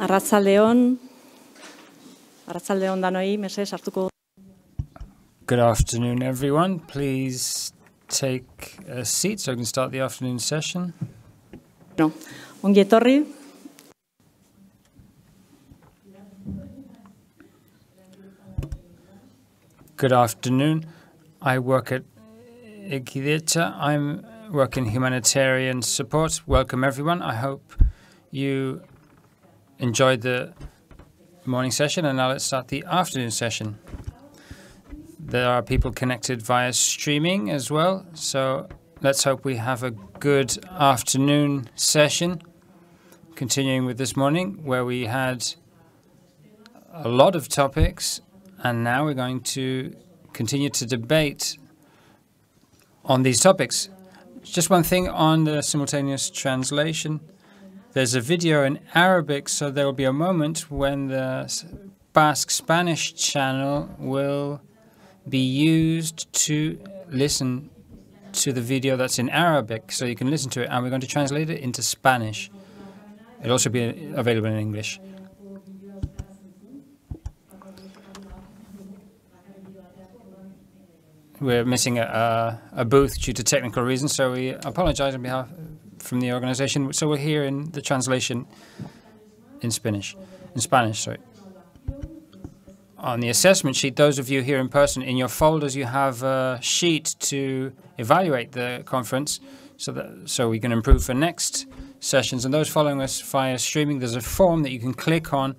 Arratzaldeon, Arratzaldeon danoi, meses, hartuko. Good afternoon, everyone. Please take a seat so we can start the afternoon session. No. Ongi etorri. Good afternoon. I work at Ekideta. I'm working humanitarian support. Welcome, everyone. I hope you enjoyed the morning session, and now let's start the afternoon session. There are people connected via streaming as well, so let's hope we have a good afternoon session. Continuing with this morning, where we had a lot of topics, and now we're going to continue to debate on these topics. Just one thing on the simultaneous translation. There's a video in Arabic, so there will be a moment when the Basque Spanish channel will be used to listen to the video that's in Arabic, so you can listen to it, and we're going to translate it into Spanish. It'll also be available in English. We're missing a, a, a booth due to technical reasons, so we apologize on behalf from the organization. So we're here in the translation in Spanish. In Spanish, sorry. On the assessment sheet, those of you here in person, in your folders you have a sheet to evaluate the conference so that so we can improve for next sessions. And those following us via streaming, there's a form that you can click on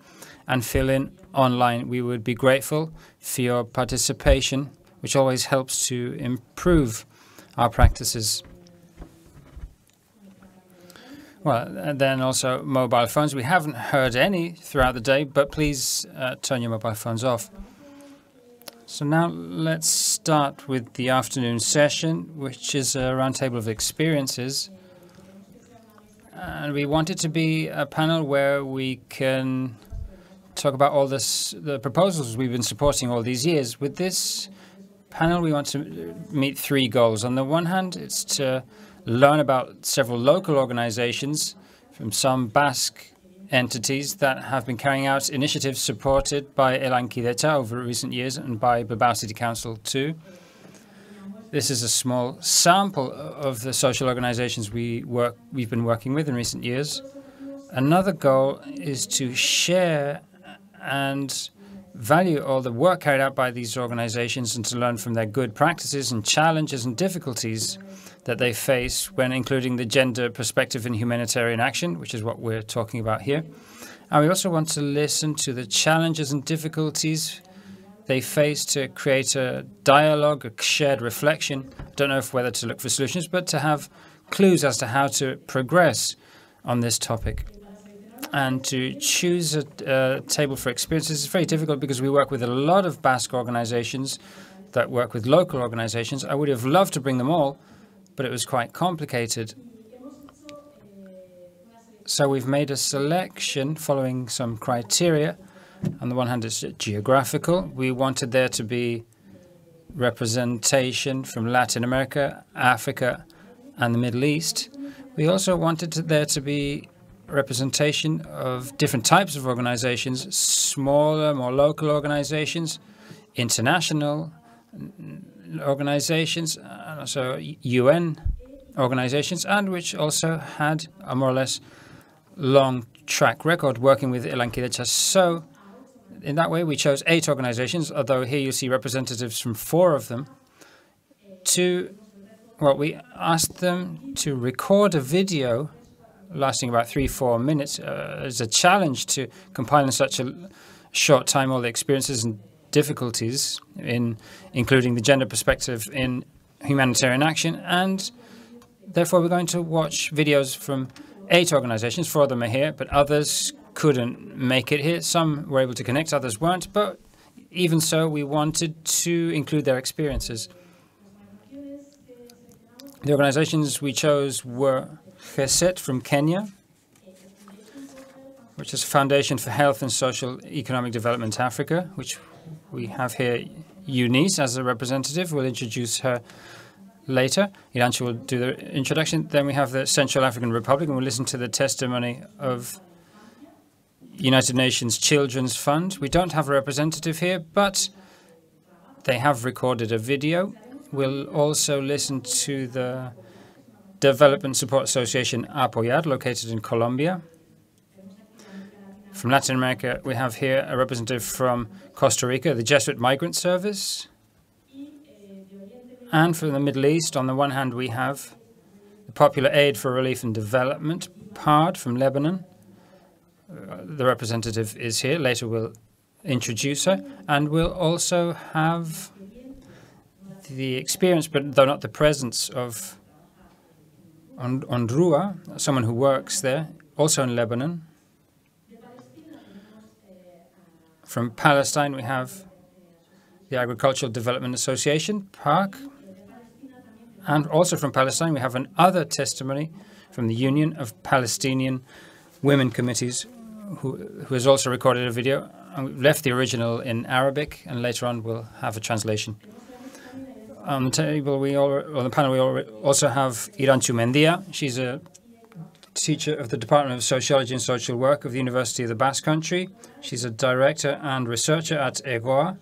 and fill in online. We would be grateful for your participation, which always helps to improve our practices. Well, and then also mobile phones. We haven't heard any throughout the day, but please uh, turn your mobile phones off. So now let's start with the afternoon session, which is a roundtable of experiences. And we want it to be a panel where we can talk about all this, the proposals we've been supporting all these years. With this panel, we want to meet three goals. On the one hand, it's to learn about several local organizations from some Basque entities that have been carrying out initiatives supported by Elankidetza over recent years and by Bilbao City Council too. This is a small sample of the social organizations we work, we've been working with in recent years. Another goal is to share and value all the work carried out by these organizations and to learn from their good practices and challenges and difficulties that they face when including the gender perspective in humanitarian action, which is what we're talking about here. And we also want to listen to the challenges and difficulties they face to create a dialogue, a shared reflection. I don't know if whether to look for solutions, but to have clues as to how to progress on this topic. And to choose a, a table for experiences is very difficult because we work with a lot of Basque organizations that work with local organizations. I would have loved to bring them all, but it was quite complicated. So we've made a selection following some criteria. On the one hand, it's geographical. We wanted there to be representation from Latin America, Africa, and the Middle East. We also wanted to, there to be representation of different types of organizations, smaller, more local organizations, international organizations, also UN organizations, and which also had a more or less long track record working with Elankidetza. So in that way, we chose eight organizations, although here you see representatives from four of them, to, well, we asked them to record a video lasting about three, four minutes uh, as a challenge to compile in such a short time all the experiences and difficulties in including the gender perspective in humanitarian action. And therefore, we're going to watch videos from eight organizations. Four of them are here, but others couldn't make it here. Some were able to connect, others weren't. But even so, we wanted to include their experiences. The organizations we chose were HESED from Kenya, which is a Foundation for Health and Social Economic Development Africa, which we have here Eunice as a representative. We'll introduce her later. Irantzu will do the introduction. Then we have the Central African Republic, and we'll listen to the testimony of United Nations Children's Fund. We don't have a representative here, but they have recorded a video. We'll also listen to the Development Support Association Apoyar, located in Colombia. From Latin America, we have here a representative from Costa Rica, the Jesuit Migrant Service. And from the Middle East, on the one hand, we have the Popular Aid for Relief and Development, PARD, from Lebanon. Uh, the representative is here. Later, we'll introduce her. And we'll also have the experience, but though not the presence, of Ondrua, someone who works there, also in Lebanon. From Palestine, we have the Agricultural Development Association, PARC. And also from Palestine, we have another testimony from the Union of Palestinian Women Committees, who, who has also recorded a video. And we've left the original in Arabic, and later on we'll have a translation. On the table, we all, on the panel, we also have Irantzu Mendia. She's a teacher of the Department of Sociology and Social Work of the University of the Basque Country. She's a director and researcher at Hegoa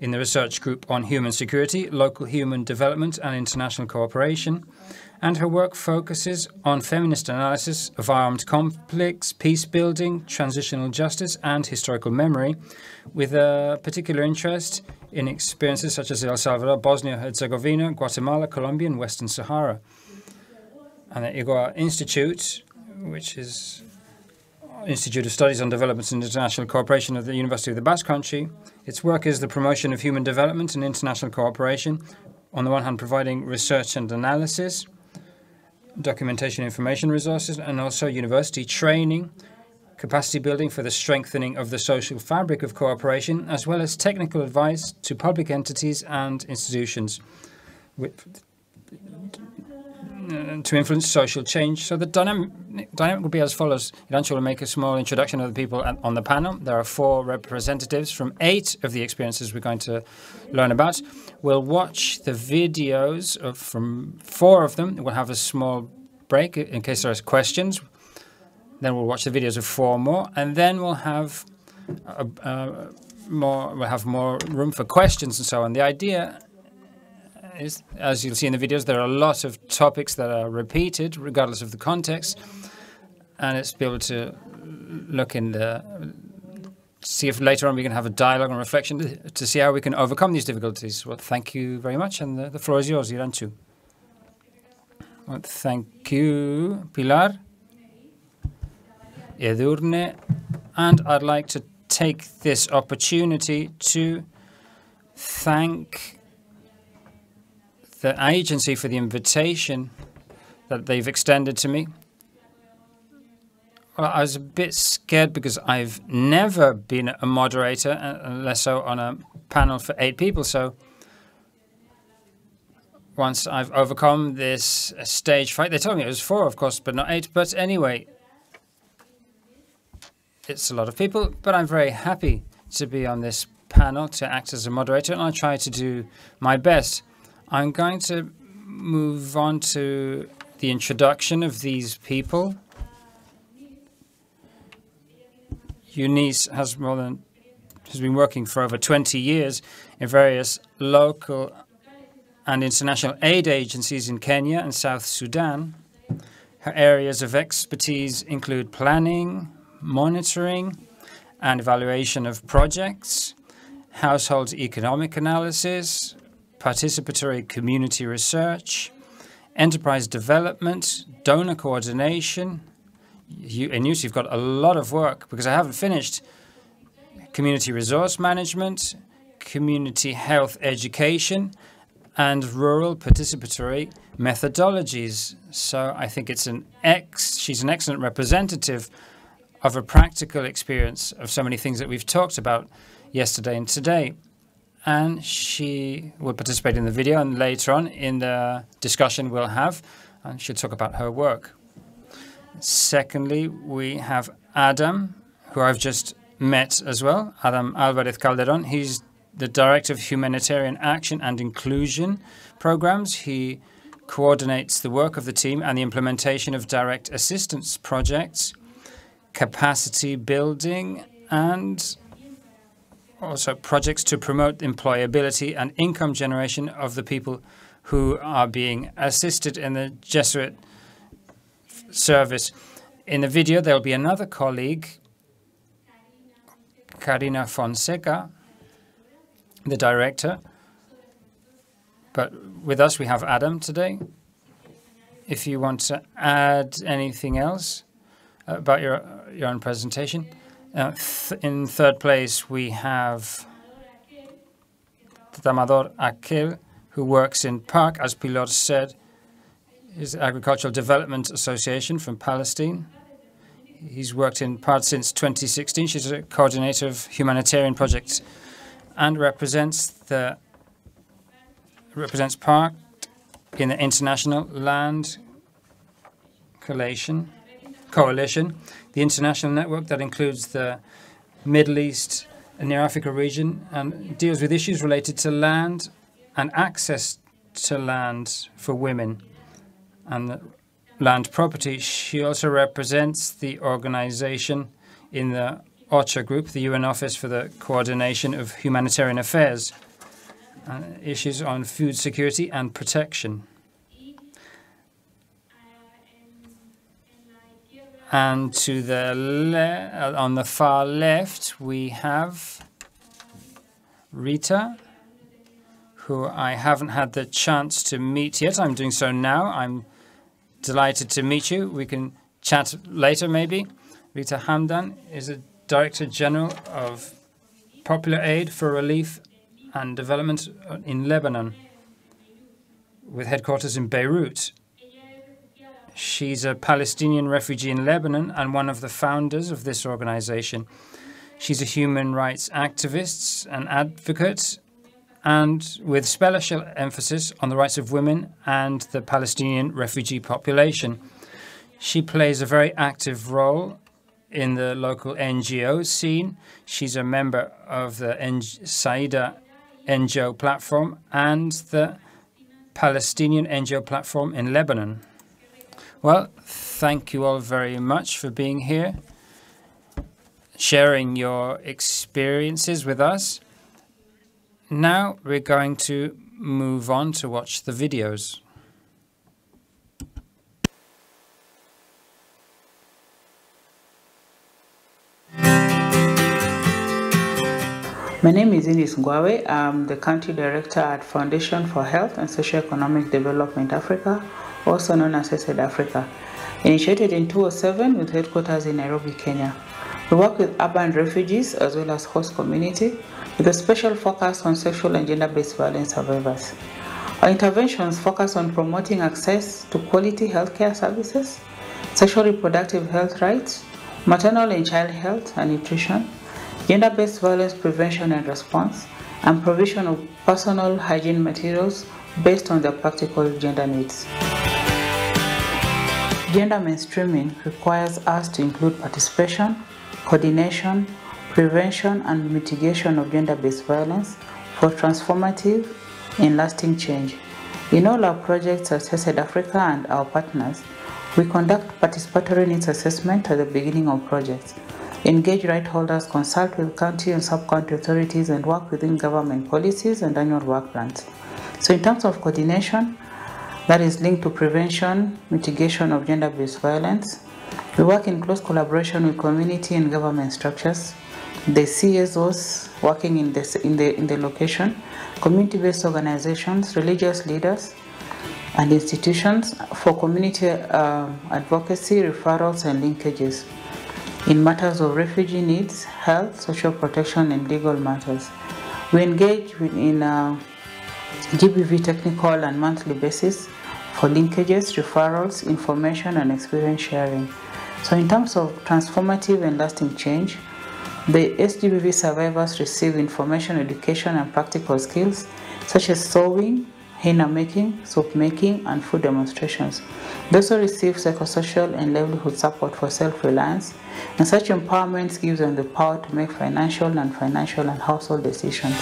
in the research group on human security, local human development and international cooperation. And her work focuses on feminist analysis of armed conflicts, peace building, transitional justice, and historical memory, with a particular interest in experiences such as El Salvador, Bosnia Herzegovina, Guatemala, Colombia, and Western Sahara. And the Hegoa Institute, which is Institute of Studies on Development and International Cooperation at the University of the Basque Country. Its work is the promotion of human development and international cooperation, on the one hand providing research and analysis, documentation information resources, and also university training, capacity building for the strengthening of the social fabric of cooperation, as well as technical advice to public entities and institutions with, Uh, to influence social change. So the dynamic, dynamic will be as follows. Irantzu will make a small introduction of the people at, on the panel. There are four representatives from eight of the experiences we're going to learn about. We'll watch the videos of, from four of them. We'll have a small break in case there are questions. Then we'll watch the videos of four more, and then we'll have a, a more. We'll have more room for questions and so on. The idea is, as you'll see in the videos, there are a lot of topics that are repeated, regardless of the context, and it's be able to look in the see if later on we can have a dialogue and reflection to, to see how we can overcome these difficulties. Well, thank you very much, and the, the floor is yours, Irantzu. Well, thank you, Pilar. Edurne, and I'd like to take this opportunity to thank the agency for the invitation that they've extended to me. Well, I was a bit scared because I've never been a moderator, uh, unless so on a panel for eight people. So once I've overcome this uh, stage fright, they told me it was four, of course, but not eight. But anyway, it's a lot of people, but I'm very happy to be on this panel to act as a moderator, and I'll try to do my best. I'm going to move on to the introduction of these people. Eunice has more than has been working for over 20 years in various local and international aid agencies in Kenya and South Sudan. Her areas of expertise include planning, monitoring and evaluation of projects, household economic analysis, participatory community research, enterprise development, donor coordination. You, and you've got a lot of work because I haven't finished community resource management, community health education, and rural participatory methodologies. So I think it's an ex, she's an excellent representative of a practical experience of so many things that we've talked about yesterday and today. And she will participate in the video, and later on in the discussion we'll have, and she'll talk about her work. Secondly, we have Adam, who I've just met as well, Adam Alvarez Calderon. He's the Director of Humanitarian Action and Inclusion Programs. He coordinates the work of the team and the implementation of direct assistance projects capacity building, and also projects to promote employability and income generation of the people who are being assisted in the Jesuit service. In the video, there'll be another colleague, Karina Fonseca, the director. But with us, we have Adam today. If you want to add anything else about your your own presentation. In third place, we have Tamador Akel, who works in PARC, as Pilar said, is Agricultural Development Association from Palestine. He's worked in PARC since 2016. She's a coordinator of humanitarian projects and represents the represents PARC in the International Land Coalition, Coalition, the international network that includes the Middle East and Near Africa region and deals with issues related to land and access to land for women and land property. She also represents the organization in the OCHA group, the UN Office for the Coordination of Humanitarian Affairs, uh, issues on food security and protection. And to the le uh, on the far left, we have Rita, who I haven't had the chance to meet yet. I'm doing so now. I'm delighted to meet you. We can chat later, maybe. Rita Hamdan is a Director General of Popular Aid for Relief and Development in Lebanon, with headquarters in Beirut. She's a Palestinian refugee in Lebanon and one of the founders of this organization. She's a human rights activist and advocate, and with special emphasis on the rights of women and the Palestinian refugee population. She plays a very active role in the local NGO scene. She's a member of the Saida NGO platform and the Palestinian NGO platform in Lebanon. Well, thank you all very much for being here, sharing your experiences with us. Now we're going to move on to watch the videos. My name is Eunice Ngwawe. I'm the Country Director at Foundation for Health and Socioeconomic Development Africa, also known as HESED Africa, initiated in 2007 with headquarters in Nairobi, Kenya. We work with urban refugees as well as host community with a special focus on sexual and gender-based violence survivors. Our interventions focus on promoting access to quality healthcare services, sexual reproductive health rights, maternal and child health and nutrition, gender-based violence prevention and response, and provision of personal hygiene materials based on their practical gender needs. Gender mainstreaming requires us to include participation, coordination, prevention, and mitigation of gender-based violence for transformative and lasting change. In all our projects at HESED Africa and our partners, we conduct participatory needs assessment at the beginning of projects engage right holders, consult with county and sub-county authorities, and work within government policies and annual work plans. So in terms of coordination, that is linked to prevention, mitigation of gender-based violence. We work in close collaboration with community and government structures, the CSOs working in the, in the, in the location, community-based organizations, religious leaders, and institutions for community uh, advocacy, referrals, and linkages in matters of refugee needs, health, social protection, and legal matters. We engage in a GBV technical and monthly basis for linkages, referrals, information, and experience sharing. So in terms of transformative and lasting change, the SGBV survivors receive information, education, and practical skills such as sewing, henna making, soap making, and food demonstrations. They also receive psychosocial and livelihood support for self-reliance, and such empowerment gives them the power to make financial and financial and household decisions.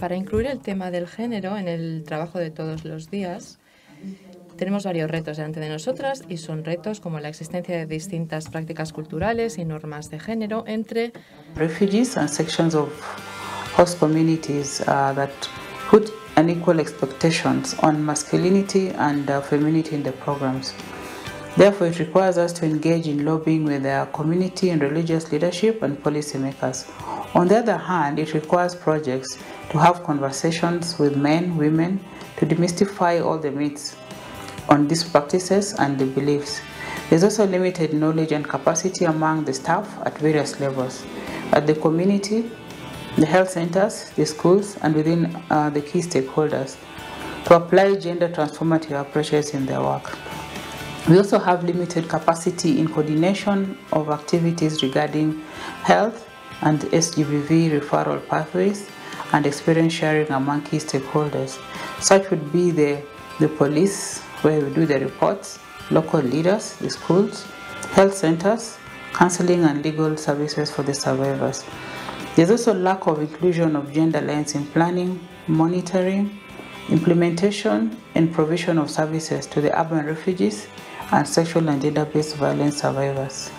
Para incluir el tema del género en el trabajo de todos los días, Tenemos varios retos delante de nosotras y son retos como la existencia de distintas prácticas culturales y normas de género entre refugees and sections of host communities uh, that put unequal expectations on masculinity and uh, femininity in the programs. Therefore, it requires us to engage in lobbying with our community and religious leadership and policymakers. On the other hand, it requires projects to have conversations with men, women, to demystify all the myths on these practices and the beliefs. There's also limited knowledge and capacity among the staff at various levels, at the community, the health centers, the schools, and within uh, the key stakeholders to apply gender transformative approaches in their work. We also have limited capacity in coordination of activities regarding health and SGBV referral pathways and experience sharing among key stakeholders. Such would be the, the police, where we do the reports, local leaders, the schools, health centers, counseling and legal services for the survivors. There's also lack of inclusion of gender lens in planning, monitoring, implementation, and provision of services to the urban refugees and sexual and gender-based violence survivors.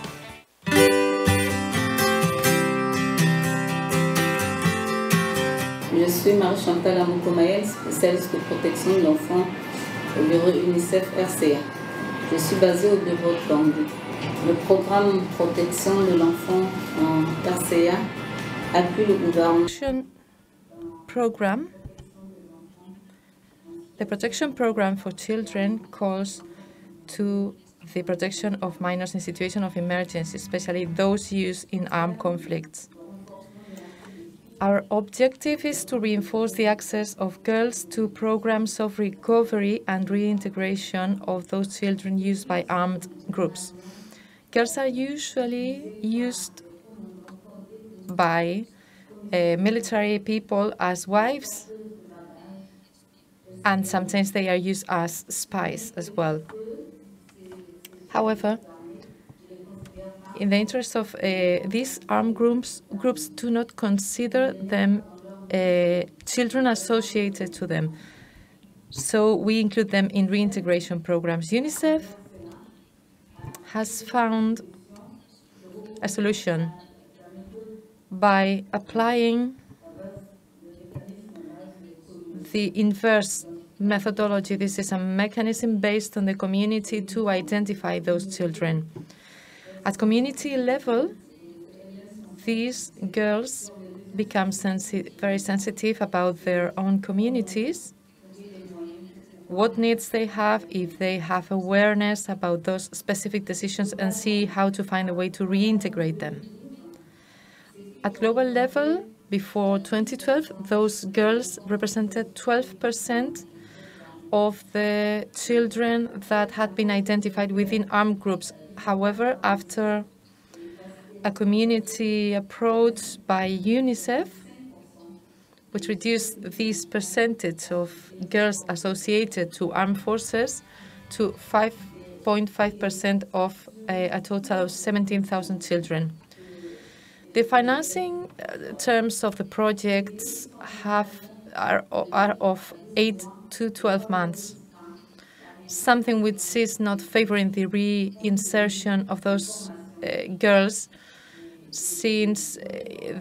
Je suis Marie-Chantal Amoukomaël, spécialiste de protection de l'enfant au bureau UNICEF RCA. Je suis basée au bureau de Bangui. Le programme protection de l'enfant en RCA appuie le gouvernement. Protection program. The protection program for children calls to the protection of minors in situation of emergency, especially those used in armed conflicts. Our objective is to reinforce the access of girls to programs of recovery and reintegration of those children used by armed groups. Girls are usually used by uh, military people as wives, and sometimes they are used as spies as well. However, in the interest of uh, these armed groups, groups do not consider them uh, children associated to them. So we include them in reintegration programs. UNICEF has found a solution by applying the inverse methodology. This is a mechanism based on the community to identify those children. At community level, these girls become sensi very sensitive about their own communities, what needs they have, if they have awareness about those specific decisions, and see how to find a way to reintegrate them. At global level, before 2012, those girls represented 12% of the children that had been identified within armed groups However, after a community approach by UNICEF, which reduced this percentage of girls associated to armed forces to 5.5% of a, a, total of 17,000 children. The financing uh, terms of the projects have are, are of 8 to 12 months something which is not favoring the reinsertion of those uh, girls since uh,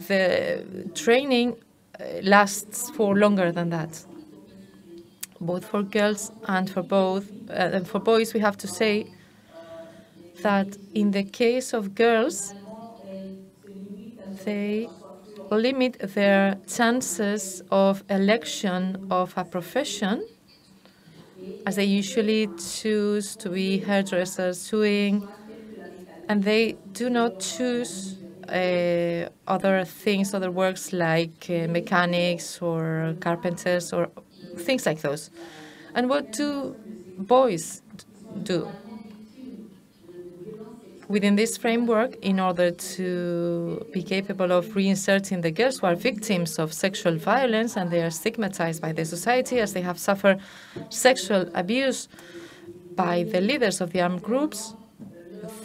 the training uh, lasts for longer than that. Both for girls and for both uh, and for boys, we have to say that in the case of girls, they limit their chances of election of a profession as they usually choose to be hairdressers, sewing, and they do not choose uh, other things, other works like uh, mechanics or carpenters or things like those. And what do boys do? Within this framework in order to be capable of reinserting the girls who are victims of sexual violence and they are stigmatized by the society as they have suffered sexual abuse by the leaders of the armed groups,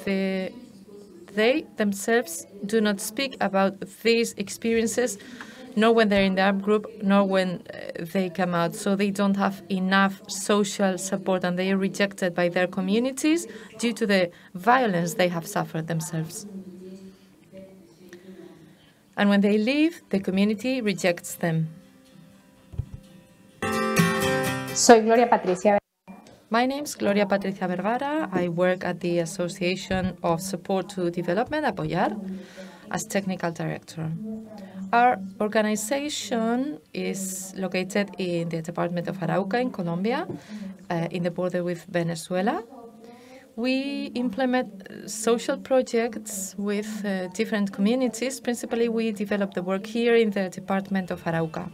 they themselves do not speak about these experiences nor when they're in the group, nor when uh, they come out. So they don't have enough social support and they are rejected by their communities due to the violence they have suffered themselves. And when they leave, the community rejects them. Soy Gloria Patricia. My name is Gloria Patricia Vergara. I work at the Association of Support to Development, Apoyar, as technical director. Our organization is located in the department of Arauca in Colombia, uh, in the border with Venezuela. We implement social projects with uh, different communities. Principally, we develop the work here in the department of Arauca.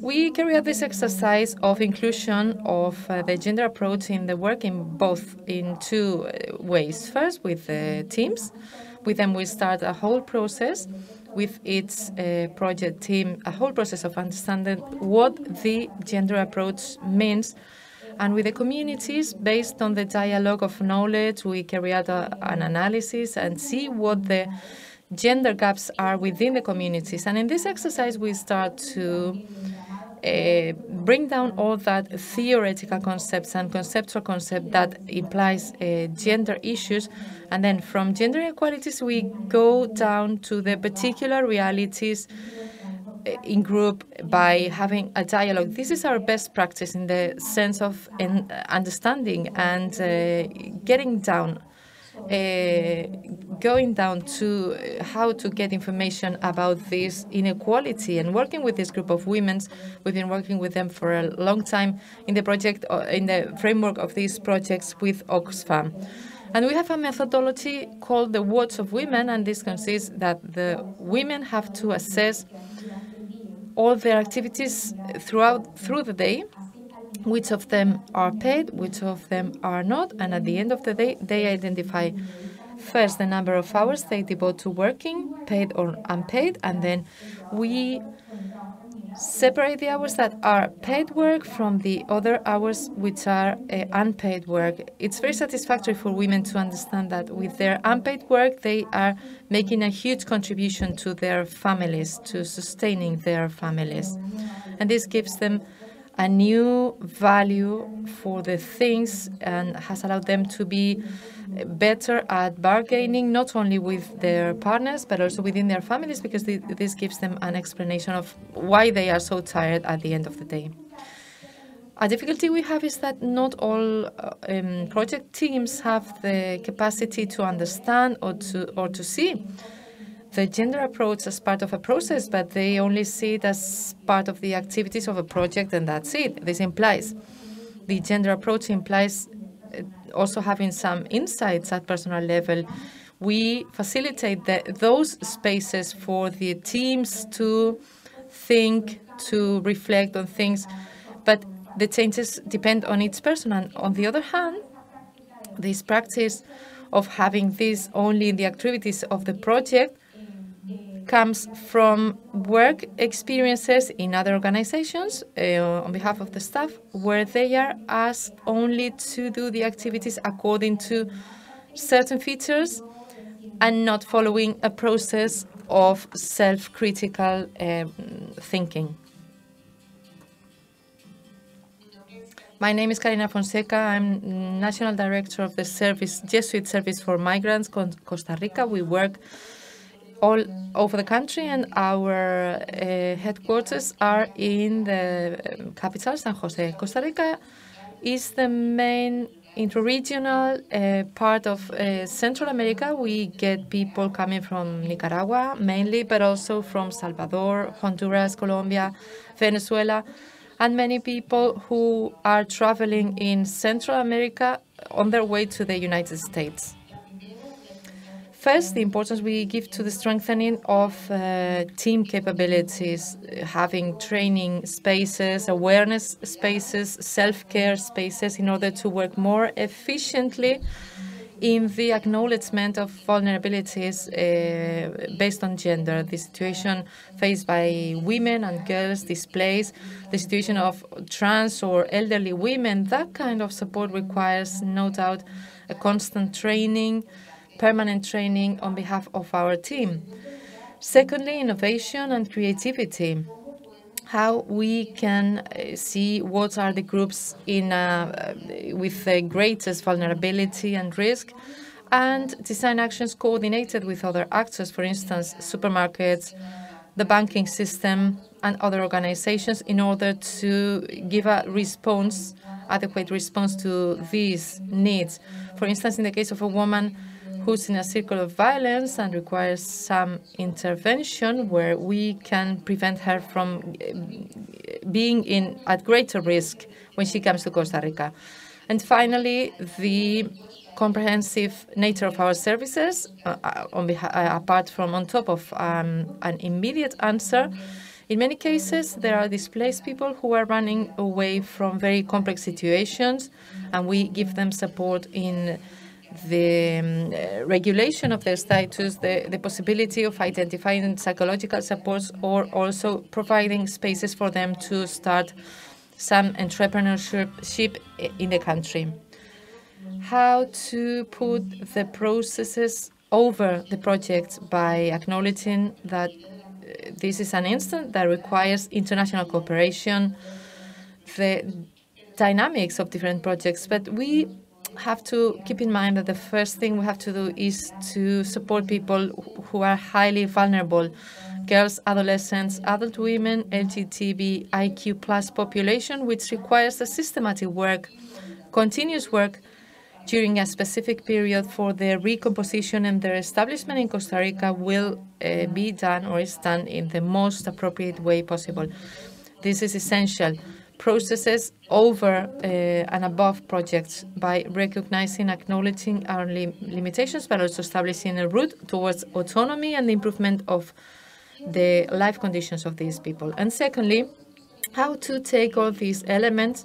We carry out this exercise of inclusion of uh, the gender approach in the work in both in two uh, ways. First, with the teams. With them, we start a whole process with its uh, project team, a whole process of understanding what the gender approach means. And with the communities, based on the dialogue of knowledge, we carry out a, an analysis and see what the gender gaps are within the communities. And in this exercise, we start to uh, bring down all that theoretical concepts and conceptual concept that implies uh, gender issues. And then from gender inequalities, we go down to the particular realities uh, in group by having a dialogue. This is our best practice in the sense of understanding and uh, getting down uh, going down to how to get information about this inequality and working with this group of women. We've been working with them for a long time in the project, uh, in the framework of these projects with Oxfam. And we have a methodology called the Watch of Women, and this consists that the women have to assess all their activities throughout through the day which of them are paid, which of them are not, and at the end of the day, they identify first the number of hours they devote to working, paid or unpaid, and then we separate the hours that are paid work from the other hours which are uh, unpaid work. It's very satisfactory for women to understand that with their unpaid work, they are making a huge contribution to their families, to sustaining their families. And this gives them a new value for the things and has allowed them to be better at bargaining, not only with their partners, but also within their families, because this gives them an explanation of why they are so tired at the end of the day. A difficulty we have is that not all uh, um, project teams have the capacity to understand or to or to see the gender approach as part of a process, but they only see it as part of the activities of a project, and that's it. This implies the gender approach implies uh, also having some insights at personal level. We facilitate the, those spaces for the teams to think, to reflect on things, but the changes depend on each person. And on the other hand, this practice of having this only in the activities of the project comes from work experiences in other organizations uh, on behalf of the staff, where they are asked only to do the activities according to certain features and not following a process of self-critical um, thinking. My name is Karina Fonseca. I'm National Director of the Service Jesuit Service for Migrants, Costa Rica. We work all over the country, and our uh, headquarters are in the um, capital, San Jose. Costa Rica is the main interregional uh, part of uh, Central America. We get people coming from Nicaragua mainly, but also from Salvador, Honduras, Colombia, Venezuela, and many people who are traveling in Central America on their way to the United States. First, the importance we give to the strengthening of uh, team capabilities, having training spaces, awareness spaces, self-care spaces in order to work more efficiently in the acknowledgement of vulnerabilities uh, based on gender, the situation faced by women and girls displaced, the situation of trans or elderly women, that kind of support requires, no doubt, a constant training, permanent training on behalf of our team. Secondly, innovation and creativity. How we can uh, see what are the groups in uh, with the greatest vulnerability and risk, and design actions coordinated with other actors, for instance, supermarkets, the banking system, and other organizations in order to give a response, adequate response to these needs. For instance, in the case of a woman who's in a circle of violence and requires some intervention where we can prevent her from eh, being in at greater risk when she comes to Costa Rica. And finally, the comprehensive nature of our services, uh, uh apart from on top of um, an immediate answer, in many cases, there are displaced people who are running away from very complex situations, and we give them support in the um, uh, regulation of their status, the, the possibility of identifying psychological supports, or also providing spaces for them to start some entrepreneurship in the country. How to put the processes over the projects by acknowledging that uh, this is an instant that requires international cooperation, the dynamics of different projects, but we have to keep in mind that the first thing we have to do is to support people who are highly vulnerable girls, adolescents, adult women, LGBTIQ plus population, which requires a systematic work, continuous work during a specific period for their recomposition and their establishment in Costa Rica will uh, be done or is done in the most appropriate way possible. This is essential processes over uh, and above projects by recognizing, acknowledging our lim limitations, but also establishing a route towards autonomy and the improvement of the life conditions of these people. And secondly, how to take all these elements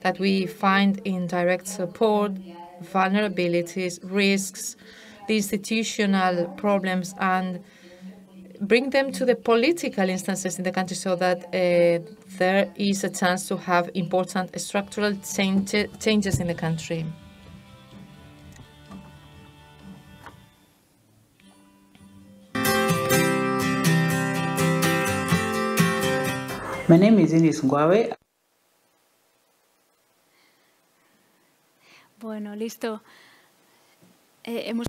that we find in direct support, vulnerabilities, risks, the institutional problems, and bring them to the political instances in the country so that uh, there is a chance to have important structural change, changes in the country. My name is Eunice Ngwawe. Bueno, listo. Eh, hemos...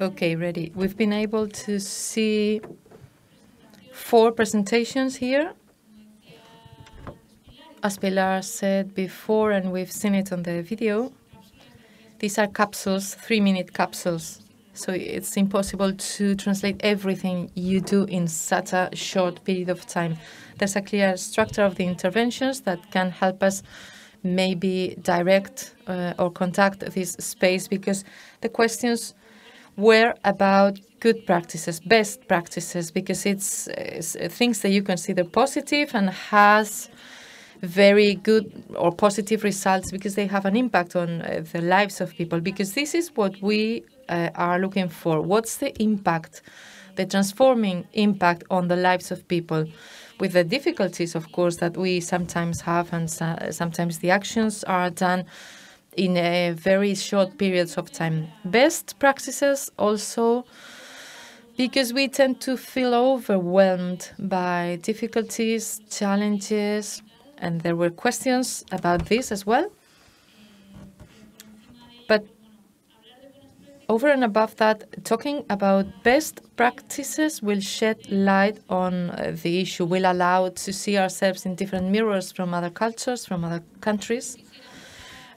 Okay, ready. We've been able to see four presentations here. As Pilar said before, and we've seen it on the video, these are capsules, three-minute capsules. So it's impossible to translate everything you do in such a short period of time. There's a clear structure of the interventions that can help us maybe direct uh, or contact this space because the questions were about good practices, best practices, because it's, it's things that you consider positive and has very good or positive results because they have an impact on uh, the lives of people. Because this is what we uh, are looking for. What's the impact, the transforming impact on the lives of people? With the difficulties, of course, that we sometimes have, and uh, sometimes the actions are done in a very short periods of time. Best practices also because we tend to feel overwhelmed by difficulties, challenges, and there were questions about this as well. But over and above that, talking about best practices will shed light on uh, the issue, will allow to see ourselves in different mirrors from other cultures, from other countries.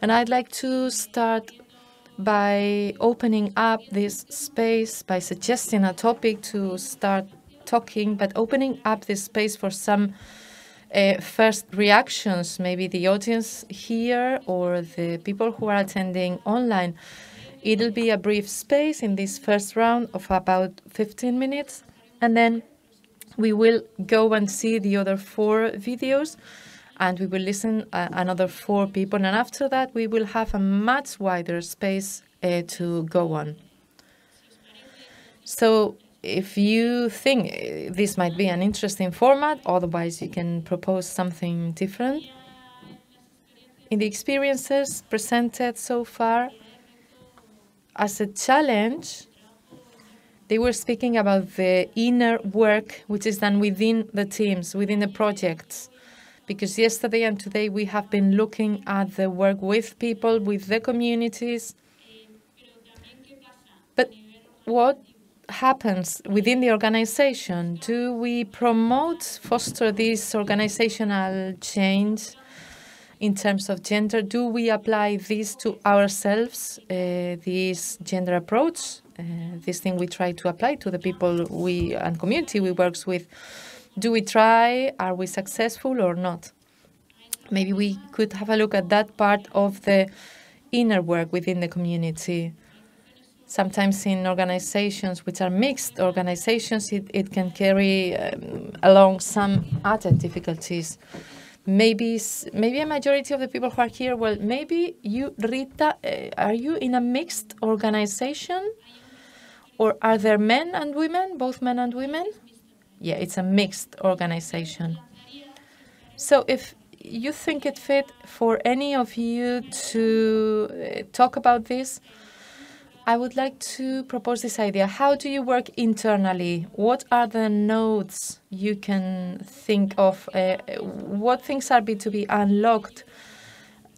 And I'd like to start by opening up this space, by suggesting a topic to start talking, but opening up this space for some uh, first reactions, maybe the audience here or the people who are attending online. It'll be a brief space in this first round of about 15 minutes, and then we will go and see the other four videos and we will listen uh, another four people. And after that, we will have a much wider space uh, to go on. So if you think uh, this might be an interesting format, otherwise you can propose something different. In the experiences presented so far, as a challenge, They were speaking about the inner work which is done within the teams, within the projects. Because yesterday and today we have been looking at the work with people, with the communities. But what happens within the organization? Do we promote, foster this organizational change in terms of gender? Do we apply this to ourselves, uh, this gender approach, uh, this thing we try to apply to the people we and community we works with? Do we try? Are we successful or not? Maybe we could have a look at that part of the inner work within the community sometimes in organizations which are mixed organizations, it, it can carry um, along some other difficulties. Maybe maybe a majority of the people who are here, well, maybe you, Rita, uh, are you in a mixed organization? Or are there men and women, both men and women? Yeah, it's a mixed organization. So if you think it fit for any of you to uh, talk about this, I would like to propose this idea. How do you work internally? What are the nodes you can think of? Uh, what things are to be unlocked?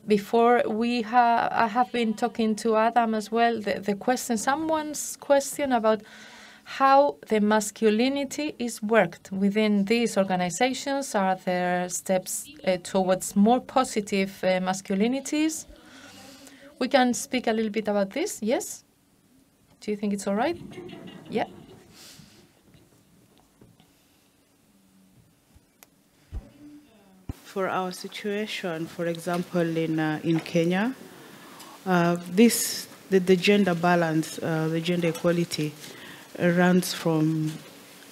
Before we have, I have been talking to Adam as well. The, the question, someone's question about how the masculinity is worked within these organizations. Are there steps uh, towards more positive uh, masculinities? We can speak a little bit about this. Yes. Do you think it's all right? Yeah. For our situation, for example, in uh, in Kenya, uh, this the, the, gender balance, uh, the gender equality, runs from.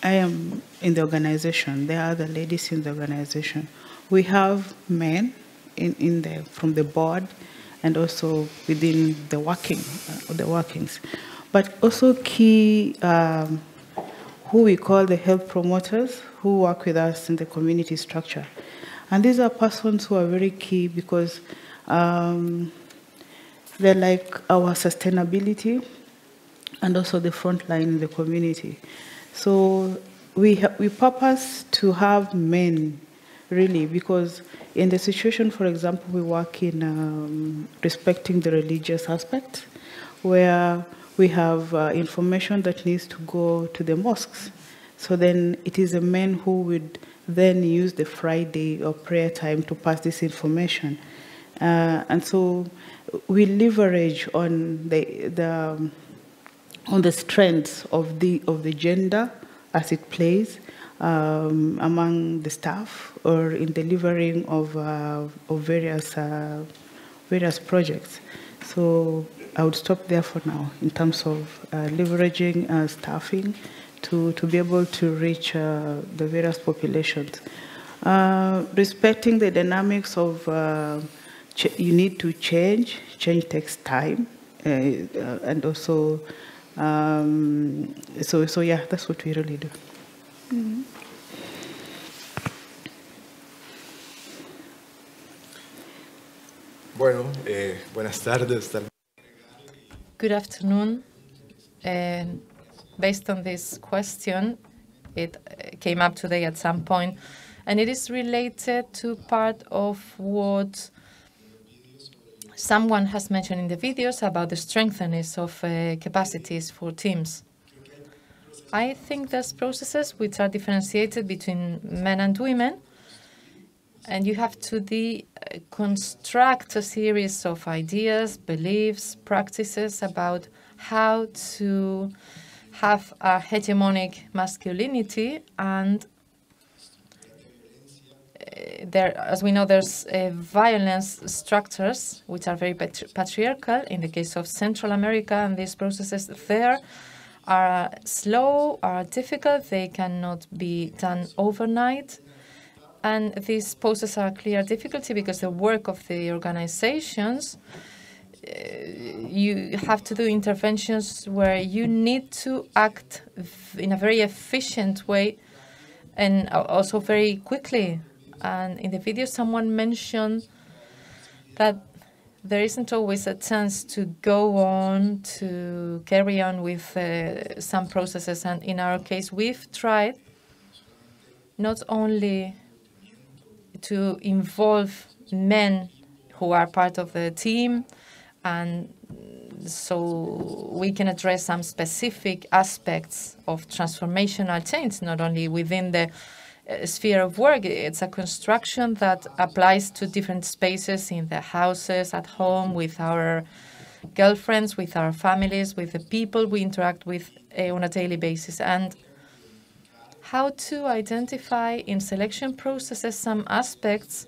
I am in the organization. There are the ladies in the organization. We have men in, in the from the board, and also within the working uh, the workings but also key um, who we call the health promoters who work with us in the community structure. And these are persons who are very key because um, they're like our sustainability and also the front line in the community. So we, we purpose to have men really because in the situation, for example, we work in um, respecting the religious aspect where we have uh, information that needs to go to the mosques. So then it is the men who would then use the Friday or prayer time to pass this information. Uh, and so we leverage on the, the, on the strengths of the, of the gender as it plays um, among the staff or in delivering of, uh, of various, uh, various projects. So I would stop there for now in terms of uh, leveraging uh, staffing to, to be able to reach uh, the various populations. Uh, respecting the dynamics of you need to change, change takes time, and also, um, so, so yeah, that's what we really do. Mm -hmm. Bueno, eh, buenas tardes. Good afternoon. And based on this question, it uh, came up today at some point, and it is related to part of what someone has mentioned in the videos about the strengthening of uh, capacities for teams. I think there's processes which are differentiated between men and women, and you have to deconstruct a series of ideas, beliefs, practices about how to have a hegemonic masculinity and uh, there, as we know, there's uh, violence structures which are very patri patriarchal. In the case of Central America, and these processes there are slow, are difficult. They cannot be done overnight. And this poses a clear difficulty because the work of the organizations, uh, you have to do interventions where you need to act in a very efficient way and also very quickly. And in the video, someone mentioned that there isn't always a chance to go on to carry on with uh, some processes. And in our case, we've tried not only to involve men who are part of the team and so we can address some specific aspects of transformational change, not only within the sphere of work. It's a construction that applies to different spaces in the houses, at home, with our girlfriends, with our families, with the people we interact with uh, on a daily basis. And how to identify in selection processes some aspects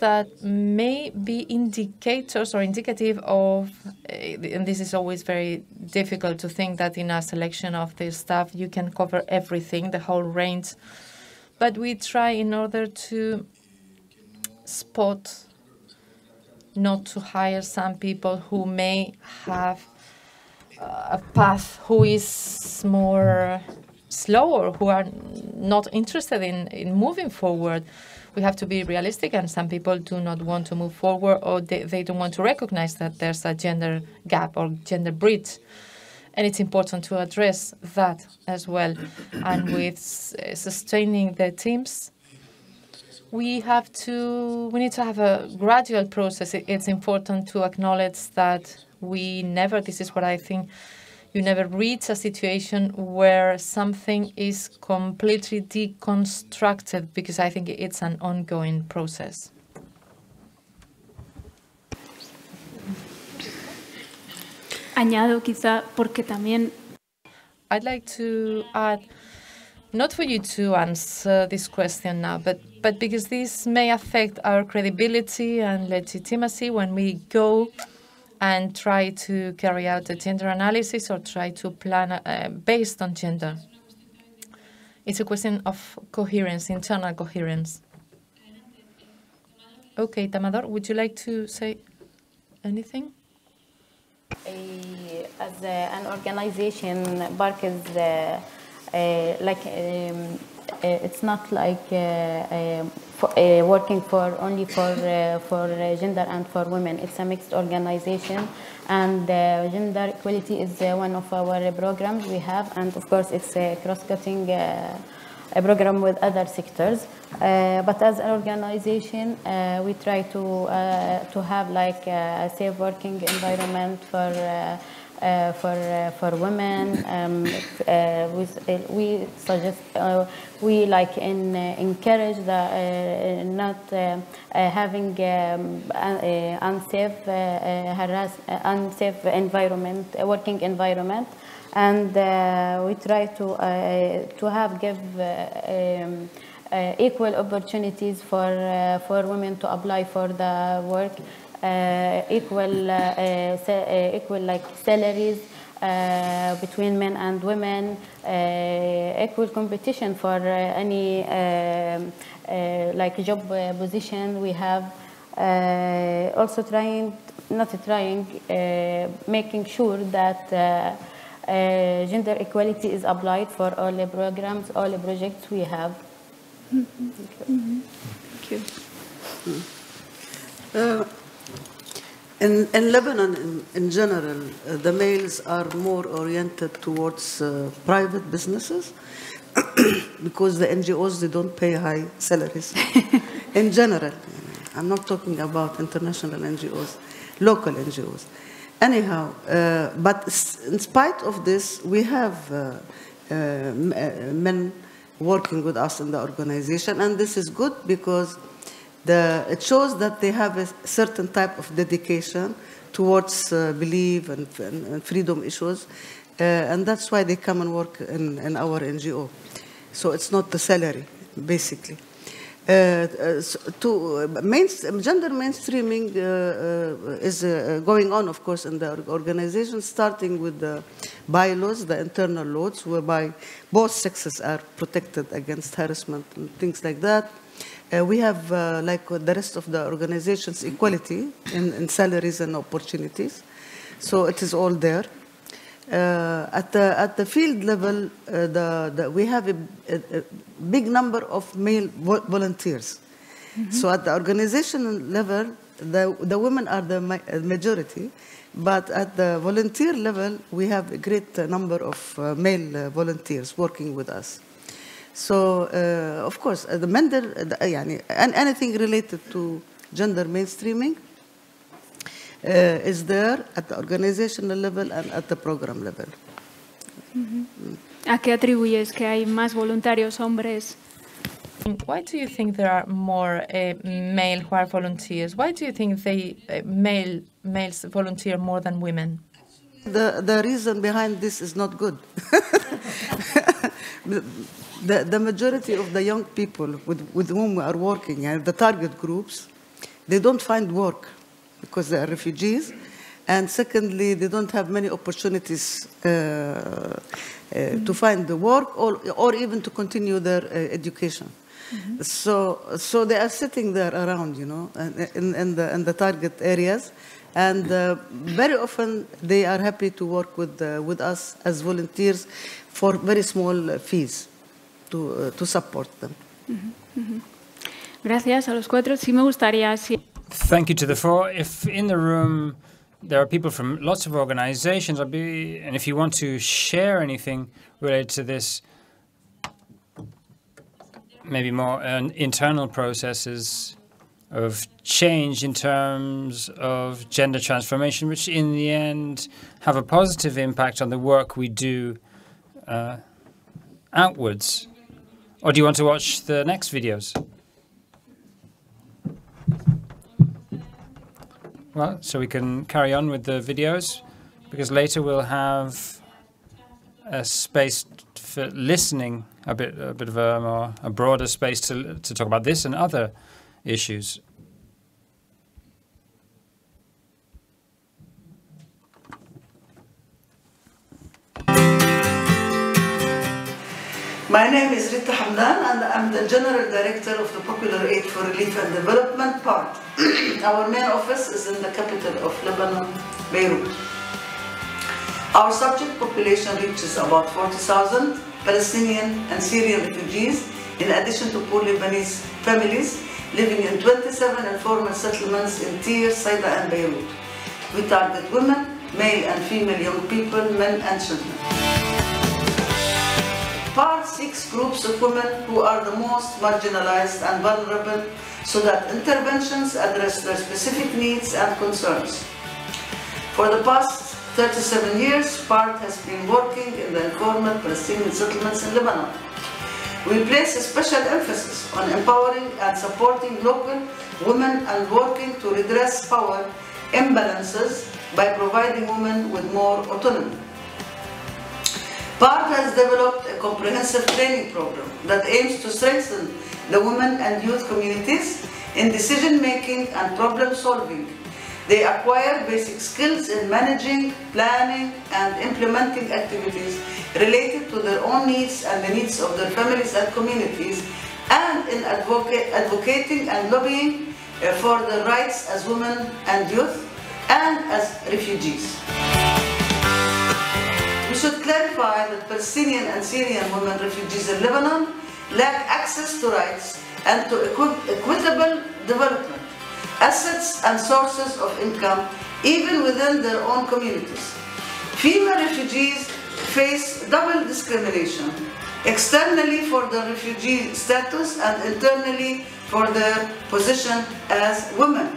that may be indicators or indicative of, uh, and this is always very difficult to think that in a selection of the staff you can cover everything, the whole range, but we try in order to spot not to hire some people who may have uh, a path who is more slower, who are not interested in, in moving forward we have to be realistic, and some people do not want to move forward or they, they don't want to recognize that there's a gender gap or gender bridge. And it's important to address that as well. And with eh, sustaining the teams, we have to, we need to have a gradual process. It's important to acknowledge that we never, this is what I think you never reach a situation where something is completely deconstructed because I think it's an ongoing process. Añado quizá porque también I'd like to add not for you to answer this question now, but but because this may affect our credibility and legitimacy when we go and try to carry out a gender analysis or try to plan uh, based on gender. It's a question of coherence, internal coherence. Okay, Tamador, would you like to say anything? As an organization, PARC is uh, uh, like um, uh, it's not like uh, um, for, uh, working for only for for gender and for women. It's a mixed organization, and gender equality is one of our programs we have, and of course it's cross-cutting a program with other sectors. Uh, but as an organization, uh, we try to uh, to have like a safe working environment for. Uh, for uh, for women. Um, uh, we, we suggest we like in, encourage the not having um, unsafe harass unsafe environment working environment and uh, we try to uh, to have give uh, um, equal opportunities for for women to apply for the work equal equal like salaries uh, between men and women, uh, equal competition for uh, any like job position we have. also trying, not trying, making sure that uh, gender equality is applied for all the programs, all the projects we have. Mm -hmm. Thank you. Mm -hmm. Thank you. Uh, in, in Lebanon, in, in general, uh, the males are more oriented towards uh, private businesses because the NGOs they don't pay high salaries. in general, I'm not talking about international NGOs, local NGOs. Anyhow, uh, but in spite of this, we have uh, uh, men working with us in the organization, and this is good because the, it shows that they have a certain type of dedication towards uh, belief and, and, and, freedom issues, uh, and that's why they come and work in, in our NGO. So it's not the salary, basically. Uh, uh, to uh, gender mainstreaming is going on, of course, in the organization, starting with the bylaws, the internal laws, whereby both sexes are protected against harassment and things like that. Uh, we have, uh, like the rest of the organizations, equality in, in, salaries and opportunities. So it is all there uh, at, the, at the field level, uh, the, the, we have a, a, a, big number of male volunteers. Mm -hmm. So at the organization level, the, the women are the ma uh, majority, but at the volunteer level, we have a great uh, number of uh, male uh, volunteers working with us. So, of course, the gender, uh, anything related to gender mainstreaming, is there at the organizational level and at the program level. ¿A qué atribuyes que hay más voluntarios hombres? Why do you think there are more uh, male who are volunteers? Why do you think they uh, male males volunteer more than women? The, the reason behind this is not good. the, the majority of the young people with, with whom we are working, and the target groups, they don't find work because they are refugees. And secondly, they don't have many opportunities uh, uh, to find the work or, or even to continue their uh, education. So, so they are sitting there around, you know, in, in, the, in the target areas. And uh, very often they are happy to work with, uh, with us as volunteers for very small fees to, uh, to support them. Gracias a los cuatro. Sí me gustaría, si Thank you to the four. If in the room there are people from lots of organizations, I'd be, and if you want to share anything related to this, maybe more uh, internal processes of change in terms of gender transformation, which in the end have a positive impact on the work we do uh, outwards. Or do you want to watch the next videos? Well, so we can carry on with the videos because later we'll have a space for listening, a bit, a bit of a more a broader space to to talk about this and other issues. My name is Rita Hamdan and I'm the General Director of the Popular Aid for Relief and Development PARD. Our main office is in the capital of Lebanon, Beirut. Our subject population reaches about 40,000 Palestinian and Syrian refugees, in addition to poor Lebanese families living in 27 informal settlements in Tyre, Saida and Beirut. We target women, male and female young people, men and children. PARD seeks groups of women who are the most marginalized and vulnerable so that interventions address their specific needs and concerns. For the past 37 years, PARD has been working in the informal Palestinian settlements in Lebanon. We place a special emphasis on empowering and supporting local women and working to redress power imbalances by providing women with more autonomy. PARD has developed a comprehensive training program that aims to strengthen the women and youth communities in decision making and problem solving. They acquire basic skills in managing, planning, and implementing activities related to their own needs and the needs of their families and communities, and in advocate, advocating and lobbying uh, for their rights as women and youth and as refugees. We should clarify that Palestinian and Syrian women refugees in Lebanon lack access to rights and to equitable development, assets and sources of income, even within their own communities. Female refugees face double discrimination, externally for their refugee status and internally for their position as women.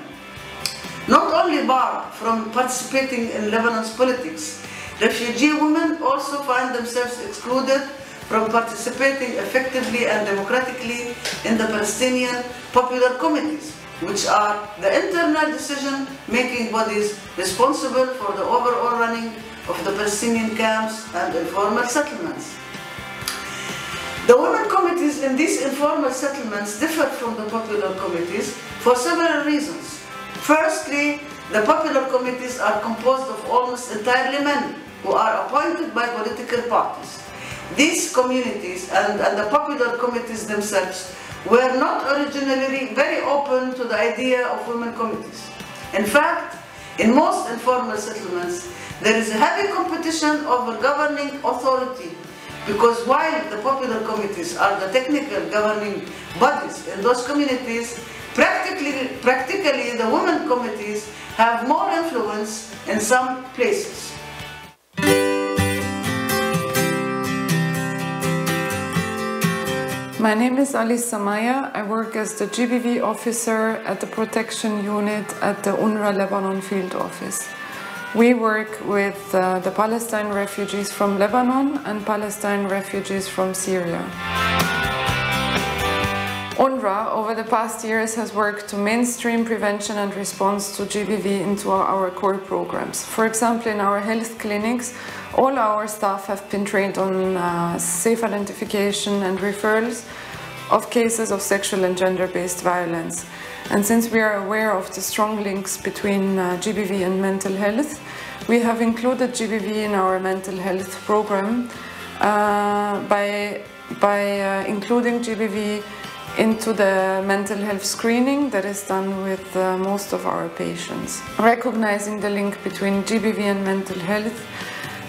Not only barred from participating in Lebanon's politics, refugee women also find themselves excluded from participating effectively and democratically in the Palestinian popular committees, which are the internal decision-making bodies responsible for the overall running of the Palestinian camps and informal settlements. The women committees in these informal settlements differ from the popular committees for several reasons. Firstly, the popular committees are composed of almost entirely men who are appointed by political parties. These communities and, and the popular committees themselves were not originally very open to the idea of women committees. In fact, in most informal settlements, there is a heavy competition over governing authority because while the popular committees are the technical governing bodies in those communities, practically, practically the women committees have more influence in some places. My name is Alice Samaya. I work as the GBV officer at the protection unit at the UNRWA Lebanon field office. We work with uh, the Palestine refugees from Lebanon and Palestine refugees from Syria. UNRWA over the past years has worked to mainstream prevention and response to GBV into our core programs. For example, in our health clinics, all our staff have been trained on uh, safe identification and referrals of cases of sexual and gender-based violence. And since we are aware of the strong links between uh, GBV and mental health, we have included GBV in our mental health program uh, by, by uh, including GBV into the mental health screening that is done with uh, most of our patients. Recognizing the link between GBV and mental health,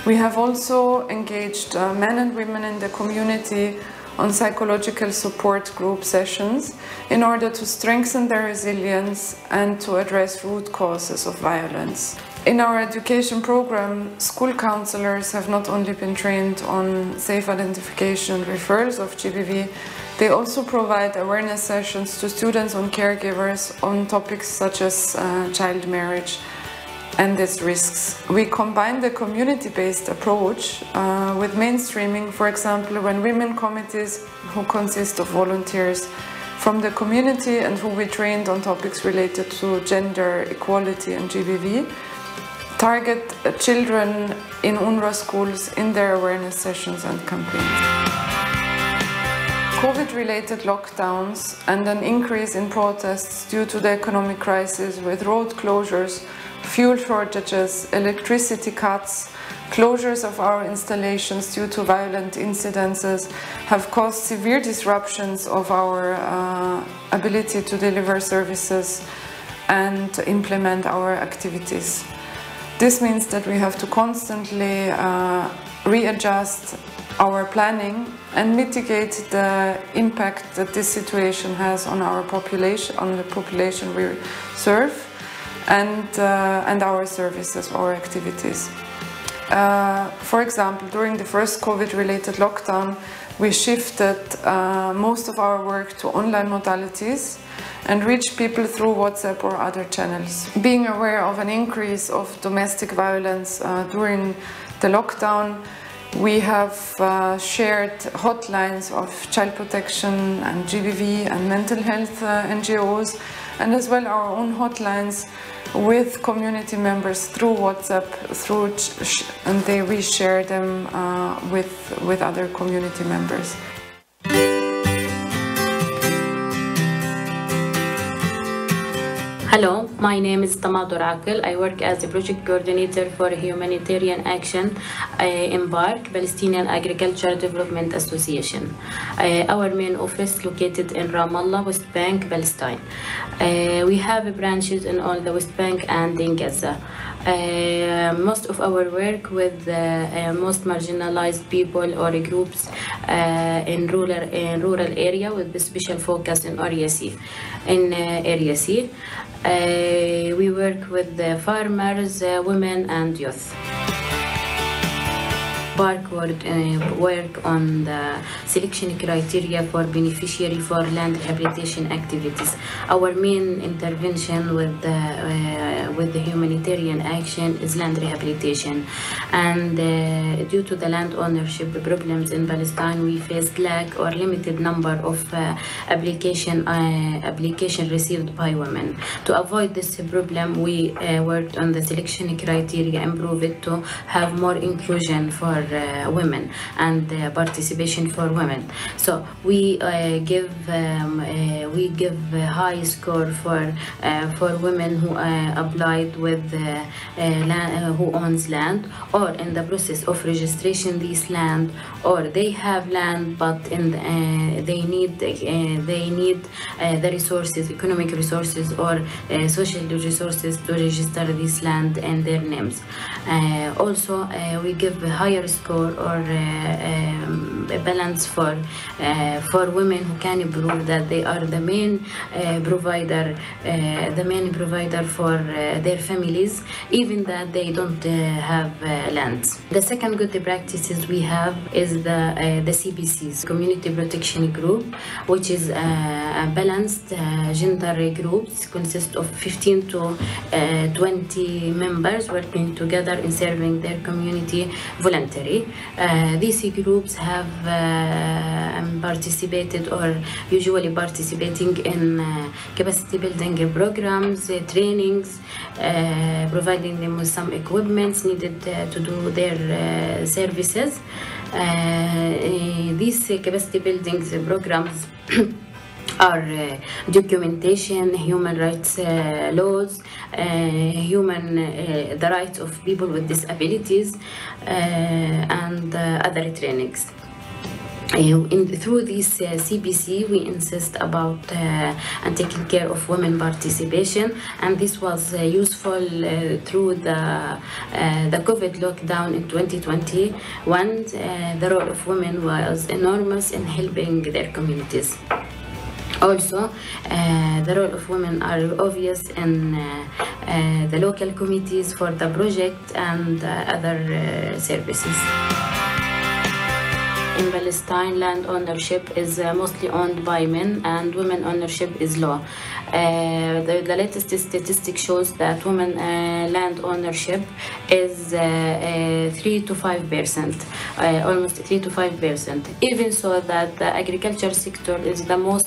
we have also engaged uh, men and women in the community on psychological support group sessions in order to strengthen their resilience and to address root causes of violence. In our education program, school counselors have not only been trained on safe identification and referrals of GBV, they also provide awareness sessions to students and caregivers on topics such as uh, child marriage and its risks. We combine the community-based approach uh, with mainstreaming, for example, when women committees who consist of volunteers from the community and who we trained on topics related to gender equality and GBV target uh, children in UNRWA schools in their awareness sessions and campaigns. COVID-related lockdowns and an increase in protests due to the economic crisis with road closures, fuel shortages, electricity cuts, closures of our installations due to violent incidences have caused severe disruptions of our uh, ability to deliver services and implement our activities. This means that we have to constantly uh, readjust our planning and mitigate the impact that this situation has on our population, on the population we serve, and, uh, and our services, our activities. Uh, for example, during the first COVID-related lockdown, we shifted uh, most of our work to online modalities and reached people through WhatsApp or other channels. Being aware of an increase of domestic violence uh, during the lockdown, we have uh, shared hotlines of child protection and GBV and mental health uh, NGOs and as well our own hotlines with community members through WhatsApp through and they we share them uh, with with other community members. Hello, my name is Tamador Akel. I work as a project coordinator for humanitarian action uh, in PARC, Palestinian Agricultural Development Association. Uh, our main office is located in Ramallah, West Bank, Palestine. Uh, we have branches in all the West Bank and in Gaza. Uh, most of our work with uh, uh, most marginalized people or groups in rural in rural area with special focus in area C. In area C, we work with the farmers, women, and youth. PARC work, uh, work on the selection criteria for beneficiary for land rehabilitation activities. Our main intervention with the, uh, with the humanitarian action is land rehabilitation. And uh, due to the land ownership problems in Palestine, we faced lack or limited number of uh, application, uh, application received by women. To avoid this problem, we uh, worked on the selection criteria, improve it to have more inclusion for Uh, women and uh, participation for women. So we uh, give um, uh, we give a high score for uh, for women who applied with land, who owns land or in the process of registration this land or they have land but in the, they need they need the resources, economic resources or social resources to register this land and their names. also, we give higher score or uh, um, a balance for uh, for women who can prove that they are the main uh, provider, the main provider for their families, even that they don't have lands. The second good practices we have is the the CPCs, Community Protection Group, which is a balanced gender groups consist of 15 to uh, 20 members working together in serving their community voluntary. Uh, these groups have uh, um, participated or usually participating in uh, capacity building programs, trainings, providing them with some equipments needed to do their services. Uh, these capacity building programs are uh, documentation, human rights uh, laws, uh, human the rights of people with disabilities, and other trainings. In, through this uh, CPC, we insist about uh, and taking care of women participation, and this was uh, useful through the the COVID lockdown in 2021. Uh, the role of women was enormous in helping their communities. Also, uh, the role of women are obvious in uh, uh, the local committees for the project and uh, other uh, services. In Palestine, land ownership is uh, mostly owned by men and women ownership is low. Uh, the, the latest statistic shows that women uh, land ownership is uh, uh, 3 to 5 percent, uh, almost 3 to 5 percent. Even so that the agriculture sector is the most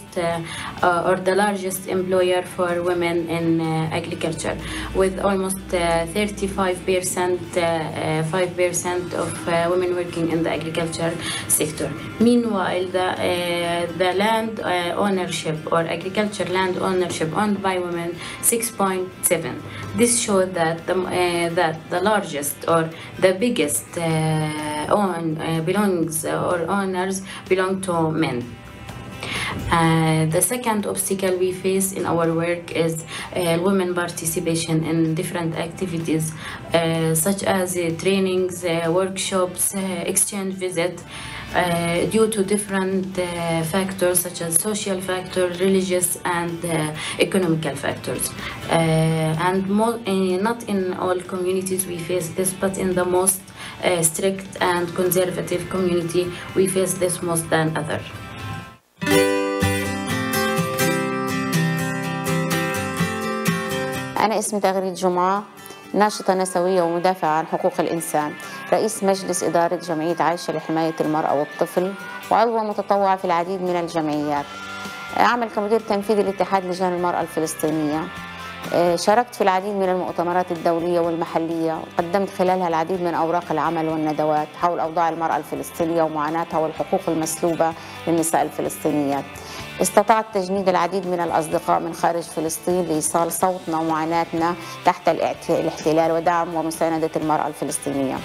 or the largest employer for women in agriculture with almost uh, 35 percent, uh, 5 percent of women working in the agriculture sector. Meanwhile, the, the land ownership or agriculture land ownership owned by women 6.7. This shows that the, uh, that the largest or the biggest uh, own uh, belongs or owners belong to men. Uh, the second obstacle we face in our work is uh, women participation in different activities uh, such as uh, trainings, uh, workshops, uh, exchange visit. Uh, due to different uh, factors such as social factors, religious and uh, economical factors. Uh, and mo- uh, not in all communities we face this, but in the most uh, strict and conservative community we face this most than other. أنا اسمي تغريد جمعة ناشطة نسوية ومدافعة عن حقوق الإنسان. رئيس مجلس إدارة جمعية عايشة لحماية المرأة والطفل وعضوة متطوعة في العديد من الجمعيات. أعمل كمدير تنفيذي لاتحاد لجان المرأة الفلسطينية. شاركت في العديد من المؤتمرات الدولية والمحلية. وقدمت خلالها العديد من أوراق العمل والندوات حول أوضاع المرأة الفلسطينية ومعاناتها والحقوق المسلوبة للنساء الفلسطينيات. استطعت تجنيد العديد من الأصدقاء من خارج فلسطين لإيصال صوتنا ومعاناتنا تحت الاحتلال ودعم ومساندة المرأة الفلسطينية.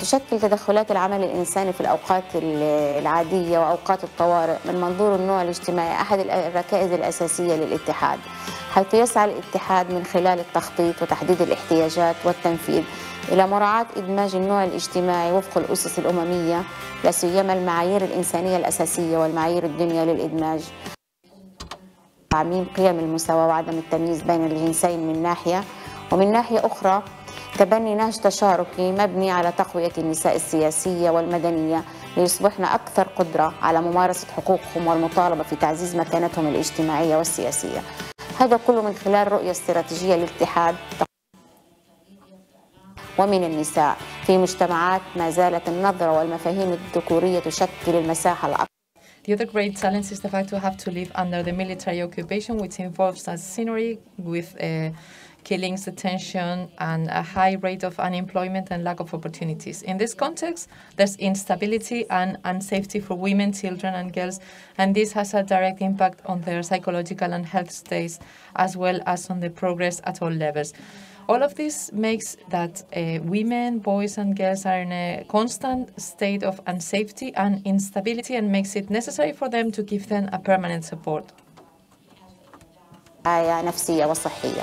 تشكل تدخلات العمل الإنساني في الأوقات العادية وأوقات الطوارئ من منظور النوع الاجتماعي أحد الركائز الأساسية للاتحاد حيث يسعى الاتحاد من خلال التخطيط وتحديد الاحتياجات والتنفيذ إلى مراعاة إدماج النوع الاجتماعي وفق الأسس الأممية لا سيما المعايير الإنسانية الأساسية والمعايير الدنيا للإدماج. تعميم قيم المساواة وعدم التمييز بين الجنسين من ناحية ومن ناحية أخرى تبني نهج تشاركي مبني على تقوية النساء السياسية والمدنية ليصبحن أكثر قدرة على ممارسة حقوقهم والمطالبة في تعزيز مكانتهم الاجتماعية والسياسية. هذا كله من خلال رؤية استراتيجية للاتحاد. ومن النساء في مجتمعات ما زالت النظرة والمفاهيم الذكورية تشكل المساحة الأكبر The other great challenge is the fact to have to live under the military occupation, which involves a scenery with uh, killings, detention, and a high rate of unemployment and lack of opportunities. In this context, there's instability and unsafety for women, children, and girls, and this has a direct impact on their psychological and health states, as well as on the progress at all levels. All of this makes that uh, women, boys, and girls are in a constant state of unsafety and instability, and makes it necessary for them to give them a permanent support. نفسية وصحية.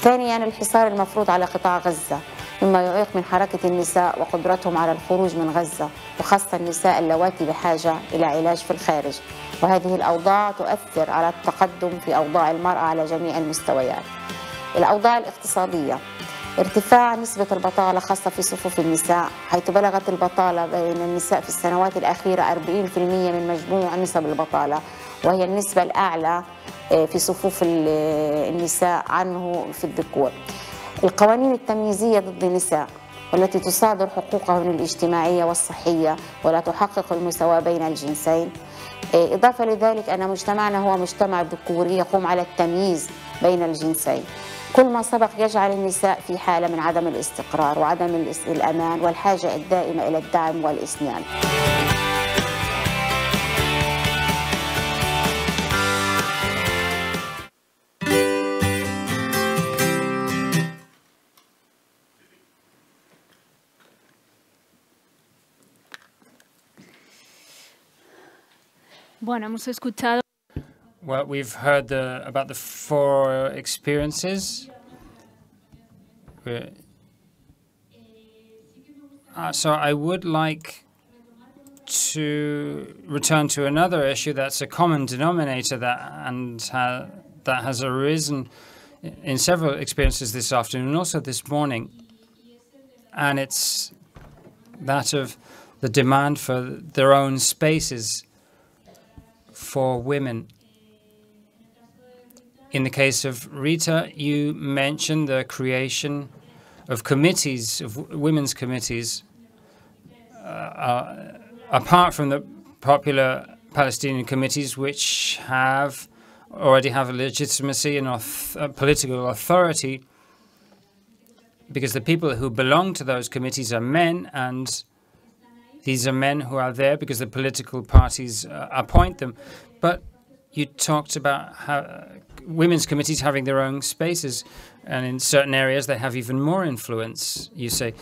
ثانيا الحصار المفروض على قطاع غزة مما يعيق من حركة النساء وقدرتهم على الخروج من غزة وخاصة النساء اللواتي بحاجة إلى علاج في الخارج. وهذه الأوضاع تؤثر على التقدم في أوضاع المرأة على جميع المستويات. الأوضاع الاقتصادية. ارتفاع نسبة البطالة خاصة في صفوف النساء حيث بلغت البطالة بين النساء في السنوات الأخيرة 40% من مجموع نسب البطالة وهي النسبة الأعلى في صفوف النساء عنه في الذكور. القوانين التمييزية ضد النساء والتي تصادر حقوقهم الاجتماعية والصحية ولا تحقق المساواة بين الجنسين. إضافة لذلك أن مجتمعنا هو مجتمع ذكوري يقوم على التمييز بين الجنسين. كل ما سبق يجعل النساء في حالة من عدم الاستقرار وعدم الأمان والحاجة الدائمة إلى الدعم والإسنان. Bueno, hemos escuchado Well, we've heard the, about the four experiences. Uh, so I would like to return to another issue that's a common denominator that and ha that has arisen in several experiences this afternoon, and also this morning, and it's that of the demand for their own spaces for women. In the case of Rita, you mentioned the creation of committees, of women's committees, uh, uh, apart from the popular Palestinian committees, which have already have a legitimacy and auth political authority, because the people who belong to those committees are men, and these are men who are there because the political parties uh, appoint them. But you talked about how women's committees having their own spaces, and in certain areas they have even more influence, you say.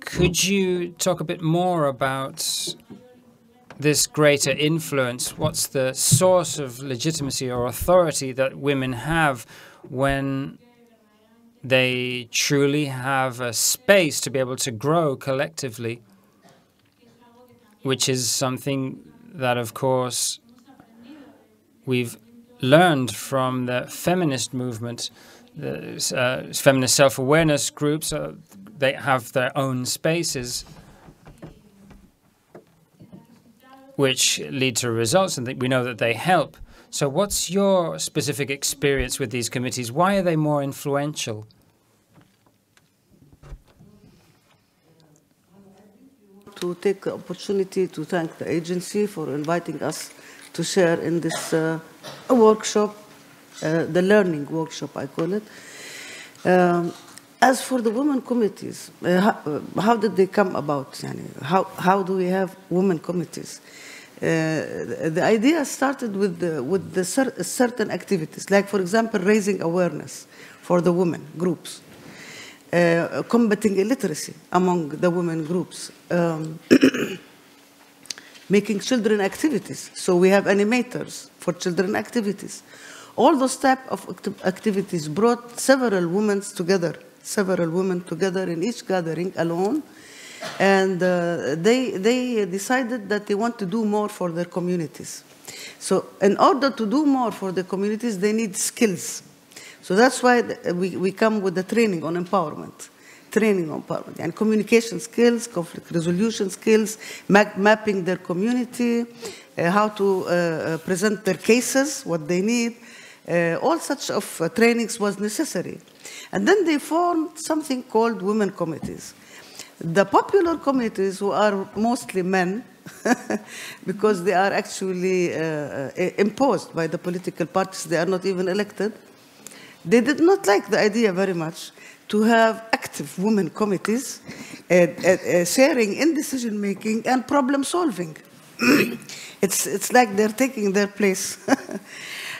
Could you talk a bit more about this greater influence? What's the source of legitimacy or authority that women have when they truly have a space to be able to grow collectively, which is something that, of course, we've learned from the feminist movement, the uh, feminist self-awareness groups, uh, they have their own spaces which lead to results, and we know that they help. So what's your specific experience with these committees? Why are they more influential? To take the opportunity to thank the agency for inviting us to share in this uh, workshop, uh, the learning workshop, I call it. Um, as for the women committees, uh, how, how, did they come about? Yani? How, how do we have women committees? the idea started with the, with the cer certain activities, like, for example, raising awareness for the women groups, uh, combating illiteracy among the women groups, um, making children activities. So we have animators for children activities. All those type of activities brought several women together, several women together in each gathering alone, and uh, they, they decided that they want to do more for their communities. So in order to do more for the communities, they need skills. So that's why we, we come with the training on empowerment. Training on empowerment and communication skills, conflict resolution skills, map, mapping their community, uh, how to uh, present their cases, what they need. Uh, all such of uh, trainings was necessary. And then they formed something called women committees. The popular committees, who are mostly men, because they are actually uh, imposed by the political parties, they are not even elected, they did not like the idea very much to have active women committees uh, uh, sharing in decision making and problem solving. it's, it's like they're taking their place.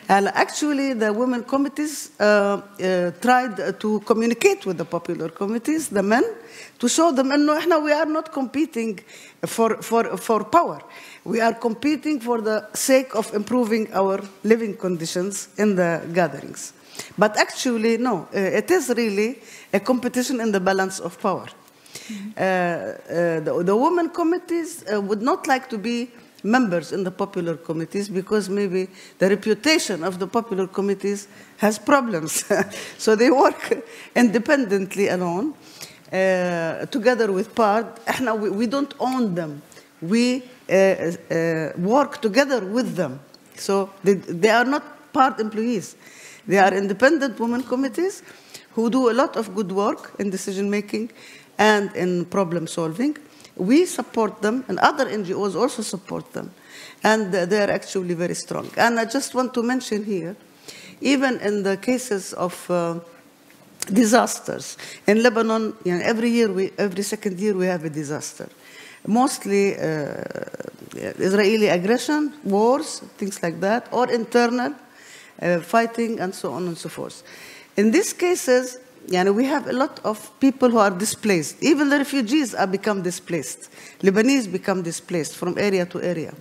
And actually, the women committees uh, uh, tried to communicate with the popular committees, the men, to show them, no, we are not competing for, for, for power. We are competing for the sake of improving our living conditions in the gatherings. But actually, no, uh, it is really a competition in the balance of power. Mm -hmm. the, the women committees would not like to be members in the popular committees because maybe the reputation of the popular committees has problems. so they work independently alone, uh, together with PARD. We, we don't own them. We uh, uh, work together with them. So they, they are not PARD employees. They are independent women committees who do a lot of good work in decision making and in problem solving. We support them, and other NGOs also support them. And they are actually very strong. And I just want to mention here, even in the cases of uh, disasters, in Lebanon, you know, every year, we, every second year, we have a disaster. Mostly uh, Israeli aggression, wars, things like that, or internal fighting, and so on and so forth. In these cases, you know, we have a lot of people who are displaced. Even the refugees are become displaced. Lebanese become displaced from area to area.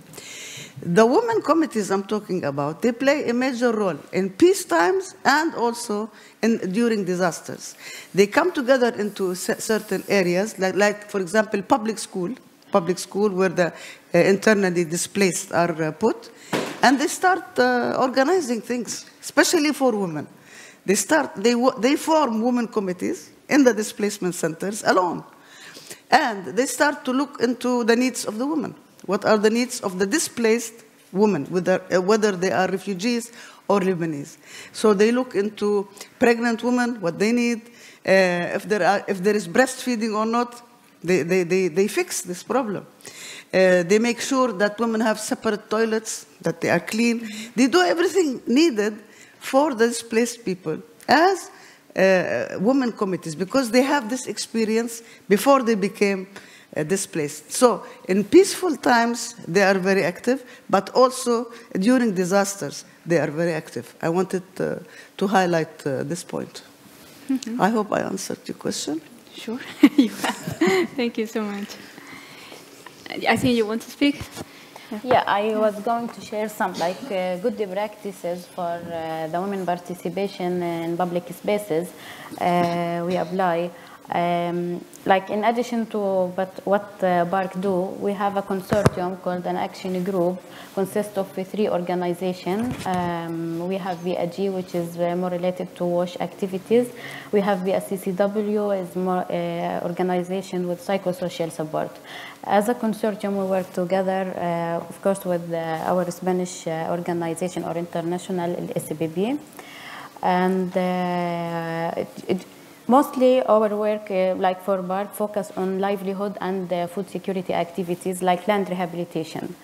The women committees I'm talking about, they play a major role in peace times and also in, during disasters. They come together into certain areas, like, like for example, public school, public school where the uh, internally displaced are uh, put, and they start uh, organizing things, especially for women. They start, they, they form women committees in the displacement centers alone. And they start to look into the needs of the women. What are the needs of the displaced women, whether, uh, whether they are refugees or Lebanese? So they look into pregnant women, what they need, uh, if, there are, if there is breastfeeding or not, they, they, they, they fix this problem. Uh, they make sure that women have separate toilets, that they are clean. They do everything needed for the displaced people as uh, women committees because they have this experience before they became uh, displaced. So in peaceful times, they are very active, but also during disasters, they are very active. I wanted uh, to highlight uh, this point. Mm -hmm. I hope I answered your question. Sure, you have. Thank you so much. I think you want to speak. Yeah, I was going to share some like uh, good practices for uh, the women participation in public spaces uh, we apply. Um, like in addition to but what uh, do, we have a consortium called an action group, consists of three organizations. Um, we have VAG, which is uh, more related to WASH activities. We have VACCW, is more uh, organization with psychosocial support. As a consortium, we work together, uh, of course, with uh, our Spanish uh, organization or international SBB. And it, it, Mostly our work, uh, like for PARC, focus on livelihood and uh, food security activities like land rehabilitation.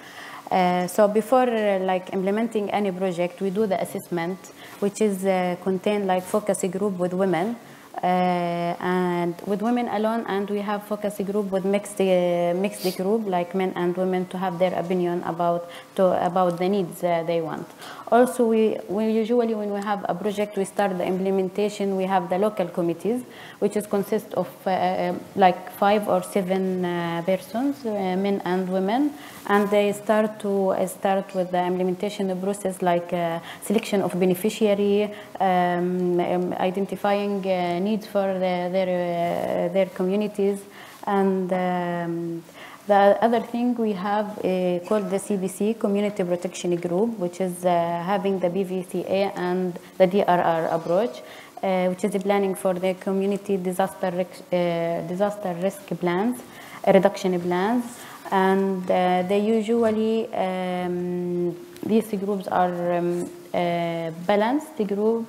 Uh, so before uh, like implementing any project, we do the assessment, which is uh, contain like focus group with women, and with women alone, and we have focus group with mixed mixed group like men and women to have their opinion about to about the needs they want. Also, we, we usually, when we have a project, we start the implementation, we have the local committees, which is consist of uh, uh, like five or seven uh, persons, uh, men and women, and they start to uh, start with the implementation of process like uh, selection of beneficiary, um, um, identifying needs for the, their, their communities, and um, the other thing we have uh, called the CPC, Community Protection Group, which is uh, having the BVCA and the DRR approach, uh, which is the planning for the community disaster, uh, disaster risk plans, uh, reduction plans. And uh, they usually, um, these groups are um, balanced group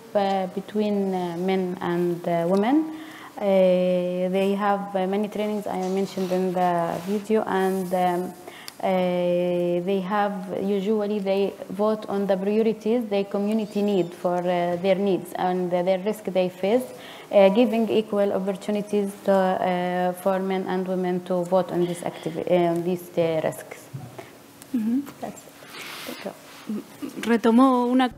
between men and women. Uh, they have uh, many trainings I mentioned in the video and um, uh, they have usually they vote on the priorities their community need for uh, their needs and their risk they face uh, giving equal opportunities to, uh, for men and women to vote on these activi- on these risks mm -hmm. That's it. Retomó una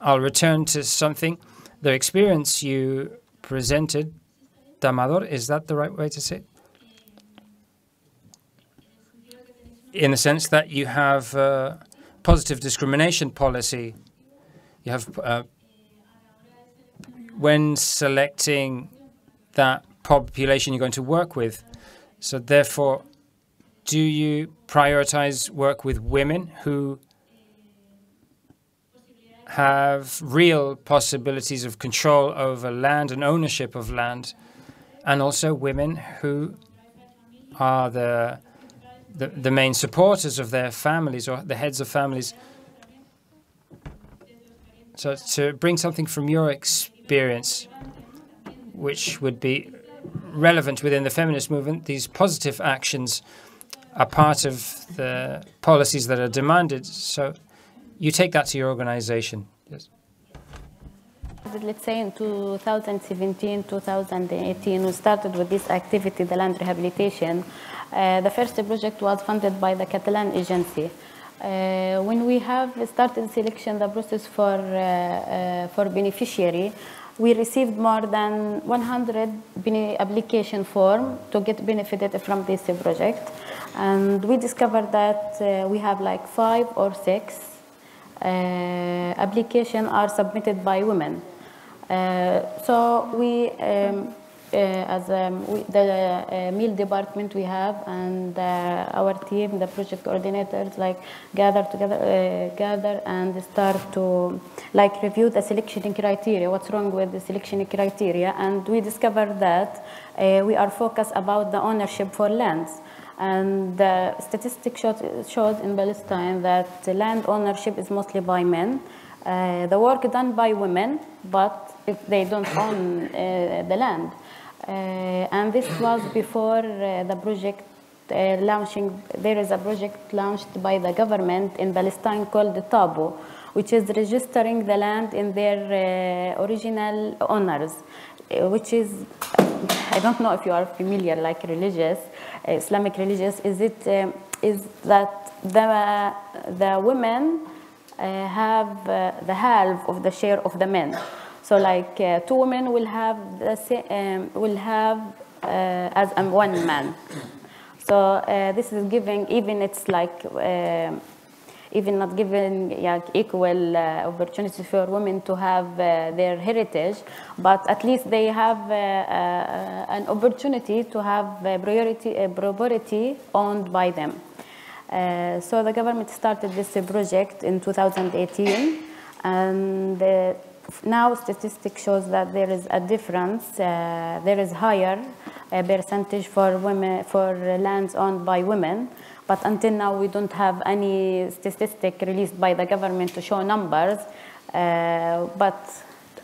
I'll return to something the experience you presented Tamador, is that the right way to say it? In the sense that you have uh, positive discrimination policy, you have uh, when selecting that population you're going to work with. So therefore, do you prioritize work with women who have real possibilities of control over land and ownership of land, and also women who are the, the, the main supporters of their families or the heads of families. So to bring something from your experience, which would be relevant within the feminist movement, these positive actions are part of the policies that are demanded. So you take that to your organization. Yes. Let's say in 2017, 2018, we started with this activity, the land rehabilitation. Uh, the first project was funded by the Catalan agency. Uh, when we have started selection the process for uh, uh for beneficiary, we received more than 100 application form to get benefited from this project, and we discovered that uh, we have like five or six uh, application are submitted by women. Uh, so we um, as um, we, the uh, meal department we have and uh, our team, the project coordinators, like gather together, gather and start to like review the selection criteria. What's wrong with the selection criteria? And we discovered that we are focused about the ownership for lands. And the statistics showed, showed in Palestine that land ownership is mostly by men. Uh, the work done by women, but they don't own uh, the land. Uh, and this was before uh, the project uh, launching. There is a project launched by the government in Palestine called the Tabo, which is registering the land in their original owners, which is, I don't know if you are familiar, like religious, Islamic religious, is it is that the, the women uh, have uh, the half of the share of the men. So like uh, two women will have the same, um, will have uh, as um, one man. So uh, this is giving even it's like uh, even not giving like, equal uh, opportunity for women to have uh, their heritage, but at least they have an opportunity to have a priority a property owned by them. so the government started this project in 2018, and now statistics shows that there is a difference. Uh, there is higher uh, percentage for women for lands owned by women, but until now we don't have any statistic released by the government to show numbers. Uh, but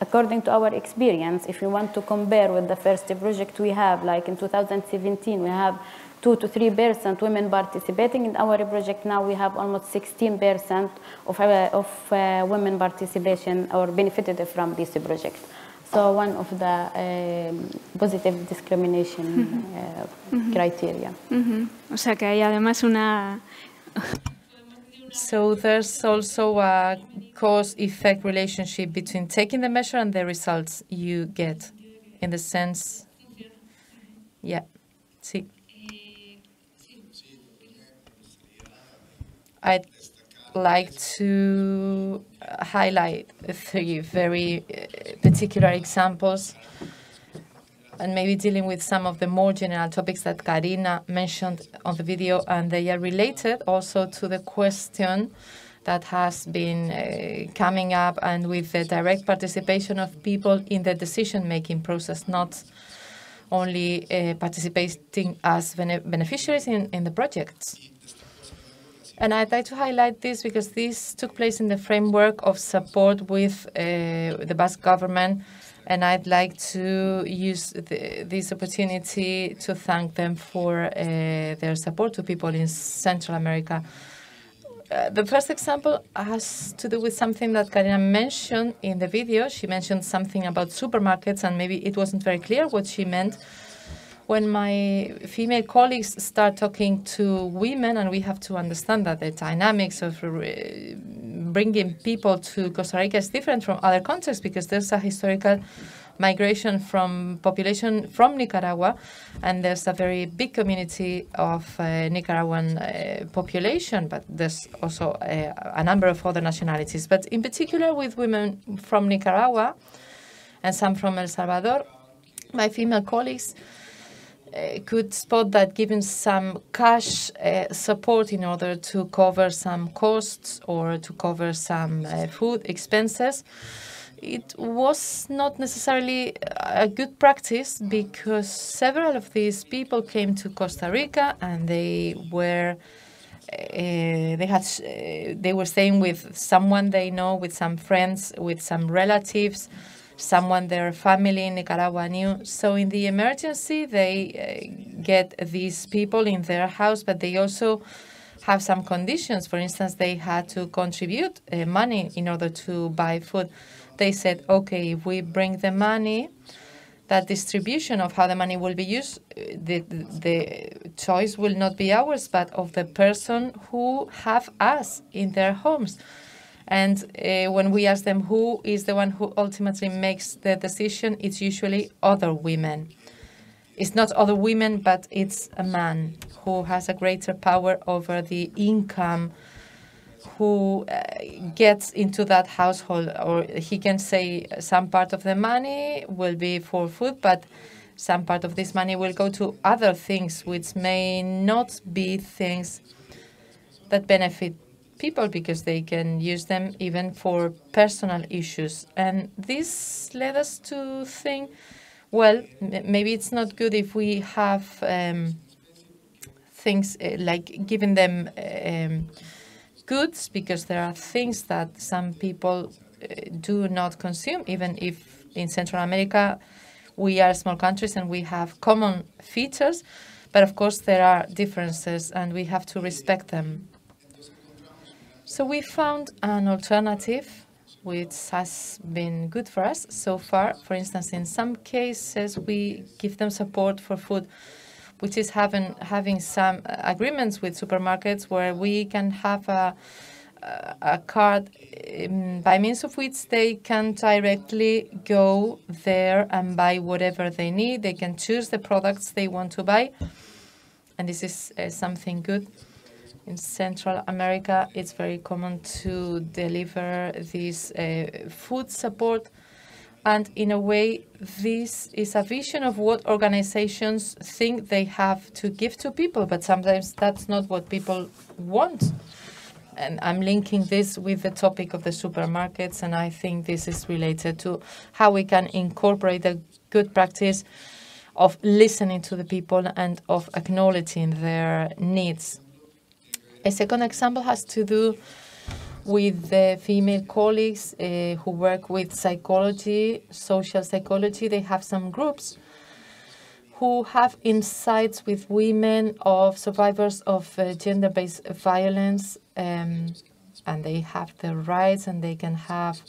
according to our experience, if you want to compare with the first project we have, like in 2017, we have 2 to 3 percent women participating in our project. Now we have almost 16 percent of, uh, of uh, women participation or benefited from this project. So one of the um, positive discrimination uh, mm -hmm. criteria. Mm -hmm. O sea que hay además una So there's also a cause-effect relationship between taking the measure and the results you get, in the sense, yeah, see. I'd like to highlight three very uh, particular examples and maybe dealing with some of the more general topics that Karina mentioned on the video, and they are related also to the question that has been uh, coming up and with the direct participation of people in the decision-making process, not only uh, participating as bene beneficiaries in, in the projects. And I'd like to highlight this because this took place in the framework of support with uh, the Basque government. And I'd like to use the, this opportunity to thank them for uh, their support to people in Central America. Uh, the first example has to do with something that Karina mentioned in the video. She mentioned something about supermarkets, and maybe it wasn't very clear what she meant when my female colleagues start talking to women, and we have to understand that the dynamics of uh, bringing people to Costa Rica is different from other contexts because there's a historical migration from population from Nicaragua, and there's a very big community of uh, Nicaraguan uh, population, but there's also a, uh, a, number of other nationalities. But in particular, with women from Nicaragua, and some from El Salvador. My female colleagues could spot that giving some cash uh, support in order to cover some costs or to cover some uh, food expenses, it was not necessarily a good practice because several of these people came to Costa Rica and they were uh, they had uh, they were staying with someone they know, with some friends, with some relatives, someone their family in Nicaragua knew. So in the emergency, they uh, get these people in their house, but they also have some conditions. For instance, they had to contribute uh, money in order to buy food. They said, okay, if we bring the money, that distribution of how the money will be used, the, the choice will not be ours, but of the person who have us in their homes. And uh, when we ask them who is the one who ultimately makes the decision, it's usually other women. It's not other women, but it's a man who has a greater power over the income who uh, gets into that household, or he can say some part of the money will be for food, but some part of this money will go to other things which may not be things that benefit people because they can use them even for personal issues. And this led us to think, well, maybe it's not good if we have um, things uh, like giving them. Um, goods because there are things that some people uh, do not consume, even if in Central America we are small countries and we have common features. But of course, there are differences and we have to respect them. So we found an alternative which has been good for us so far. For instance, in some cases, we give them support for food which is having having some agreements with supermarkets where we can have a a card um, by means of which they can directly go there and buy whatever they need. They can choose the products they want to buy, and this is uh, something good. In Central America, it's very common to deliver this uh, food support and in a way, this is a vision of what organizations think they have to give to people, but sometimes that's not what people want. And I'm linking this with the topic of the supermarkets, and I think this is related to how we can incorporate the good practice of listening to the people and of acknowledging their needs. A second example has to do with the female colleagues uh, who work with psychology, social psychology. They have some groups who have insights with women of survivors of uh, gender-based violence, um, and they have the rights and they can have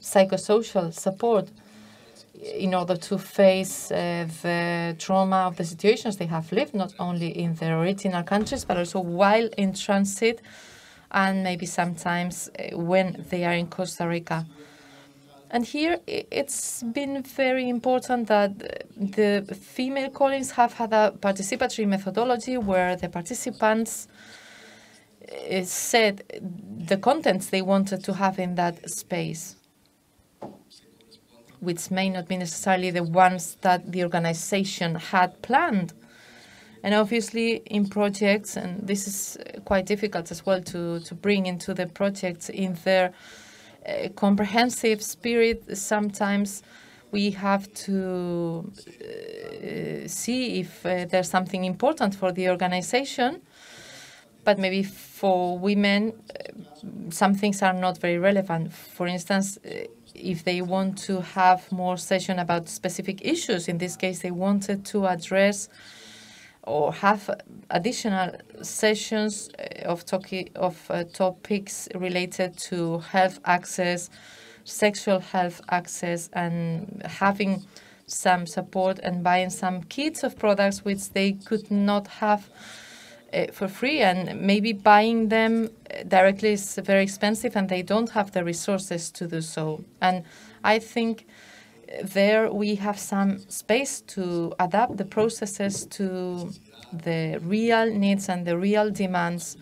psychosocial support in order to face uh, the trauma of the situations they have lived, not only in their original countries, but also while in transit and maybe sometimes uh, when they are in Costa Rica. And here it's been very important that the female colleagues have had a participatory methodology where the participants uh, said the contents they wanted to have in that space, which may not be necessarily the ones that the organization had planned. And obviously, in projects, and this is quite difficult as well to, to bring into the projects in their uh, comprehensive spirit, sometimes we have to uh, see if uh, there's something important for the organization. But maybe for women, uh, some things are not very relevant. For instance, uh, if they want to have more session about specific issues, in this case, they wanted to address or have additional sessions uh, of, of uh, topics related to health access, sexual health access, and having some support and buying some kits of products which they could not have for free and maybe buying them uh, directly is very expensive and they don't have the resources to do so. And I think there we have some space to adapt the processes to the real needs and the real demands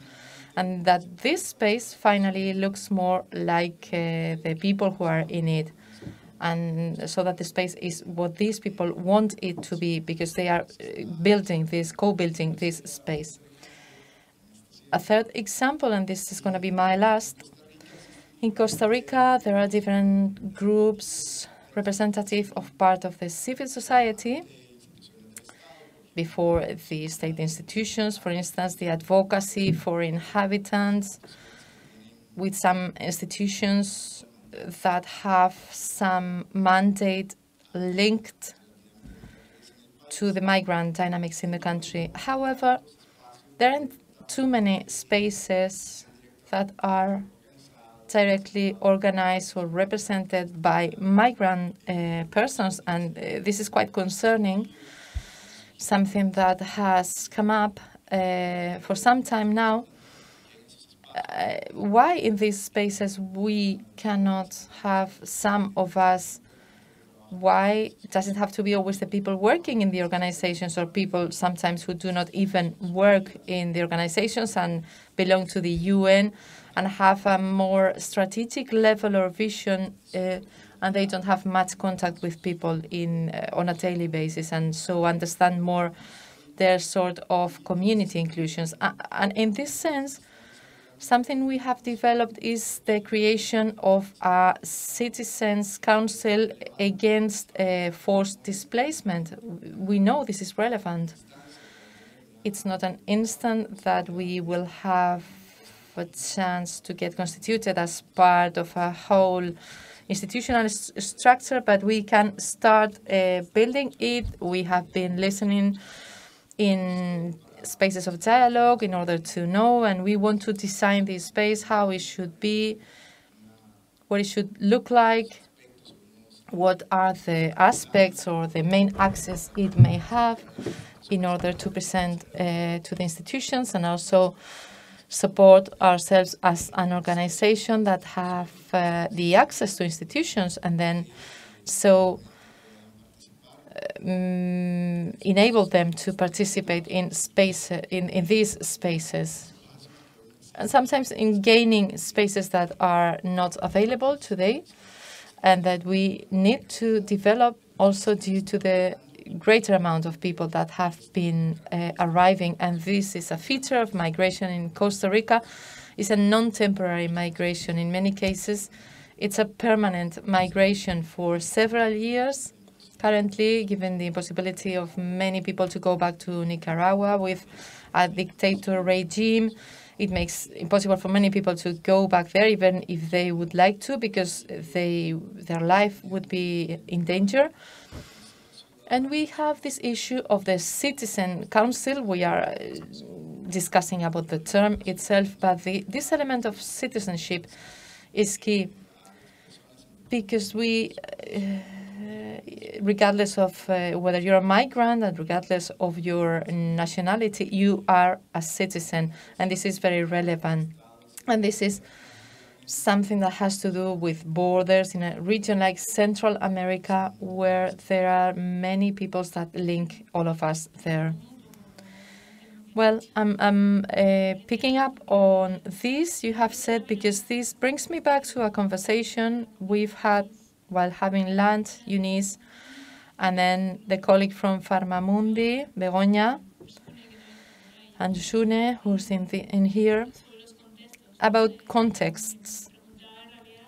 and that this space finally looks more like uh, the people who are in it. and so that the space is what these people want it to be because they are uh, building this, co-building this space. A third example, and this is going to be my last, in Costa Rica, there are different groups representative of part of the civil society before the state institutions, for instance, the advocacy for inhabitants, with some institutions that have some mandate linked to the migrant dynamics in the country. However, there aren't too many spaces that are directly organized or represented by migrant uh, persons, and uh, this is quite concerning. Something that has come up uh, for some time now. Uh, why in these spaces we cannot have some of us? Why does it have to be always the people working in the organizations or people sometimes who do not even work in the organizations and belong to the UN? and have a more strategic level or vision, uh, and they don't have much contact with people in uh, on a daily basis, and so understand more their sort of community inclusions. Uh, and in this sense, something we have developed is the creation of a citizens' council against uh, forced displacement. We know this is relevant. It's not an instant that we will have a chance to get constituted as part of a whole institutional st structure, but we can start uh, building it. We have been listening in spaces of dialogue in order to know, and we want to design this space, how it should be, what it should look like, what are the aspects or the main access it may have in order to present uh, to the institutions and also support ourselves as an organization that have uh, the access to institutions. And then so um, enable them to participate in space in, in these spaces and sometimes in gaining spaces that are not available today and that we need to develop also due to the greater amount of people that have been uh, arriving, and this is a feature of migration in Costa Rica. It's a non-temporary migration. In many cases, it's a permanent migration for several years. Currently, given the possibility of many people to go back to Nicaragua with a dictator regime, it makes impossible for many people to go back there, even if they would like to, because they their life would be in danger. And we have this issue of the citizen council. We are uh, discussing about the term itself, but the, this element of citizenship is key because we, uh, regardless of uh, whether you're a migrant and regardless of your nationality, you are a citizen, and this is very relevant. And this is something that has to do with borders in a region like Central America, where there are many peoples that link all of us there. Well, I'm, I'm uh, picking up on this you have said because this brings me back to a conversation we've had while having lunch, Eunice, and then the colleague from Farmamundi, Begoña, and Shune, who's in, the, in here about contexts.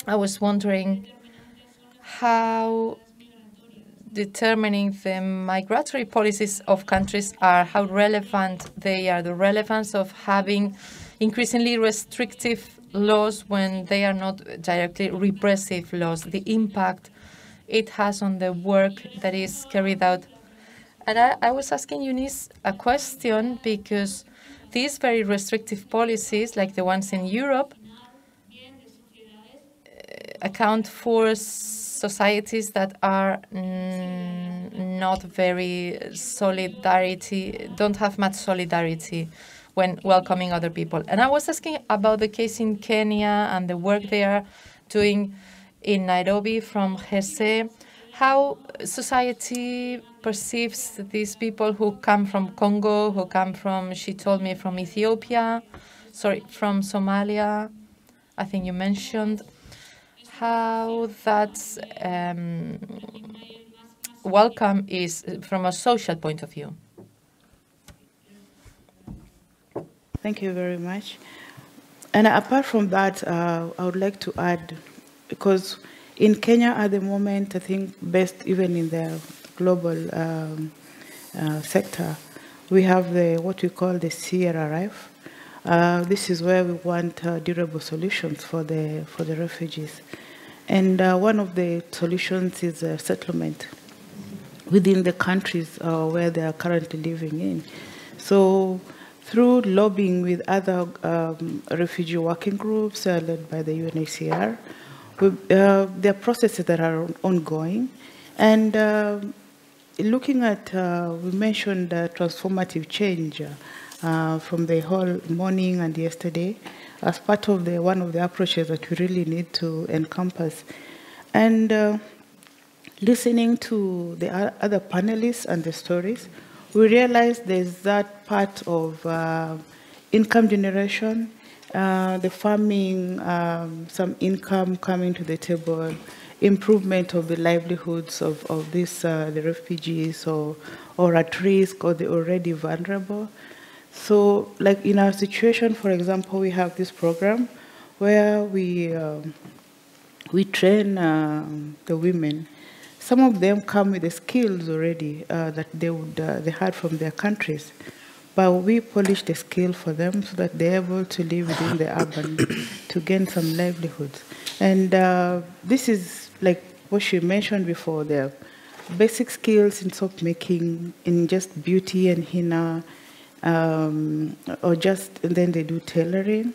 I was wondering how determining the migratory policies of countries are, how relevant they are, the relevance of having increasingly restrictive laws when they are not directly repressive laws, the impact it has on the work that is carried out. And I, I was asking Eunice a question because these very restrictive policies, like the ones in Europe, uh, account for societies that are mm, not very solidarity, don't have much solidarity when welcoming other people. And I was asking about the case in Kenya and the work they are doing in Nairobi from HESED, how society perceives these people who come from Congo, who come from, she told me, from Ethiopia, sorry, from Somalia, I think you mentioned, how that um, welcome is from a social point of view. Thank you very much. And apart from that, uh, I would like to add, because in Kenya at the moment, I think best even in the global um, uh, sector, we have the what we call the CRRF. Uh, this is where we want uh, durable solutions for the for the refugees, and uh, one of the solutions is settlement within the countries uh, where they are currently living in. So through lobbying with other um, refugee working groups uh, led by the UNHCR, we, uh, there are processes that are ongoing. And uh, looking at, uh, we mentioned transformative change uh, from the whole morning and yesterday as part of the one of the approaches that we really need to encompass. And uh, listening to the other panelists and the stories, we realize there's that part of uh, income generation, uh, the farming, um, some income coming to the table, improvement of the livelihoods of, of these uh, the refugees or, or at risk or the already vulnerable. So like in our situation, for example, we have this program where we, um, we train um, the women some of them come with the skills already uh, that they would uh, they had from their countries, but we polish the skill for them so that they're able to live within the urban to gain some livelihoods. And uh, this is like what she mentioned before: the basic skills in soap making, in just beauty and henna, um, or just then they do tailoring.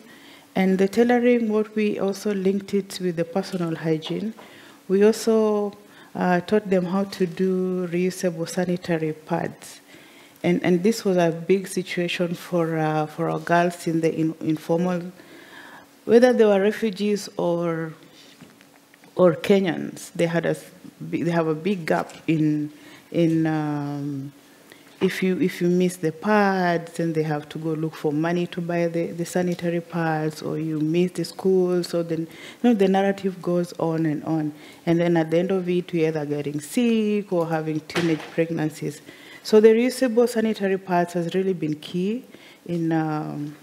And the tailoring, what we also linked it with the personal hygiene. We also uh, taught them how to do reusable sanitary pads. And, and this was a big situation for, uh, for our girls in the in, informal, whether they were refugees or, or Kenyans, they, had a, they have a big gap in, in um, if you if you miss the pads then they have to go look for money to buy the, the sanitary pads or you miss the school. So then you know the narrative goes on and on. And then at the end of it we're either getting sick or having teenage pregnancies. So the reusable sanitary pads has really been key in um,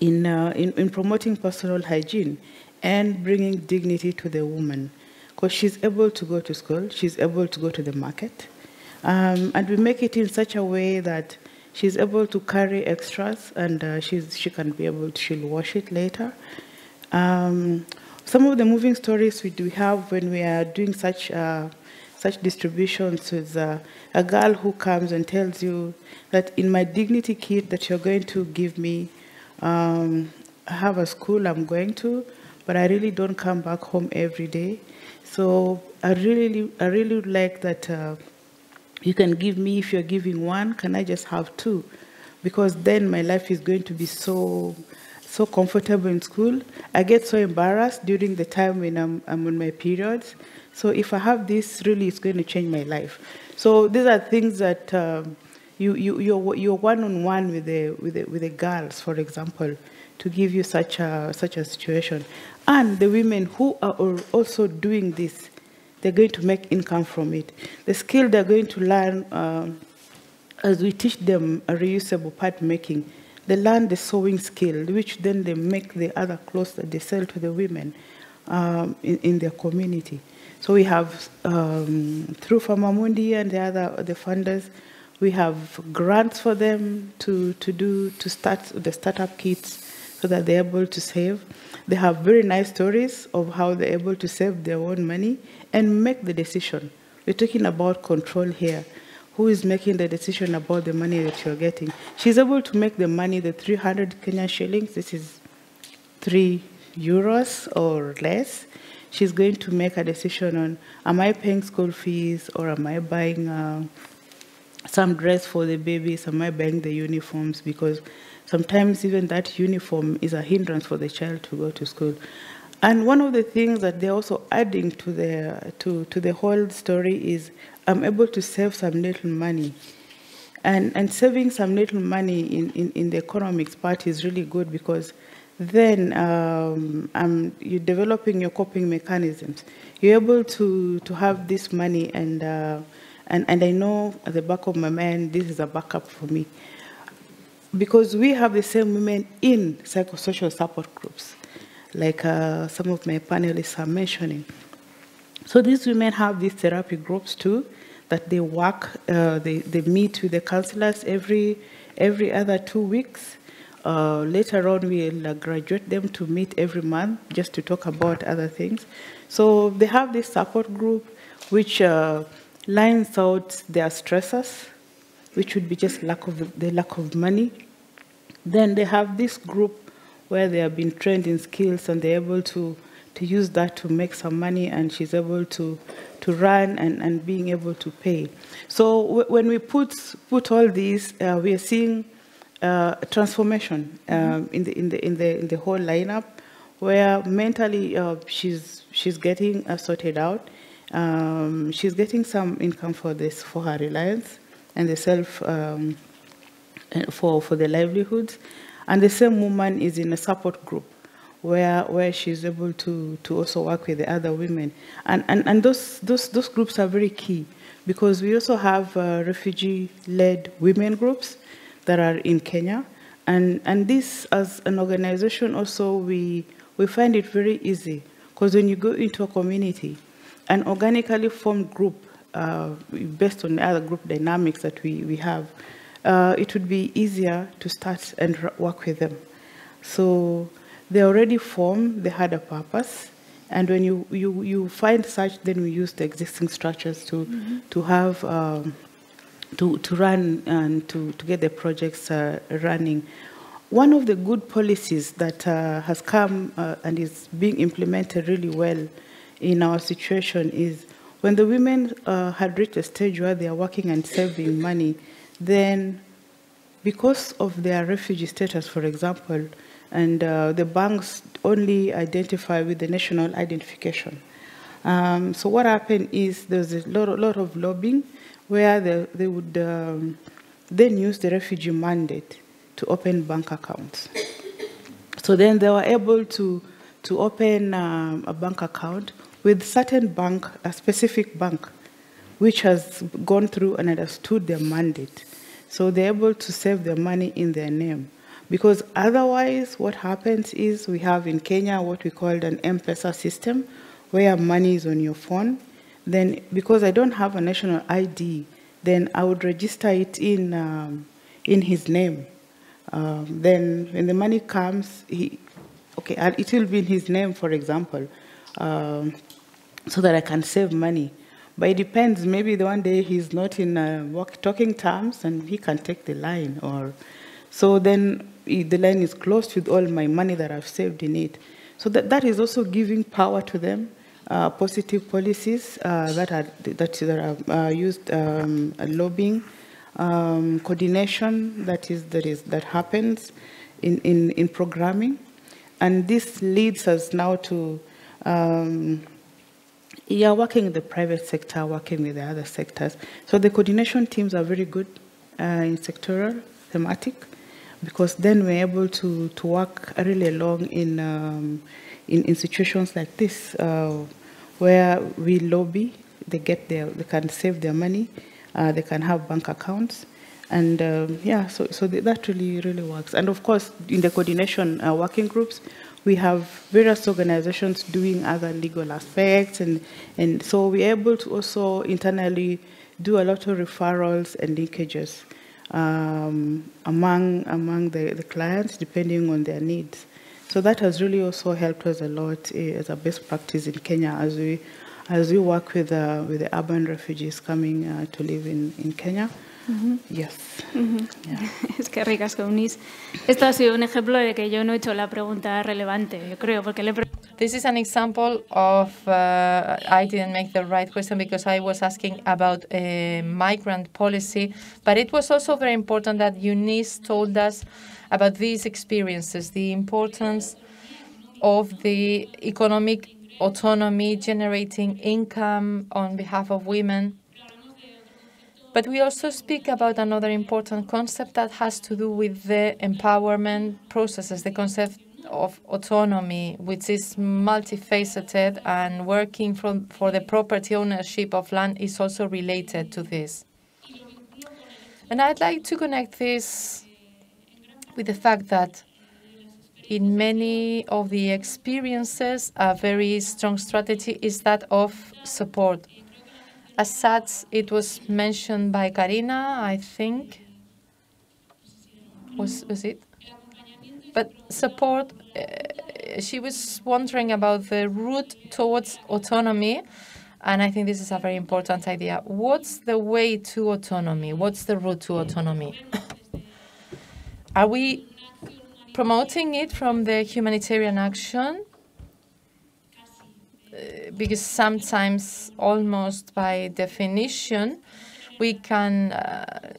in, uh, in, in promoting personal hygiene and bringing dignity to the woman. Because she's able to go to school she's able to go to the market um, and we make it in such a way that she's able to carry extras and uh, she's, she can be able to, she'll wash it later. Um, some of the moving stories we do have when we are doing such, uh, such distributions is uh, a girl who comes and tells you that in my dignity kit that you're going to give me, um, I have a school I'm going to, but I really don't come back home every day. So I really, I really like that uh, you can give me, if you're giving one, can I just have two? Because then my life is going to be so so comfortable in school. I get so embarrassed during the time when I'm, I'm on my periods. So if I have this, really, it's going to change my life. So these are things that um, you, you, you're, you're one-on-one with the, with, the, with the girls, for example, to give you such a, such a situation. And the women who are also doing this, they're going to make income from it. The skill they're going to learn um, as we teach them reusable part making, they learn the sewing skill, which then they make the other clothes that they sell to the women um, in, in, their community. So we have, um, through Farmamundi and the other the funders, we have grants for them to, to do, to start the startup kits so that they're able to save. They have very nice stories of how they're able to save their own money and make the decision. We're talking about control here. Who is making the decision about the money that you're getting? She's able to make the money, the 300 Kenyan shillings, this is three euros or less. She's going to make a decision on, am I paying school fees or am I buying uh, some dress for the babies? Am I buying the uniforms? Because sometimes even that uniform is a hindrance for the child to go to school. And one of the things that they're also adding to the, to, to the whole story is I'm able to save some little money. And, and saving some little money in, in, in the economics part is really good because then um, um, you're developing your coping mechanisms. You're able to, to have this money, and, uh, and, and I know at the back of my mind, this is a backup for me. Because we have the same women in psychosocial support groups, like uh, some of my panelists are mentioning. So these women have these therapy groups too, that they work, uh, they, they meet with the counselors every, every other two weeks. Uh, later on, we'll uh, graduate them to meet every month just to talk about other things. So they have this support group which uh, lines out their stressors, which would be just lack of the lack of money. Then they have this group where they have been trained in skills and they're able to, to use that to make some money and she's able to, to run and, and being able to pay. So w- when we put, put all these, uh, we are seeing uh, transformation um, in, the, in, the, in, the, in the whole lineup where mentally uh, she's, she's getting uh, sorted out. Um, she's getting some income for this, for her reliance and the self, um, for, for the livelihoods. And the same woman is in a support group where, where she's able to, to also work with the other women. And, and, and those, those, those groups are very key because we also have uh, refugee-led women groups that are in Kenya. And, and this, as an organization, also we, we find it very easy because when you go into a community, an organically formed group, uh, based on the other group dynamics that we, we have, uh, it would be easier to start and work with them. So they already formed, they had a purpose, and when you, you, you find such, then we use the existing structures to, to have um, to, to run and to, to get the projects uh, running. One of the good policies that uh, has come uh, and is being implemented really well in our situation is when the women uh, had reached a stage where they are working and saving money, then because of their refugee status, for example, and uh, the banks only identify with the national identification. Um, so what happened is there's a lot, lot of lobbying where they, they would um, then use the refugee mandate to open bank accounts. So then they were able to, to open um, a bank account with certain bank, a specific bank, which has gone through and understood their mandate. So they're able to save their money in their name. Because otherwise, what happens is we have in Kenya what we call an M-Pesa system, where money is on your phone. Then, because I don't have a national ID, then I would register it in, um, in his name. Um, then, when the money comes, he, okay, it will be in his name, for example, um, so that I can save money. But it depends. Maybe the one day he's not in uh, talking terms, and he can take the line, or so then the line is closed with all my money that I've saved in it. So that, that is also giving power to them, uh, positive policies uh, that are that, are uh, used, um, lobbying, um, coordination that is that is that happens in, in, in programming, and this leads us now to. Um, yeah, working in the private sector, working with the other sectors. So the coordination teams are very good uh, in sectoral, thematic, because then we're able to, to work really along in, um, in, in situations like this, uh, where we lobby, they get their, they can save their money, uh, they can have bank accounts, and um, yeah, so, so that really, really works. And of course, in the coordination uh, working groups, we have various organizations doing other legal aspects, and, and so we're able to also internally do a lot of referrals and linkages um, among, among the, the clients, depending on their needs. So that has really also helped us a lot eh, as a best practice in Kenya as we, as we work with, uh, with the urban refugees coming uh, to live in, in Kenya. Ujú. Yes. Ujú. Es que ricasco, Eunice. Esto ha sido un ejemplo de que yo no he hecho la pregunta relevante, yo creo, porque le This is an example of uh, I didn't make the right question because I was asking about uh, migrant policy, but it was also very important that Eunice told us about these experiences, the importance of the economic autonomy, generating income on behalf of women. But we also speak about another important concept that has to do with the empowerment processes, the concept of autonomy, which is multifaceted, and working from, for the property ownership of land is also related to this. And I'd like to connect this with the fact that in many of the experiences, a very strong strategy is that of support. As such, it was mentioned by Karina, I think. Was, was it? But support, uh, she was wondering about the route towards autonomy, and I think this is a very important idea. What's the way to autonomy? What's the route to autonomy? Are we promoting it from the humanitarian action? Because sometimes, almost by definition, we can uh,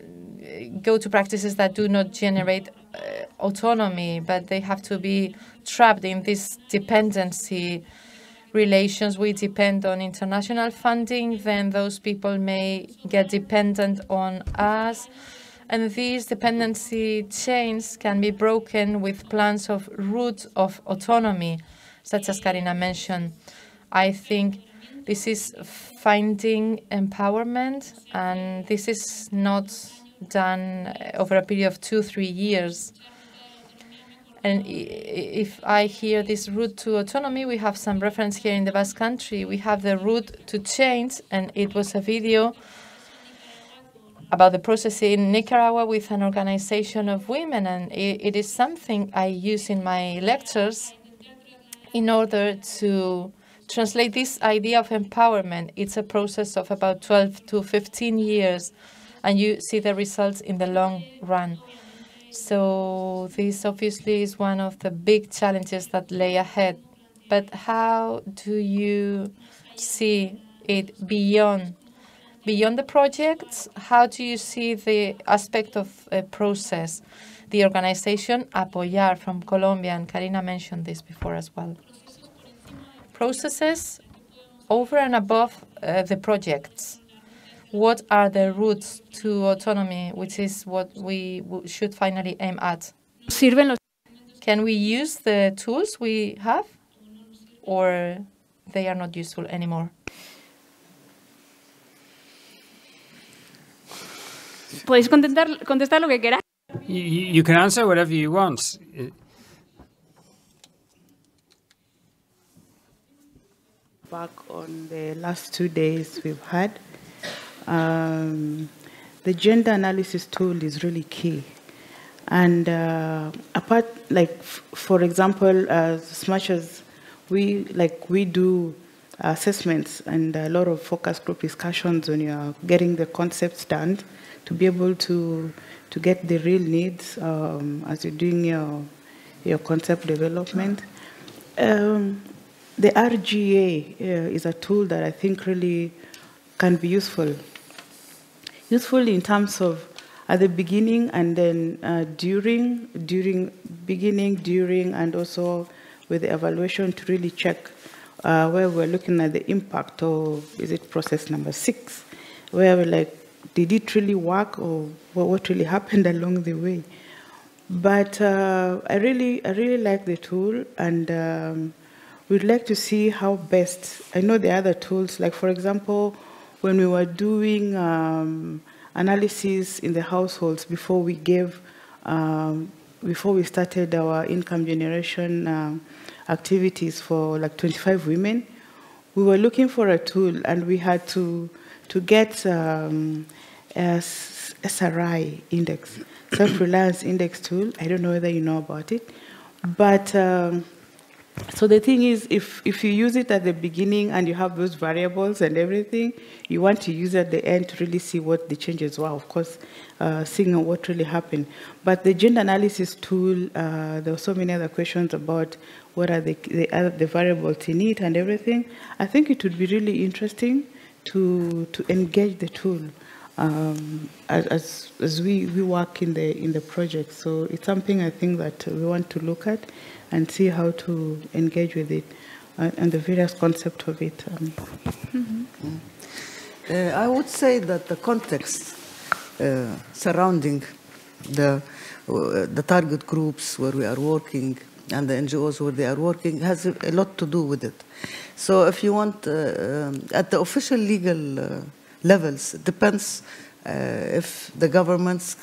go to practices that do not generate uh, autonomy, but they have to be trapped in this dependency relations. We depend on international funding, then those people may get dependent on us. And these dependency chains can be broken with plans of route of autonomy, such as Karina mentioned. I think this is finding empowerment, and this is not done over a period of two, three years. And if I hear this route to autonomy, we have some reference here in the Basque Country. We have the route to change, and it was a video about the process in Nicaragua with an organization of women, and it, it is something I use in my lectures in order to translate this idea of empowerment. It's a process of about 12 to 15 years, and you see the results in the long run. So this obviously is one of the big challenges that lay ahead. But how do you see it beyond beyond the projects? How do you see the aspect of a process? The organization Apoyar from Colombia, and Karina mentioned this before as well. Processes over and above uh, the projects what are the routes to autonomy, which is what we should finally aim at? Can we use the tools we have, or they are not useful anymore? Podéis contestar, contestar lo que queráis. You, you can answer whatever you want. Back on the last two days we've had, um, the gender analysis tool is really key. And uh, apart, like for example, as much as we like we do assessments and a lot of focus group discussions when you're getting the concepts done, to be able to to get the real needs um, as you're doing your your concept development. Um, the RGA uh, is a tool that I think really can be useful useful in terms of at the beginning and then uh, during, during beginning, during, and also with the evaluation to really check uh, where we're looking at the impact of is it process number six, where we're like, did it really work or what really happened along the way? But uh, I really, I really like the tool, and um, we'd like to see how best. I know the other tools, like for example, when we were doing um, analysis in the households before we gave, um, before we started our income generation um, activities for like 25 women, we were looking for a tool and we had to, to get um, a SRI index, self-reliance index tool. I don't know whether you know about it, but um, so the thing is, if, if you use it at the beginning and you have those variables and everything, you want to use at the end to really see what the changes were, of course, uh, seeing what really happened. But the gender analysis tool, uh, there were so many other questions about what are the, the, uh, the variables in it and everything. I think it would be really interesting to, to engage the tool um, as, as we, we work in the, in the project. So it's something I think that we want to look at and see how to engage with it uh, and the various concepts of it. Um. Mm-hmm. Uh, I would say that the context uh, surrounding the, uh, the target groups where we are working and the NGOs where they are working has a, lot to do with it. So if you want, uh, um, at the official legal uh, levels, it depends if the government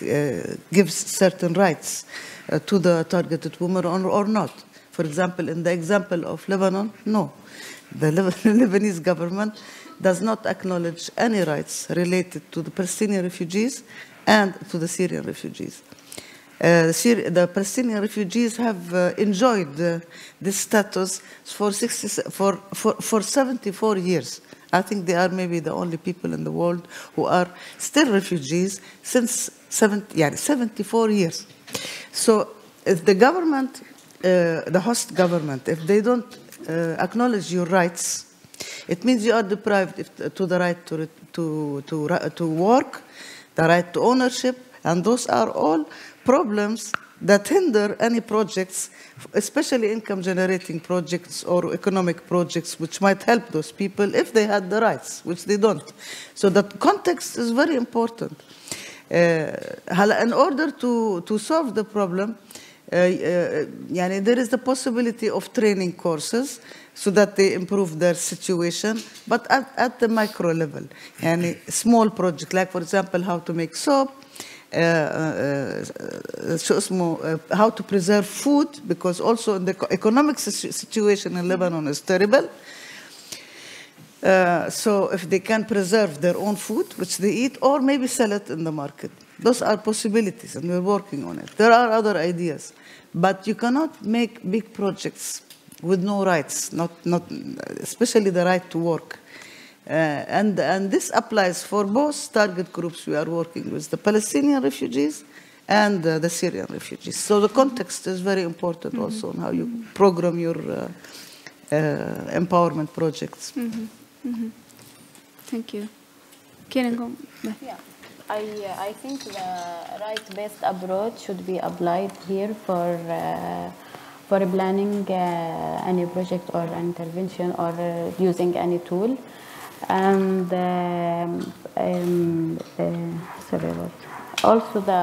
gives certain rights uh, to the targeted woman or, or not. For example, in the example of Lebanon, no. The Lebanese government does not acknowledge any rights related to the Palestinian refugees and to the Syrian refugees. Uh, the, Palestinian refugees have uh, enjoyed uh, this status for, 60, for, for, for 74 years. I think they are maybe the only people in the world who are still refugees since 70, yeah, 74 years. So if the government, uh, the host government, if they don't uh, acknowledge your rights, it means you are deprived if, to the right to, to, to, to work, the right to ownership, and those are all problems that hinder any projects, especially income generating projects or economic projects, which might help those people if they had the rights, which they don't. So that context is very important. Uh, in order to, to solve the problem, uh, uh, yani there is the possibility of training courses so that they improve their situation, but at, at the micro level. Yani small project, like for example, how to make soap, شو اسمه how to preserve food because also in the economic situation in Lebanon is terrible. Uh, so if they can preserve their own food, which they eat, or maybe sell it in the market. Those are possibilities, and we're working on it. There are other ideas, but you cannot make big projects with no rights, not, not especially the right to work. Uh, and, and this applies for both target groups we are working with, the Palestinian refugees and uh, the Syrian refugees. So the context is very important mm -hmm. also on how you program your uh, uh empowerment projects. Mm -hmm. Mm -hmm. Thank you. Kieran, yeah. I, uh, I think the right-based approach should be applied here for uh, for planning any project or intervention or using any tool and um, um, uh, sorry what also the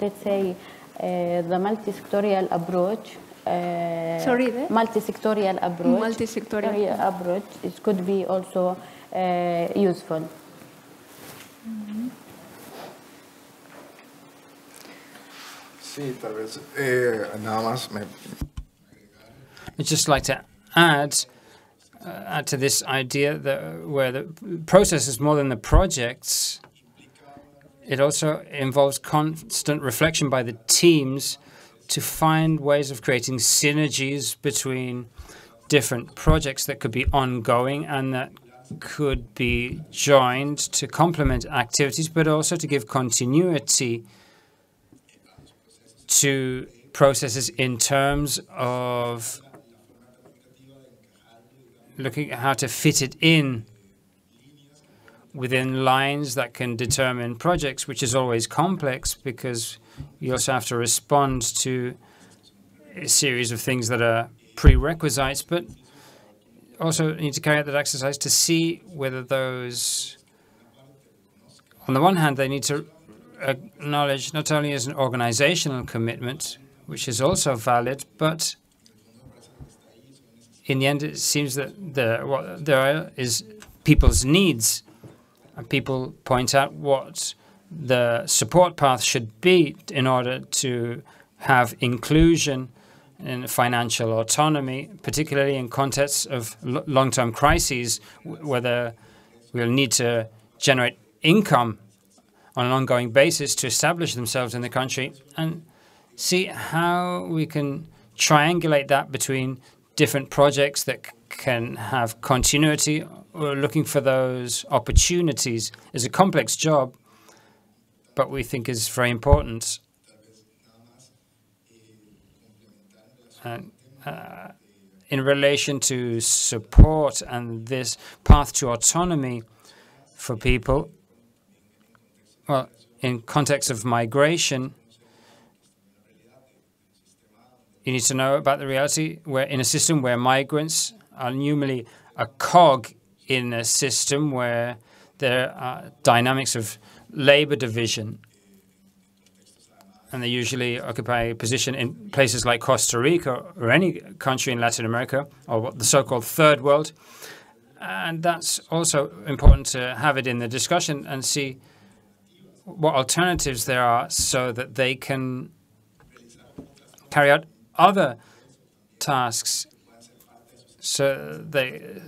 let's say uh, the multi-sectorial approach uh, sorry the multi-sectorial approach. Multi-sectorial. Approach. It could be also uh, useful. Sí, tal vez eh, nada más me. I'd just like to add uh, add to this idea that where the process is more than the projects, it also involves constant reflection by the teams to find ways of creating synergies between different projects that could be ongoing and that could be joined to complement activities, but also to give continuity to processes in terms of looking at how to fit it in within lines that can determine projects, which is always complex because you also have to respond to a series of things that are prerequisites, but also need to carry out that exercise to see whether those, on the one hand, they need to acknowledge not only as an organizational commitment, which is also valid, but in the end, it seems that the, what there is people's needs. And people point out what the support path should be in order to have inclusion and financial autonomy, particularly in contexts of long-term crises, whether we'll need to generate income on an ongoing basis to establish themselves in the country and see how we can triangulate that between different projects that can have continuity. We're looking for those opportunities. It's a complex job, but we think is very important. And, uh, in relation to support and this path to autonomy for people, well, in context of migration, you need to know about the reality where in a system where migrants are normally a cog in a system where there are dynamics of labor division. and they usually occupy a position in places like Costa Rica or any country in Latin America, or the so-called third world. And that's also important to have it in the discussion and see what alternatives there are so that they can carry out other tasks. So they,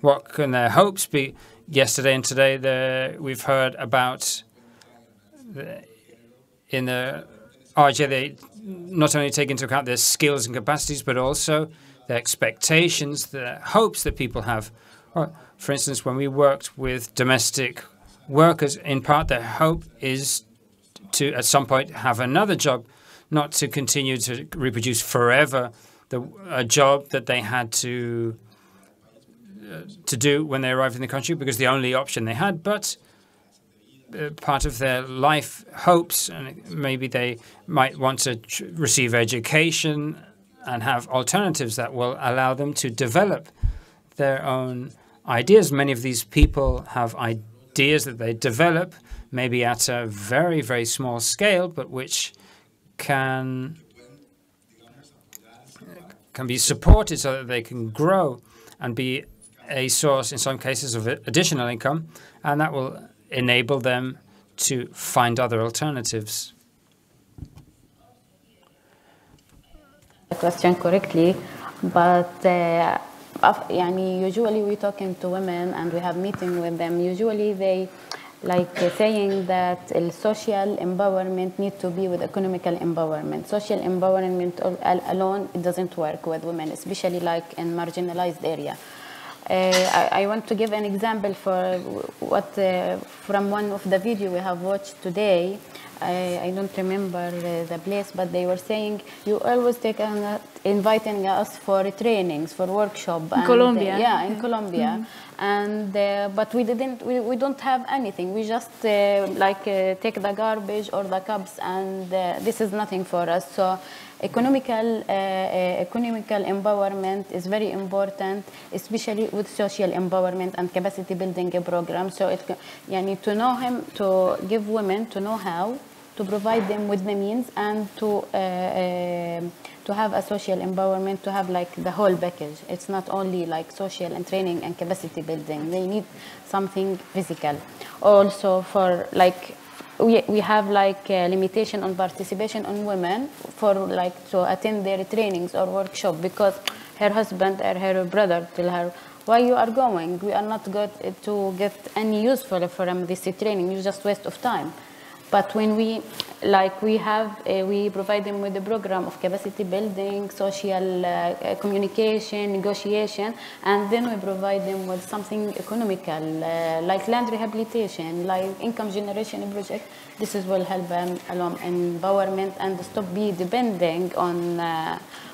what can their hopes be? Yesterday and today, the, we've heard about the, in the RJ, they not only take into account their skills and capacities, but also the expectations, the hopes that people have. For instance, when we worked with domestic workers, in part their hope is to, at some point, have another job, not to continue to reproduce forever the, a job that they had to to do when they arrived in the country because the only option they had, but uh, part of their life hopes, and maybe they might want to receive education and have alternatives that will allow them to develop their own ideas. Many of these people have ideas that they develop, maybe at a very, very small scale, but which can can be supported so that they can grow and be a source, in some cases, of additional income, and that will enable them to find other alternatives. The question correctly, but uh, usually we talking to women and we have meeting with them. Usually they like uh, saying that social empowerment need to be with economical empowerment. Social empowerment alone it doesn't work with women, especially like in marginalized area. Uh, I, I, want to give an example for what uh, from one of the video we have watched today. I, I don't remember uh, the place, but they were saying you always take uh, inviting us for trainings, for workshop. In and, Colombia. yeah, in Colombia. Mm -hmm. And but we didn't. We, we don't have anything. We just like take the garbage or the cups, and this is nothing for us. So economical uh, uh, economical empowerment is very important especially with social empowerment and capacity building programs so it yani to know him to give women to know how to provide them with the means and to uh, to have a social empowerment to have like the whole package. It's not only like social and training and capacity building. They need something physical. Also for like we, we have like a limitation on participation on women for like to attend their trainings or workshop because her husband or her brother tell her why you are going? We are not good to get any useful from this training. You just waste of time but when we like we have uh, we provide them with a program of capacity building social uh, communication negotiation and then we provide them with something economical uh, like land rehabilitation like income generation project this is will help them along empowerment and stop be depending on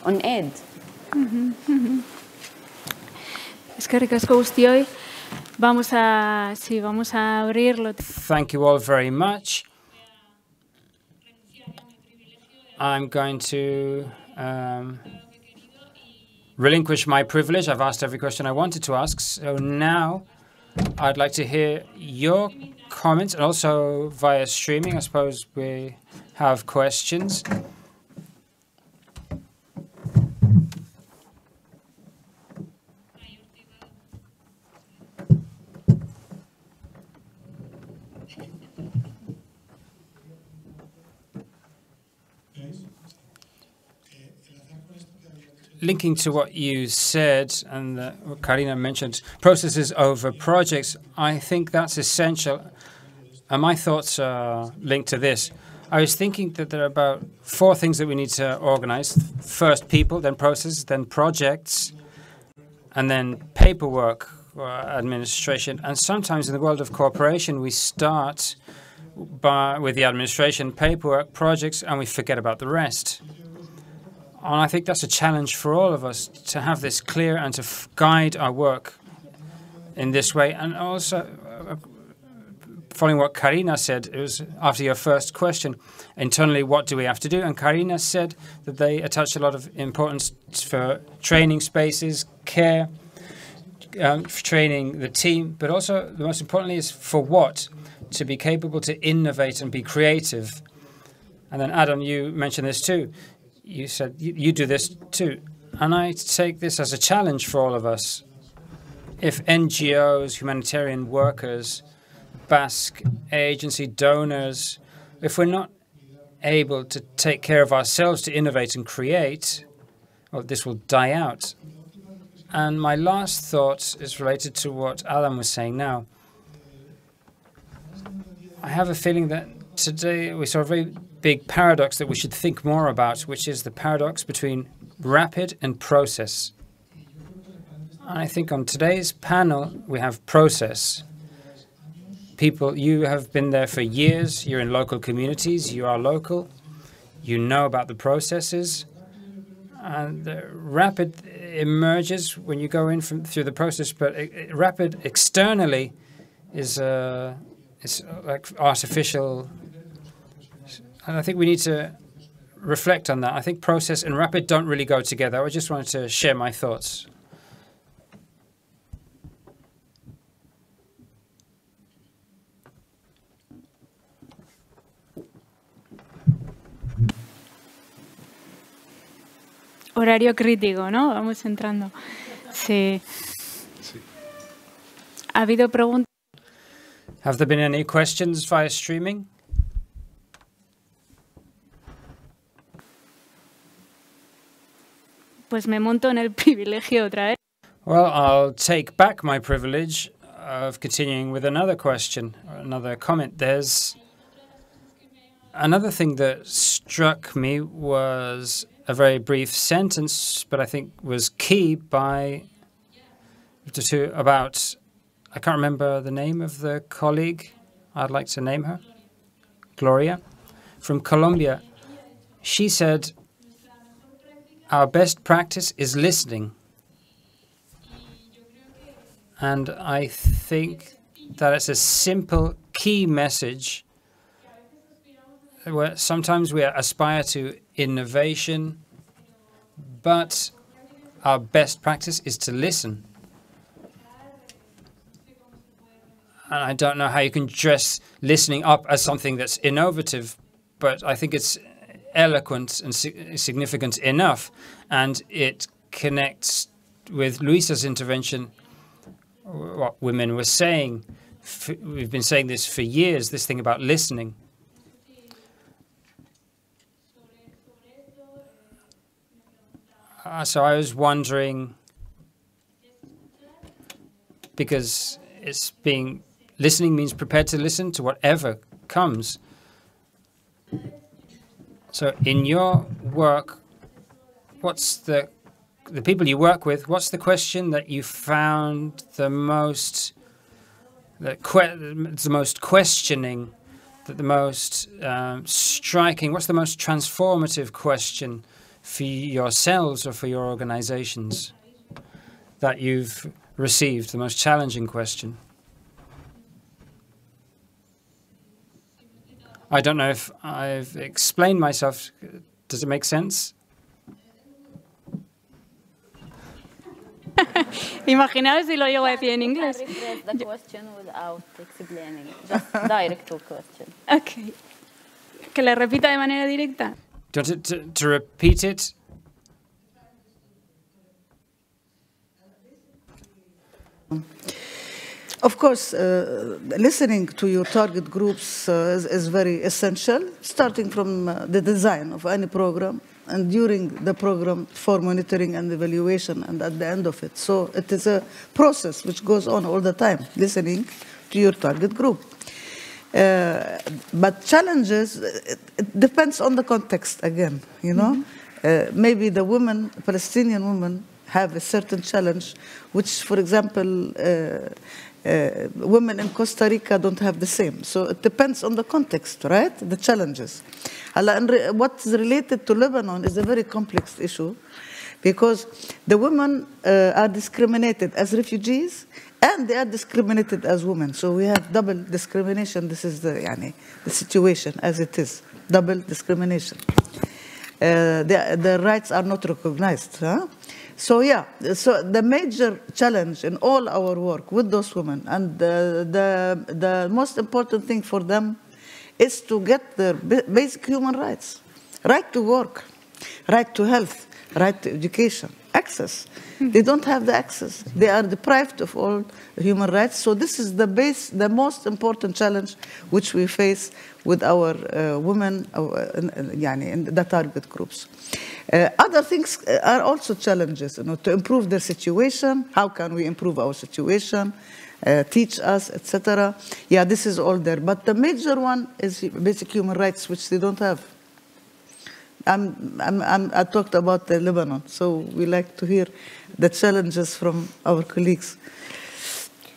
on aid Eskerrik asko guztioi. Vamos a, sí, vamos a abrirlo. Thank you all very much. I'm going to um, relinquish my privilege. I've asked every question I wanted to ask. So now I'd like to hear your comments and also via streaming. I suppose we have questions. Linking to what you said and uh, what Karina mentioned, processes over projects, I think that's essential. And my thoughts are linked to this. I was thinking that there are about four things that we need to organize. First, people, then processes, then projects, and then paperwork or administration. And sometimes in the world of cooperation, we start by, with the administration, paperwork, projects, and we forget about the rest. And I think that's a challenge for all of us to have this clear and to guide our work in this way. And also, uh, following what Karina said, it was after your first question, internally, what do we have to do? And Karina said that they attach a lot of importance for training spaces, care, um, training the team, but also the most importantly is for what? To be capable to innovate and be creative And then, Adam, you mentioned this too. You said you, you do this too. And I take this as a challenge for all of us. If NGOs, humanitarian workers, Basque agency donors, if we're not able to take care of ourselves to innovate and create, well, this will die out. And my last thought is related to what Alan was saying now. I have a feeling that today we saw a very big paradox that we should think more about, which is the paradox between rapid and process. I think on today's panel, we have process. People, you have been there for years, you're in local communities, you are local, you know about the processes, and the rapid emerges when you go in from through the process, but it, rapid externally is uh, is like artificial, and I think we need to reflect on that. I think process and rapid don't really go together. I just wanted to share my thoughts. Horario crítico, ¿no? Vamos entrando. Sí. Sí. ¿Ha habido preguntas? Have there been any questions via streaming? Pues me monto en el privilegio otra vez. Well, I'll take back my privilege of continuing with another question, another comment. There's another thing that struck me was a very brief sentence, but I think was key by to, to about I can't remember the name of the colleague. I'd like to name her. Gloria from Colombia. She said our best practice is listening. And I think that it's a simple key message where sometimes we aspire to innovation, but our best practice is to listen. And I don't know how you can dress listening up as something that's innovative, but I think it's eloquent and significant enough, and it connects with Luisa's intervention, what women were saying. We've been saying this for years, this thing about listening. Uh, so I was wondering, because it's being, listening means prepared to listen to whatever comes. So in your work, what's the the people you work with? What's the question that you found the most the, the most questioning, that the most um, striking? What's the most transformative question for yourselves or for your organizations that you've received? The most challenging question. I don't know if I've explained myself. Does it make sense? Imaginaos si lo llego a decir en inglés. the question without explaining. Just direct question. Okay. Que le repita de manera directa. Do you want to, to, to repeat it? Of course, uh, listening to your target groups uh, is, is, very essential, starting from uh, the design of any program and during the program for monitoring and evaluation and at the end of it. So it is a process which goes on all the time, listening to your target group. Uh, but challenges, it, it, depends on the context again, you know. Mm -hmm. maybe the women, Palestinian women, have a certain challenge, which, for example, uh, uh, women in Costa Rica don't have the same. So it depends on the context, right? The challenges. What's related to Lebanon is a very complex issue because the women uh, are discriminated as refugees and they are discriminated as women. So we have double discrimination. This is the, yani, the situation as it is, double discrimination. Uh, the, the rights are not recognized. Huh? So yeah, so the major challenge in all our work with those women, and the, the, the most important thing for them is to get their basic human rights right to work, right to health, right to education, access. They don't have the access. They are deprived of all human rights. So this is the base, the most important challenge which we face with our uh, women, uh, yani, in the target groups. Uh, other things are also challenges, you know, to improve their situation. How can we improve our situation? Uh, teach us, etc. Yeah, this is all there. But the major one is basic human rights, which they don't have. I'm, I'm, I'm, i talked about the Lebanon, so we like to hear the challenges from our colleagues.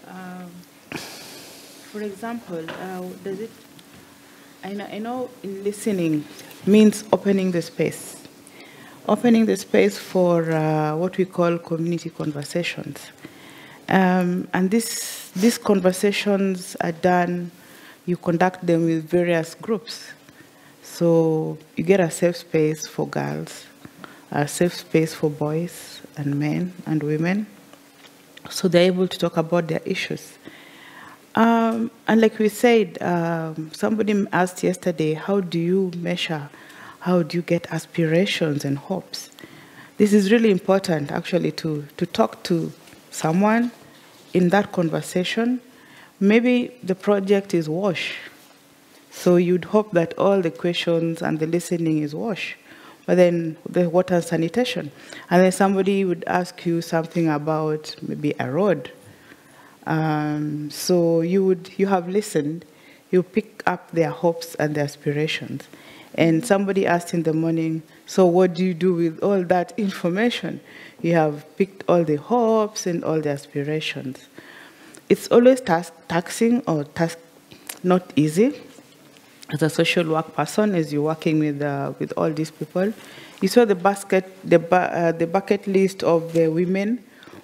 Um, for example, uh, does it? I know, I know listening means opening the space, opening the space for uh, what we call community conversations, um, and this these conversations are done. You conduct them with various groups. So you get a safe space for girls, a safe space for boys and men and women. So they're able to talk about their issues. Um, and like we said, um, somebody asked yesterday, how do you measure, how do you get aspirations and hopes? This is really important, actually, to, to talk to someone in that conversation. Maybe the project is WASH, so you'd hope that all the questions and the listening is wash, but then the water and sanitation. And then somebody would ask you something about maybe a road. Um, so you would you have listened, you pick up their hopes and their aspirations. And somebody asked in the morning, so what do you do with all that information? You have picked all the hopes and all the aspirations. It's always task, taxing or task not easy as a social work person, as you're working with uh, with all these people, you saw the basket, the uh, the bucket list of the women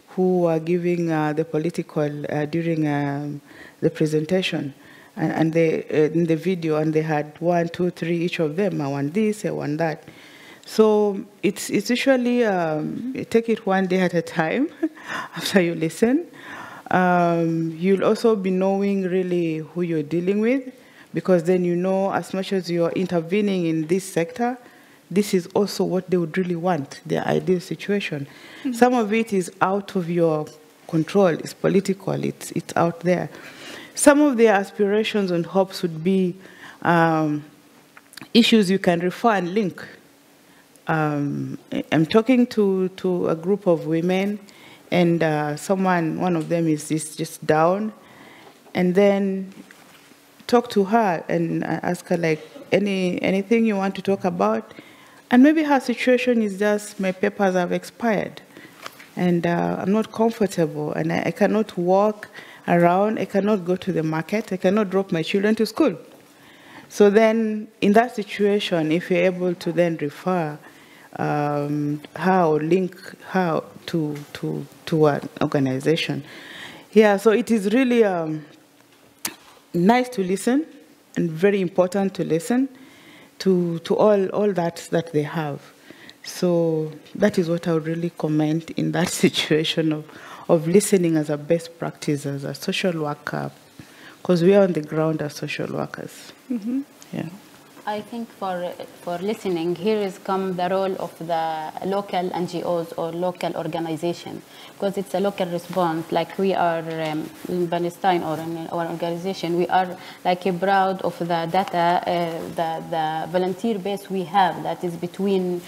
who are giving uh, the political uh, during um, the presentation, and, and they uh, in the video, and they had one, two, three, each of them. I want this, I want that. So it's it's usually um, you take it one day at a time after you listen. Um, you'll also be knowing really who you're dealing with because then you know as much as you're intervening in this sector, this is also what they would really want, their ideal situation. Mm-hmm. Some of it is out of your control, it's political, it's, it's out there. Some of their aspirations and hopes would be um, issues you can refer and link. Um, I'm talking to, to a group of women, and uh, someone, one of them is just, just down, and then talk to her and ask her like any anything you want to talk about. And maybe her situation is just my papers have expired. And uh, i'm not comfortable and I, I, cannot walk around i cannot go to the market i cannot drop my children to school so then in that situation if you're able to then refer um, how link how to to to an organization yeah so it is really um, nice to listen and very important to listen to, to all, all that that they have. So that is what I would really comment in that situation of, of listening as a best practice as a social worker, because we are on the ground as social workers. Mm -hmm. Yeah. I think for, for listening, here is come the role of the local NGOs or local organization, because it's a local response. Like we are um, in Palestine or in our organization, we are like proud of the data, uh, the, the volunteer base we have that is between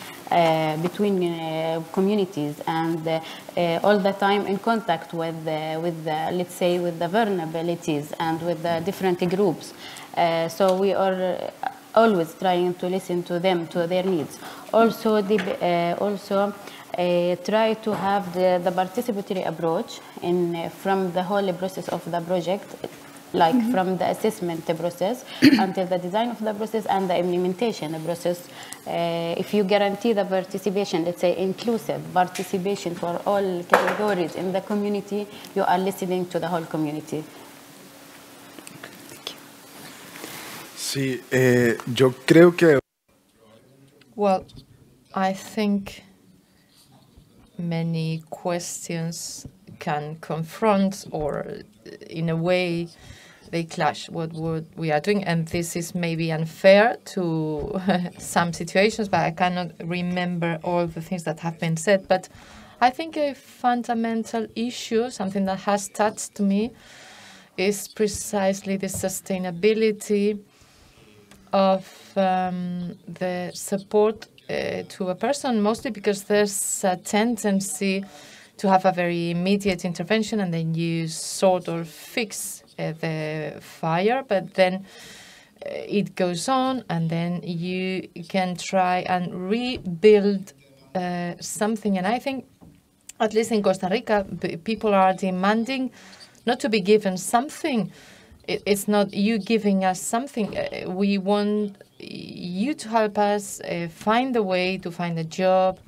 between uh, communities and uh, uh all the time in contact with with the, let's say with the vulnerabilities and with the different groups. Uh, so we are always trying to listen to them, to their needs. Also, the, uh, also uh, try to have the, the participatory approach in, uh, from the whole process of the project, like mm -hmm. from the assessment process until the design of the process and the implementation process. Uh, if you guarantee the participation, let's say inclusive participation for all categories in the community, you are listening to the whole community. Sí, eh, yo creo que. Well, I think many questions can confront or, in a way, they clash what, what we are doing. And this is maybe unfair to some situations, but I cannot remember all the things that have been said. But I think a fundamental issue, something that has touched me, is precisely the sustainability of um, the support uh, to a person, mostly because there's a tendency to have a very immediate intervention and then you sort of fix the fire, but then uh, it goes on and then you can try and rebuild uh, something. And I think, at least in Costa Rica, people are demanding not to be given something. It's not you giving us something. Uh, we want you to help us uh, find a way to find a job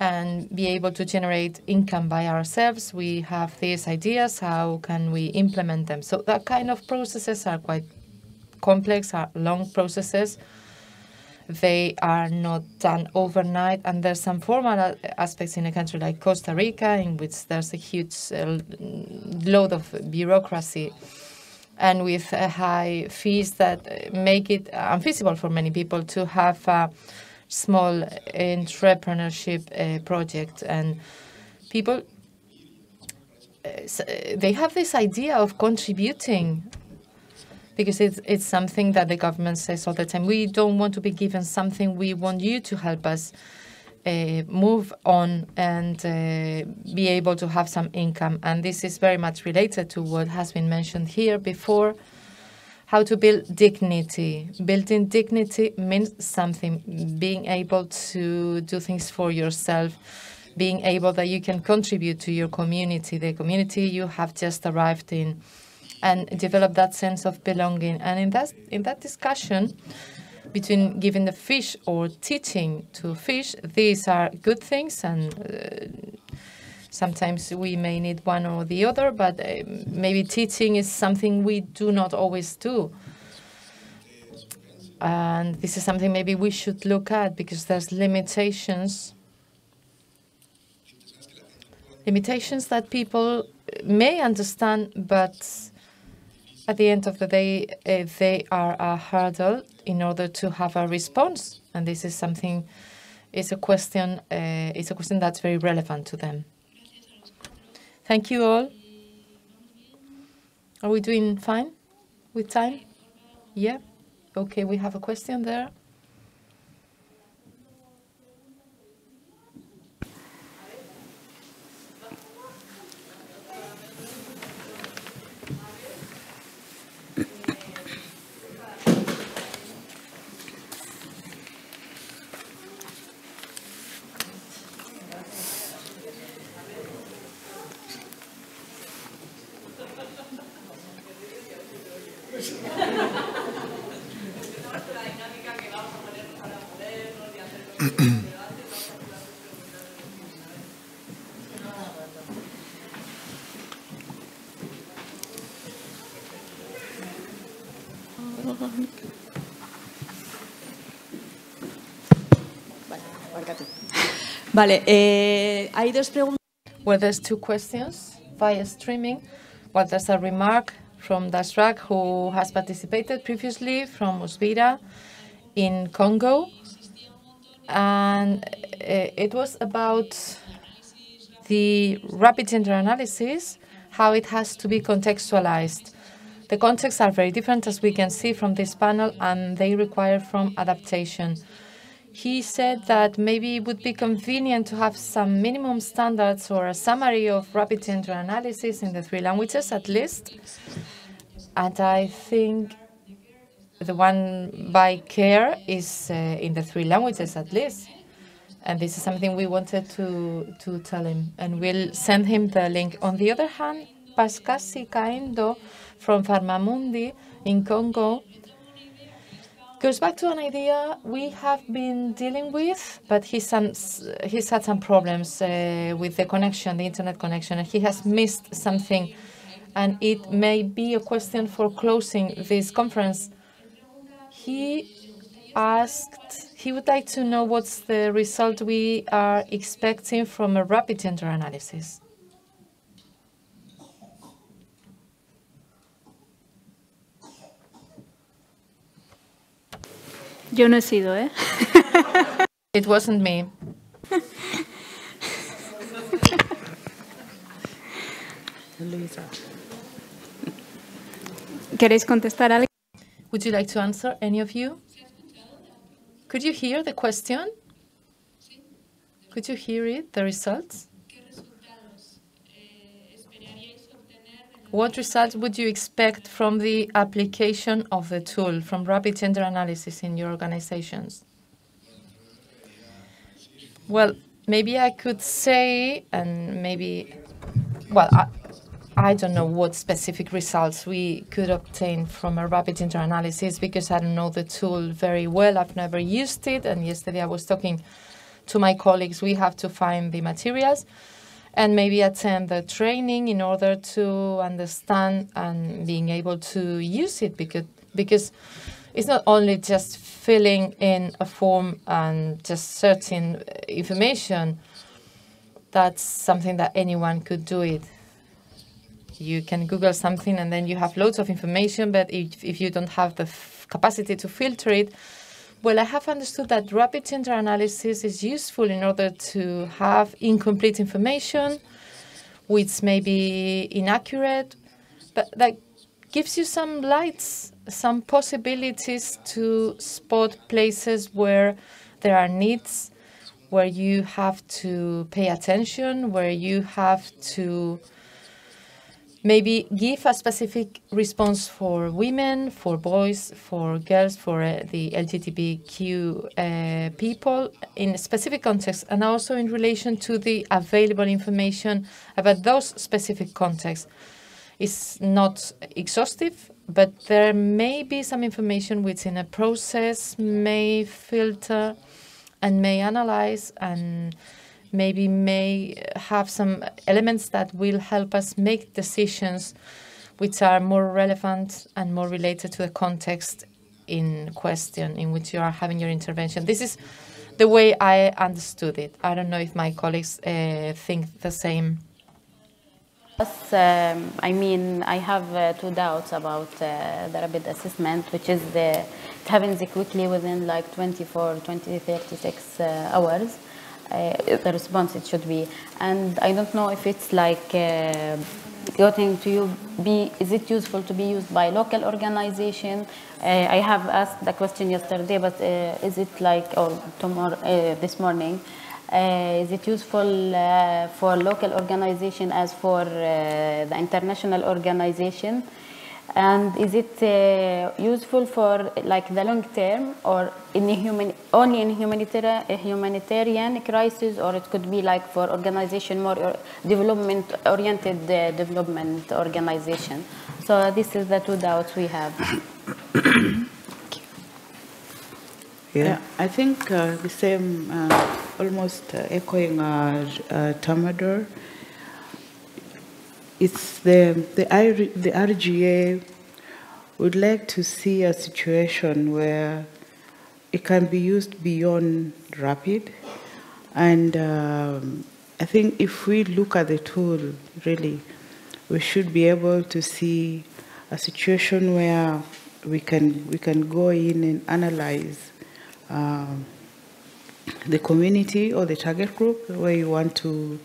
and be able to generate income by ourselves. We have these ideas. How can we implement them? So that kind of processes are quite complex, are long processes. They are not done overnight, and there's some formal aspects in a country like Costa Rica in which there's a huge uh, load of bureaucracy and with uh, high fees that make it unfeasible for many people to have uh, small entrepreneurship uh, project and people uh, they have this idea of contributing because it's it's something that the government says all the time. We don't want to be given something. We want you to help us uh, move on and uh, be able to have some income. And this is very much related to what has been mentioned here before how to build dignity. Building dignity means something, being able to do things for yourself, being able that you can contribute to your community, the community you have just arrived in, and develop that sense of belonging. And in that, in that discussion, between giving the fish or teaching to fish, these are good things and uh, Sometimes we may need one or the other, but uh, maybe teaching is something we do not always do. And this is something maybe we should look at because there's limitations. Limitations that people may understand, but at the end of the day, uh, they are a hurdle in order to have a response. And this is something, it's a question, uh, it's a question that's very relevant to them. Thank you all. Are we doing fine with time? Yeah? Okay, we have a question there. Vale, eh, hay dos preguntas. Well, there's two questions via streaming. Well, there's a remark from Dasrak, who has participated previously from Usbira in Congo. And uh, it was about the rapid gender analysis, how it has to be contextualized. The contexts are very different, as we can see from this panel, and they require from adaptation. He said that maybe it would be convenient to have some minimum standards or a summary of rapid gender analysis in the three languages at least. And I think the one by CARE is uh, in the three languages at least. And this is something we wanted to, to tell him. And we'll send him the link. On the other hand, Pascasi Kaindo from Farmamundi in Congo goes back to an idea we have been dealing with, but he's, he's had some problems uh, with the connection, the internet connection, and he has missed something. And it may be a question for closing this conference. He asked, he would like to know what's the result we are expecting from a rapid gender analysis. Yo no he sido, ¿eh? It wasn't me. Luisa. ¿Queréis contestar algo? Would you like to answer, any of you? Could you hear the question? Could you hear it, the results? What results would you expect from the application of the tool, from rapid gender analysis in your organizations? Well, maybe I could say, and maybe, well, I, I don't know what specific results we could obtain from a rapid gender analysis because I don't know the tool very well. I've never used it, and yesterday I was talking to my colleagues. We have to find the materials and maybe attend the training in order to understand and being able to use it because because it's not only just filling in a form and just searching information. That's something that anyone could do it. You can google something and then you have loads of information but if, if you don't have the capacity to filter it well, I have understood that rapid gender analysis is useful in order to have incomplete information, which may be inaccurate, but that gives you some lights, some possibilities to spot places where there are needs, where you have to pay attention, where you have to maybe give a specific response for women, for boys, for girls, for uh, the LGBTQ uh, people in a specific context, and also in relation to the available information about those specific contexts. It's not exhaustive, but there may be some information which in a process may filter and may analyze and maybe may have some elements that will help us make decisions which are more relevant and more related to the context in question in which you are having your intervention. This is the way I understood it. I don't know if my colleagues uh, think the same. Yes, um, I mean, I have uh, two doubts about uh, the rapid assessment, which is the, it quickly within like 24, 20, 36 uh, hours the response it should be. And I don't know if it's like uh, getting to you be is it useful to be used by local organization uh, i have asked the question yesterday but uh, is it like or tomorrow uh, this morning uh, is it useful for local organization as for the international organization and is it uh, useful for like the long term or in human only in humanitarian humanitarian crisis or it could be like for organization more or development oriented uh, development organization? So this is the two doubts we have. Yeah. I think uh, the same uh, almost uh, echoing uh, Tamador it's the the, the RGA would like to see a situation where it can be used beyond rapid, and um, I think if we look at the tool, really, we should be able to see a situation where we can we can go in and analyze. Um, the community or the target group where you want to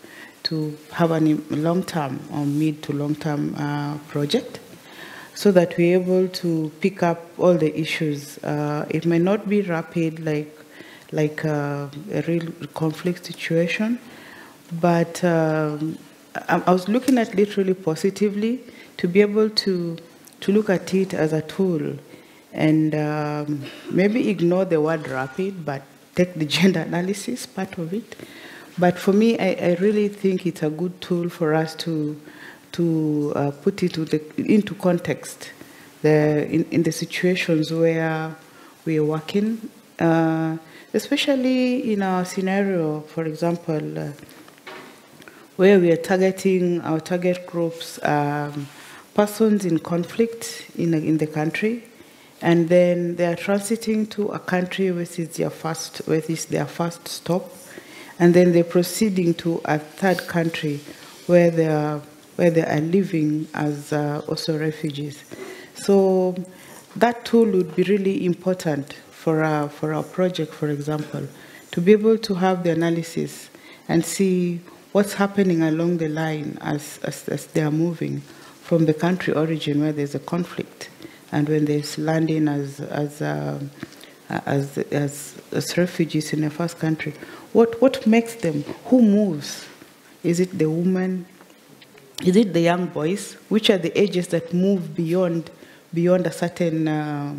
to have a long-term or mid to long-term uh, project so that we're able to pick up all the issues. Uh, it may not be rapid like like uh, a real conflict situation, but um, I, I, was looking at it really positively to be able to to look at it as a tool and um, maybe ignore the word rapid, but take the gender analysis part of it but for me, I, I really think it's a good tool for us to to uh, put into the into context the in, in the situations where we are working, uh, especially in our scenario, for example, uh, where we are targeting our target groups, um, persons in conflict in in the country, and then they are transiting to a country which is their first, which is their first stop and then they're proceeding to a third country where they are where they are living as uh, also refugees. So that tool would be really important for our, for our project, for example, to be able to have the analysis and see what's happening along the line as, as, as they are moving from the country origin where there's a conflict and when there's landing as, as, um, as, as, as refugees in a first country. What, what makes them? Who moves? Is it the woman? Is it the young boys? Which are the ages that move beyond, beyond a certain uh,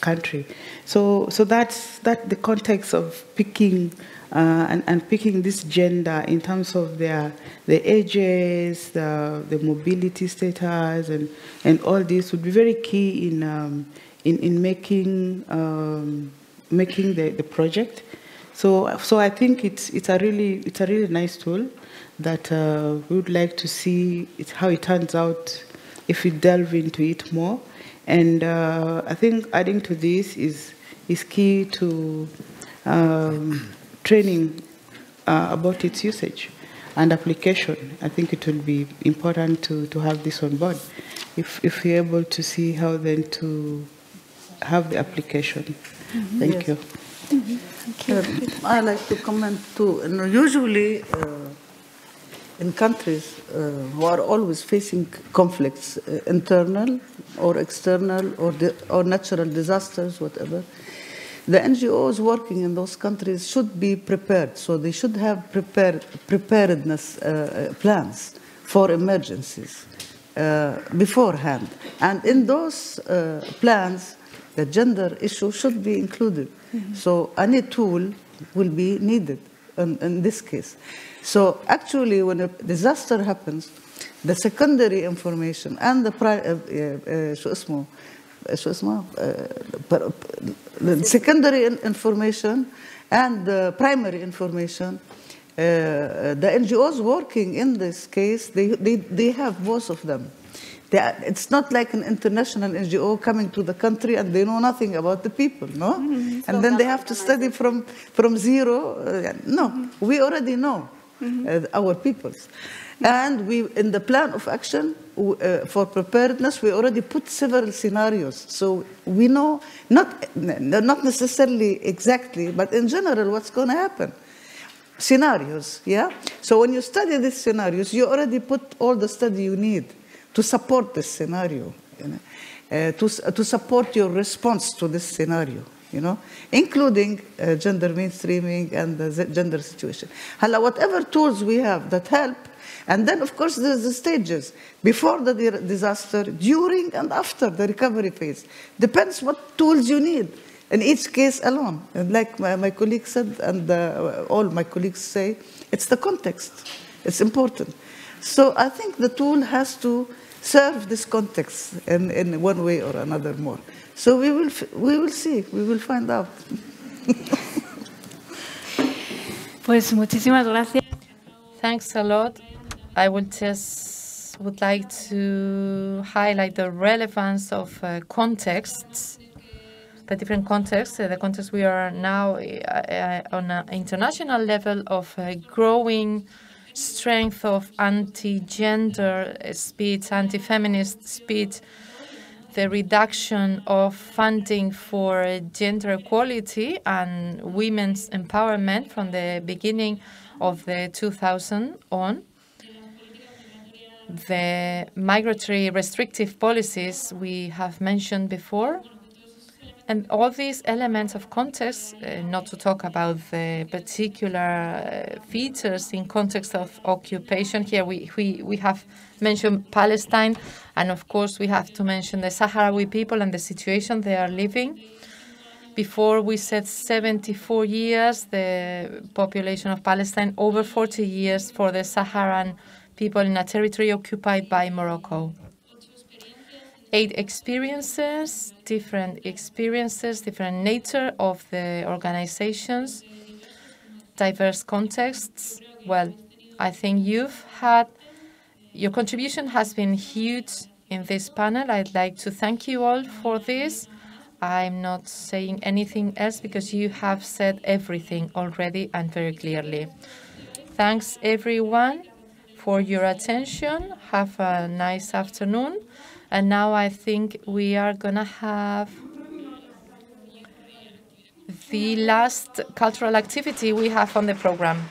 country? So, so that's that the context of picking uh, and, and picking this gender in terms of their the ages, the, the mobility status, and, and all this would be very key in, um, in, in making, um, making the, the project. So, so I think it's, it's, a really, it's a really nice tool that uh, we would like to see it, how it turns out if we delve into it more. And uh, I think adding to this is, is key to um, training uh, about its usage and application. I think it will be important to, to have this on board if, if we're able to see how then to have the application. Mm -hmm. Thank Yes. you. Uh, I like to comment too. And usually, uh, in countries uh, who are always facing conflicts, uh, internal or external, or or natural disasters, whatever, the NGOs working in those countries should be prepared. So they should have prepared, preparedness uh, uh, plans for emergencies beforehand. And in those plans, the gender issue should be included. So any tool will be needed in, in this case. So actually, when a disaster happens, the secondary information and the pri- uh, uh, uh, شو اسمه شو اسمه uh, per- the secondary in- information and the primary information uh, the NGOs working in this case, they, they, they have both of them. they are, it's not like an international NGO coming to the country and they know nothing about the people, no? and then they have to study from, from zero. Uh, no, we already know uh, our peoples. And we, in the plan of action uh, for preparedness, we already put several scenarios. So we know, not, n- not necessarily exactly, but in general, what's going to happen scenarios yeah so when you study these scenarios you already put all the study you need to support this scenario you know, uh, to, to support your response to this scenario you know including uh, gender mainstreaming and the gender situation Hala, whatever tools we have that help and then of course there's the stages before the disaster during and after the recovery phase depends what tools you need in each case alone. And like my, my colleague said, and uh, all my colleagues say, it's the context. It's important. So I think the tool has to serve this context in, in one way or another more. So we will, f- we will see, we will find out. Pues muchísimas gracias. Thanks a lot. I would just would like to highlight the relevance of uh, contexts, the different contexts, uh, the context we are now uh, uh, on an international level of uh, growing strength of anti-gender speech, anti-feminist speech, the reduction of funding for gender equality and women's empowerment from the beginning of the 2000 on. The migratory restrictive policies we have mentioned before, and all these elements of context, uh, not to talk about the particular uh, features in context of occupation. Here we, we, we have mentioned Palestine, and of course we have to mention the Sahrawi people and the situation they are living. Before we said 74 years, the population of Palestine, over 40 years for the Saharan people in a territory occupied by Morocco eight experiences, different experiences, different nature of the organizations, diverse contexts. Well, I think you've had, your contribution has been huge in this panel. I'd like to thank you all for this. I'm not saying anything else because you have said everything already and very clearly. Thanks everyone for your attention. Have a nice afternoon. And now I think we are going to have the last cultural activity we have on the program.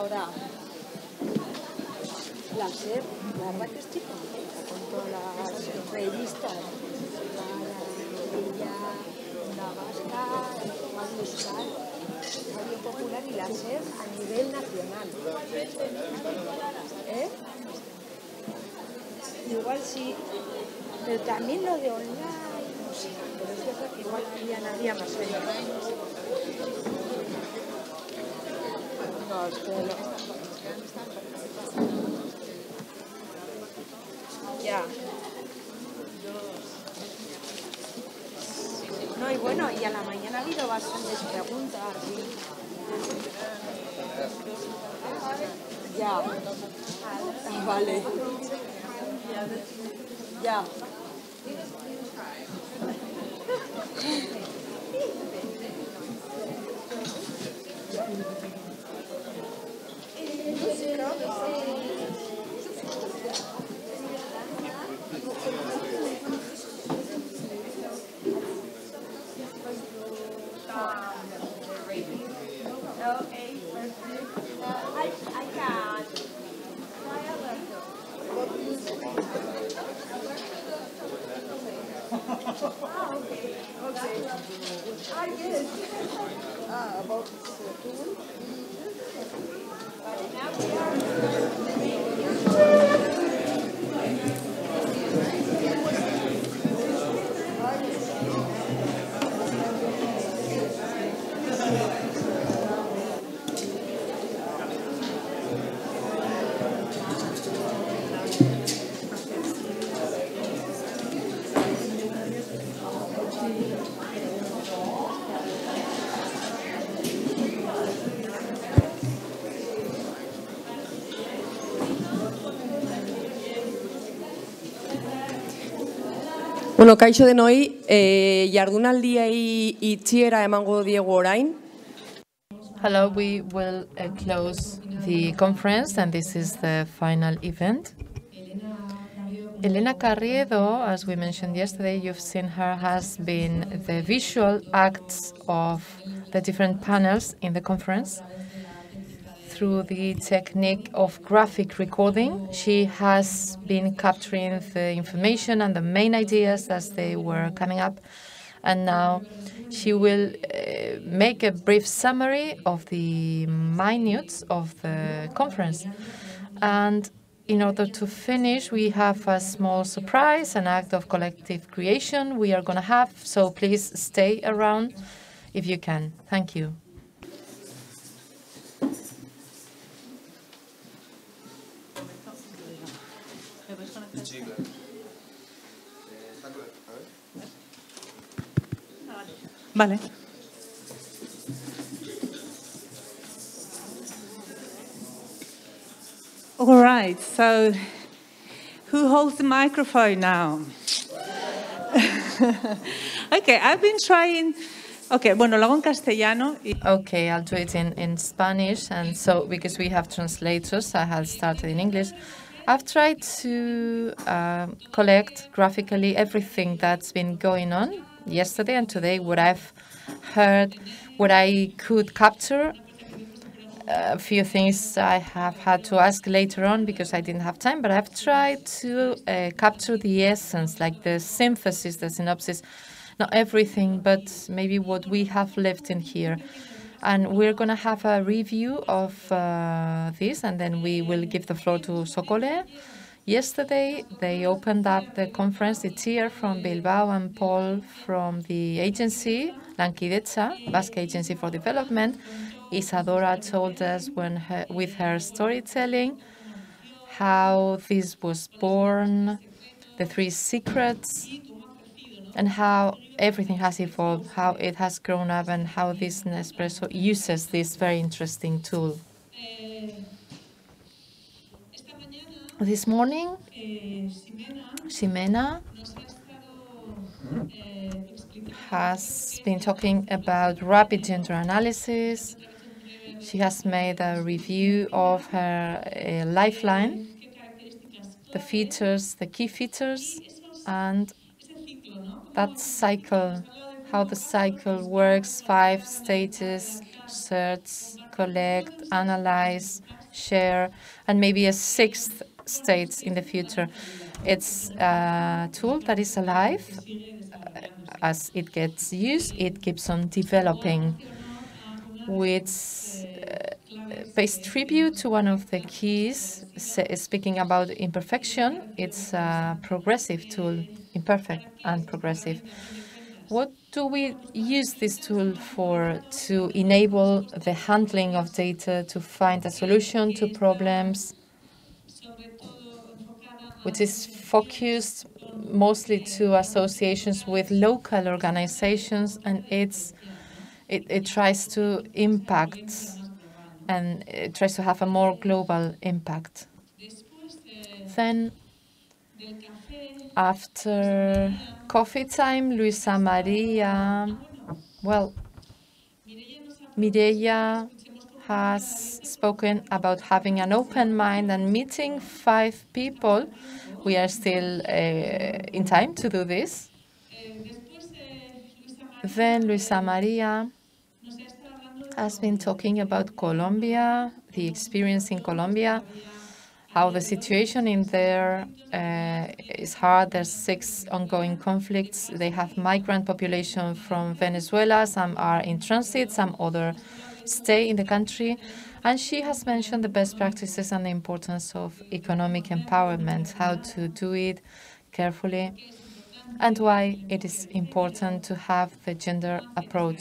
Ahora la SER, la verdad que estoy contenta con todas las revistas. Ella, la Vasca, Radio Euskal, Radio Popular y la SER a nivel nacional. ¿Eh? Igual sí, pero también lo de online, no sé, pero es verdad que igual había, había más online. No, Ya. No, y bueno, y a la mañana ha habido bastantes preguntas. y- Ya. Ah, vale. Ya. sim Bueno, kaixo denoi, e, jardunaldiei itxiera emango diegu orain. Hello, we will uh, close the conference, and this is the final event. Elena Carriedo, as we mentioned yesterday, you've seen her, has been the visual acts of the different panels in the conference. Through the technique of graphic recording, she has been capturing the information and the main ideas as they were coming up. And now she will uh, make a brief summary of the minutes of the conference. And in order to finish, we have a small surprise, an act of collective creation we are going to have. So please stay around if you can. Thank you. Vale. All right, so who holds the microphone now? okay, I've been trying. Okay, bueno, lo hago en castellano. y- Okay, I'll do it in, in Spanish. And so, because we have translators, I have started in English. I've tried to uh, collect graphically everything that's been going on yesterday and today, what I've heard, what I could capture. A few things I have had to ask later on because I didn't have time, but I've tried to uh, capture the essence, like the synthesis, the synopsis, not everything, but maybe what we have left in here. And we're going to have a review of uh, this, and then we will give the floor to Sokole. Yesterday, they opened up the conference, the tier from Bilbao and Paul from the agency, Lankidetza, Basque Agency for Development. Isadora told us when her, with her storytelling how this was born, the three secrets, and how everything has evolved, how it has grown up, and how this Nespresso uses this very interesting tool. This morning, Ximena has been talking about rapid gender analysis. She has made a review of her uh, lifeline, the features, the key features, and that cycle, how the cycle works, five stages, search, collect, analyze, share, and maybe a sixth state in the future. It's a tool that is alive. As it gets used, it keeps on developing, which uh, pays tribute to one of the keys, speaking about imperfection. It's a progressive tool imperfect and progressive. What do we use this tool for to enable the handling of data to find a solution to problems, which is focused mostly to associations with local organizations, and it's it, it tries to impact and it tries to have a more global impact. Then after coffee time, Luisa Maria, well, Mireia has spoken about having an open mind and meeting five people. We are still uh, in time to do this. Then Luisa Maria has been talking about Colombia, the experience in Colombia, how the situation in there uh, is hard. There's six ongoing conflicts. They have migrant population from Venezuela. Some are in transit, some other stay in the country. And she has mentioned the best practices and the importance of economic empowerment, how to do it carefully, and why it is important to have the gender approach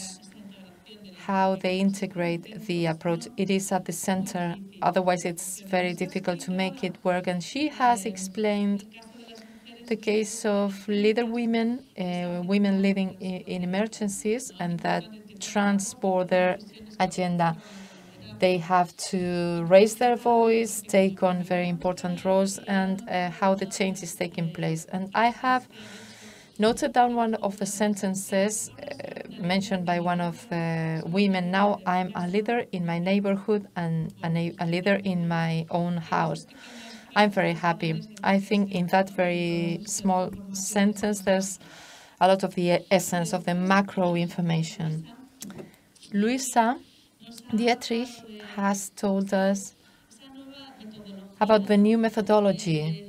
how they integrate the approach. It is at the center, otherwise it's very difficult to make it work. And she has explained the case of leader women, uh, women living in, in emergencies, and that transport their agenda. They have to raise their voice, take on very important roles, and uh, how the change is taking place. And I have noted down one of the sentences uh, mentioned by one of the women. Now I'm a leader in my neighborhood and a, a leader in my own house. I'm very happy. I think in that very small sentence, there's a lot of the essence of the macro information. Luisa Dietrich has told us about the new methodology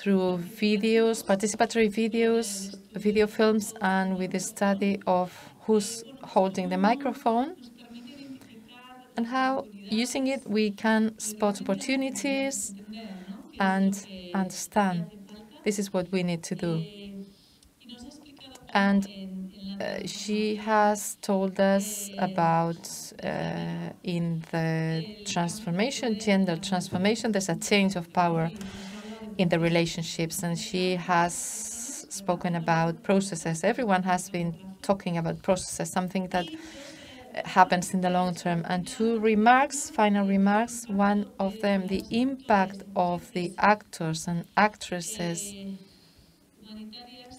through videos, participatory videos, video films, and with the study of who's holding the microphone and how using it we can spot opportunities and understand this is what we need to do. And uh, she has told us about uh, in the transformation, gender transformation, there's a change of power in the relationships. And she has spoken about processes. Everyone has been talking about processes, something that happens in the long term. And two remarks, final remarks. One of them, the impact of the actors and actresses,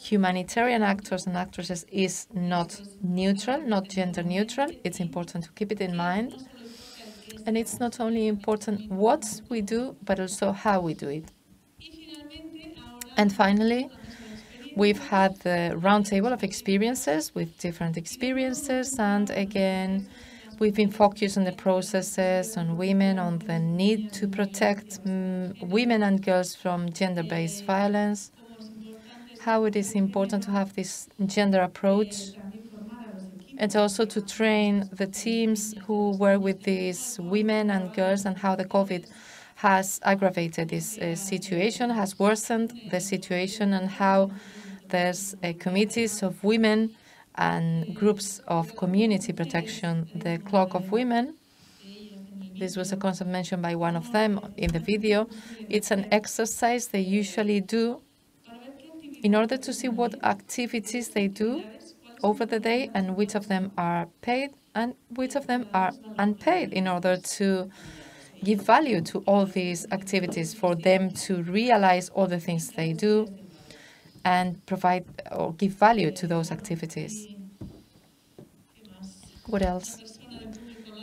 humanitarian actors and actresses, is not neutral, not gender neutral. It's important to keep it in mind. And it's not only important what we do, but also how we do it. And finally, we've had the roundtable of experiences with different experiences. And again, we've been focused on the processes, on women, on the need to protect um, women and girls from gender-based violence, how it is important to have this gender approach and also to train the teams who work with these women and girls and how the COVID has aggravated this uh, situation, has worsened the situation, and how there's uh, committees of women and groups of community protection, the Clock of Women. This was a concept mentioned by one of them in the video. It's an exercise they usually do in order to see what activities they do over the day and which of them are paid and which of them are unpaid in order to give value to all these activities for them to realize all the things they do and provide or give value to those activities. What else?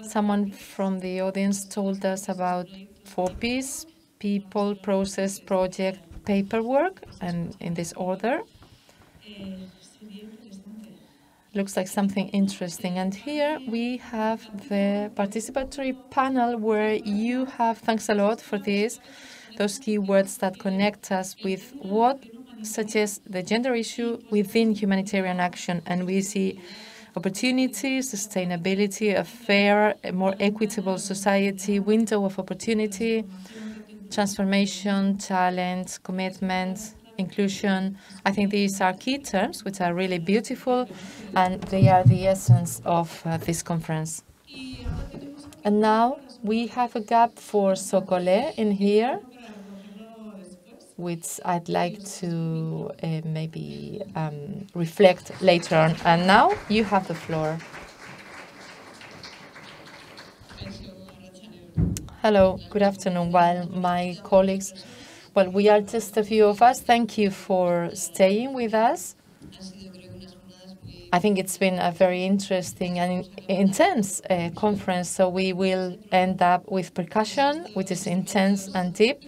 Someone from the audience told us about 4Ps, people, process, project, paperwork, and in this order looks like something interesting. And here we have the participatory panel where you have, thanks a lot for this, those keywords that connect us with what suggests the gender issue within humanitarian action. And we see opportunity, sustainability, a fair, a more equitable society, window of opportunity, transformation, challenge, commitment, inclusion. I think these are key terms which are really beautiful and they are the essence of uh, this conference. And now we have a gap for Sokole in here, which I'd like to uh, maybe um, reflect later on. And now you have the floor. Hello, good afternoon. While my colleagues well, we are just a few of us. Thank you for staying with us. I think it's been a very interesting and intense uh, conference. So we will end up with percussion, which is intense and deep,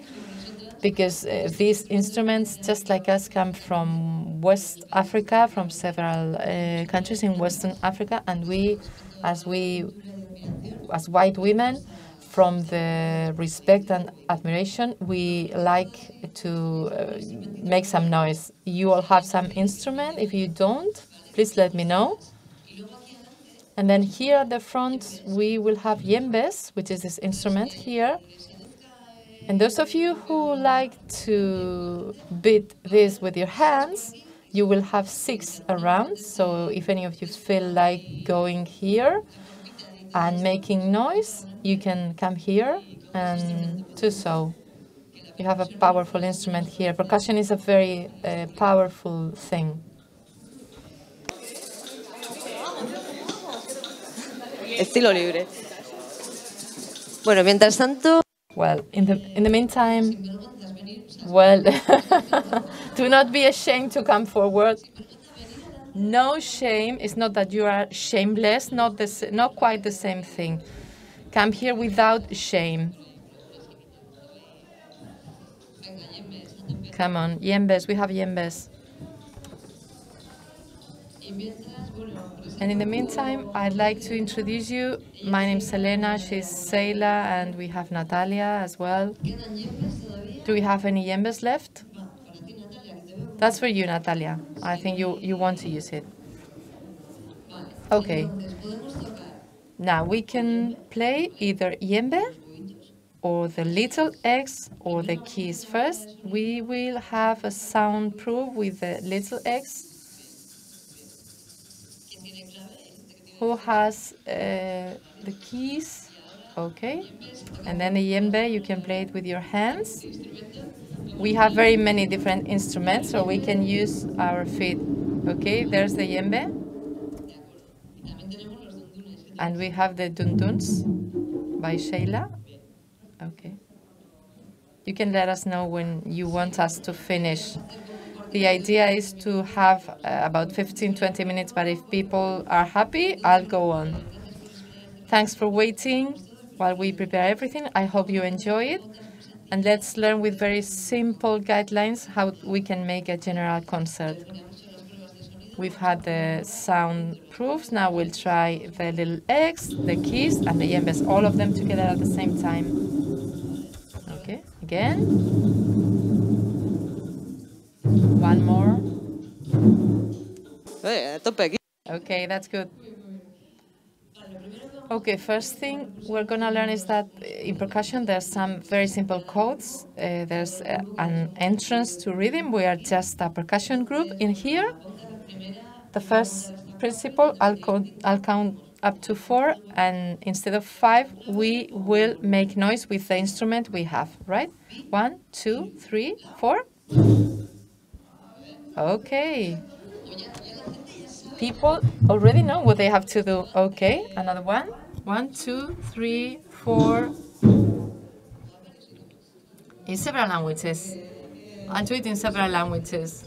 because uh, these instruments, just like us, come from West Africa, from several uh, countries in Western Africa, and we, as we, as white women, from the respect and admiration, we like to uh, make some noise. You all have some instrument. If you don't, please let me know. And then here at the front, we will have djembes, which is this instrument here. And those of you who like to beat this with your hands, you will have six around. So if any of you feel like going here, and making noise, you can come here and do so. You have a powerful instrument here. Percussion is a very uh, powerful thing. Estilo libre. Bueno, mientras tanto. Well, in the in the meantime, well, do not be ashamed to come forward. No shame is not that you are shameless, not, the, not quite the same thing. Come here without shame. Come on, djembes, we have djembes. And in the meantime, I'd like to introduce you. My name is Selena, she's Seila, and we have Natalia as well. Do we have any djembes left? That's for you, Natalia. I think you, you want to use it. Okay. Now we can play either djembe or the little X or the keys first. We will have a sound proof with the little X. Who has uh, the keys? Okay. And then the djembe, you can play it with your hands we have very many different instruments, so we can use our feet. Okay, there's the djembe. And we have the dunduns by Sheila. Okay. You can let us know when you want us to finish. The idea is to have uh, about 15, 20 minutes, but if people are happy, I'll go on. Thanks for waiting. while we prepare everything. I hope you enjoy it. And let's learn with very simple guidelines how we can make a general concert. We've had the sound proofs. Now we'll try the little X, the keys, and the djembes, all of them together at the same time. Okay, again. One more. Okay, that's good. Okay, first thing we're going to learn is that in percussion there's some very simple codes. Uh, there's uh, an entrance to rhythm. We are just a percussion group in here. The first principle, I'll, co- I'll count up to four, and instead of five, we will make noise with the instrument we have, right? One, two, three, four. Okay. People already know what they have to do. Okay, another one. One, two, three, four. In several languages. I'll do it in several languages.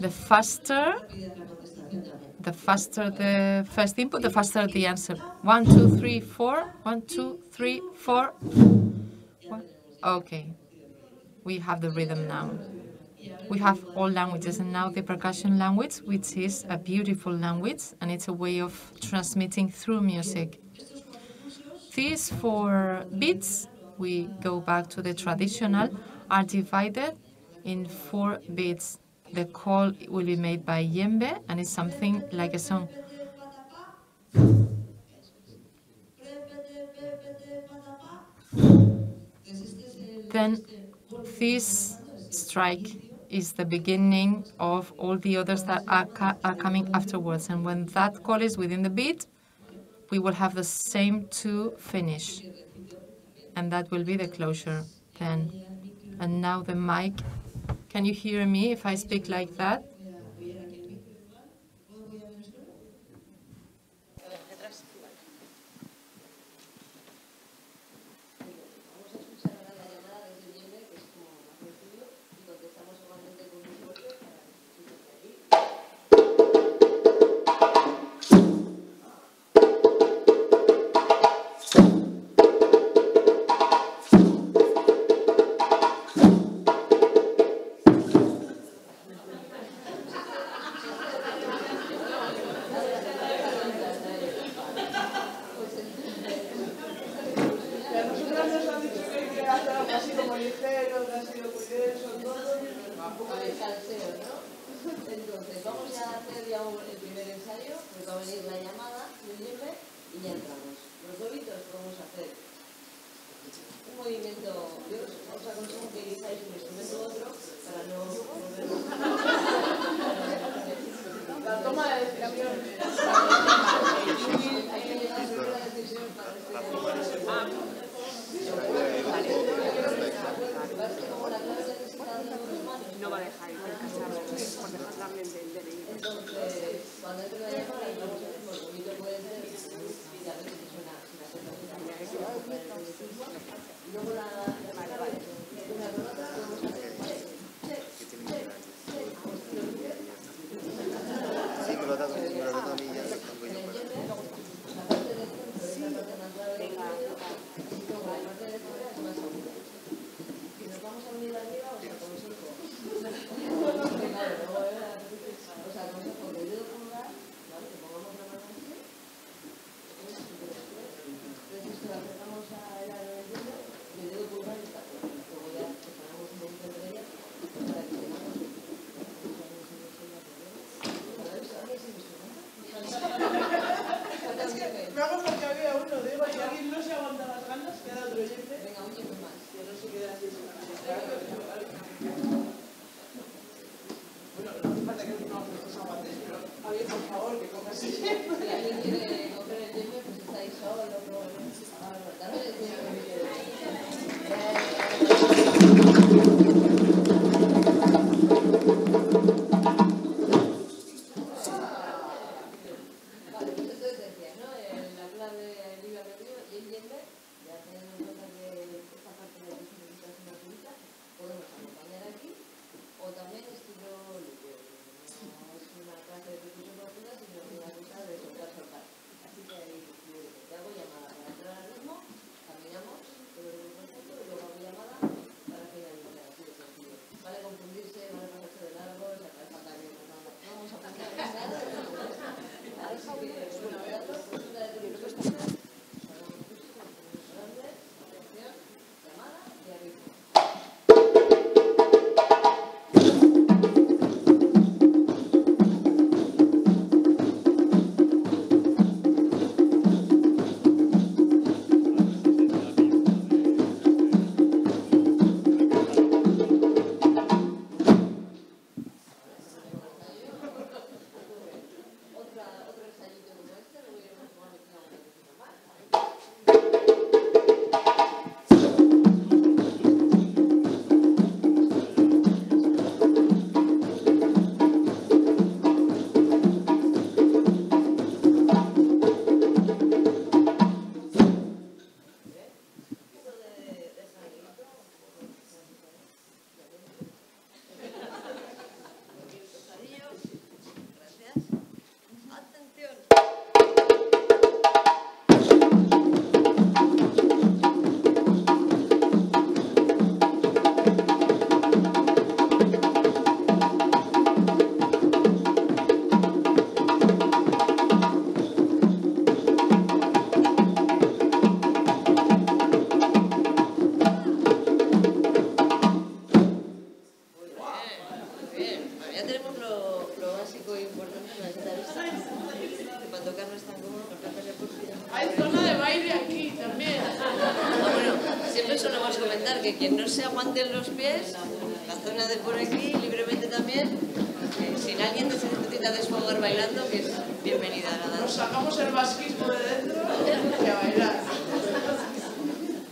The faster, the faster the first input, the faster the answer. One, two, three, four. One, two, three, four. One. Okay, we have the rhythm now. We have all languages, and now the percussion language, which is a beautiful language, and it's a way of transmitting through music. These four beats, we go back to the traditional, are divided in four beats. The call will be made by djembe, and it's something like a song. Then this strike is the beginning of all the others that are, ca- are coming afterwards. And when that call is within the beat, we will have the same two finish. And that will be the closure then. And now the mic. Can you hear me if I speak like that?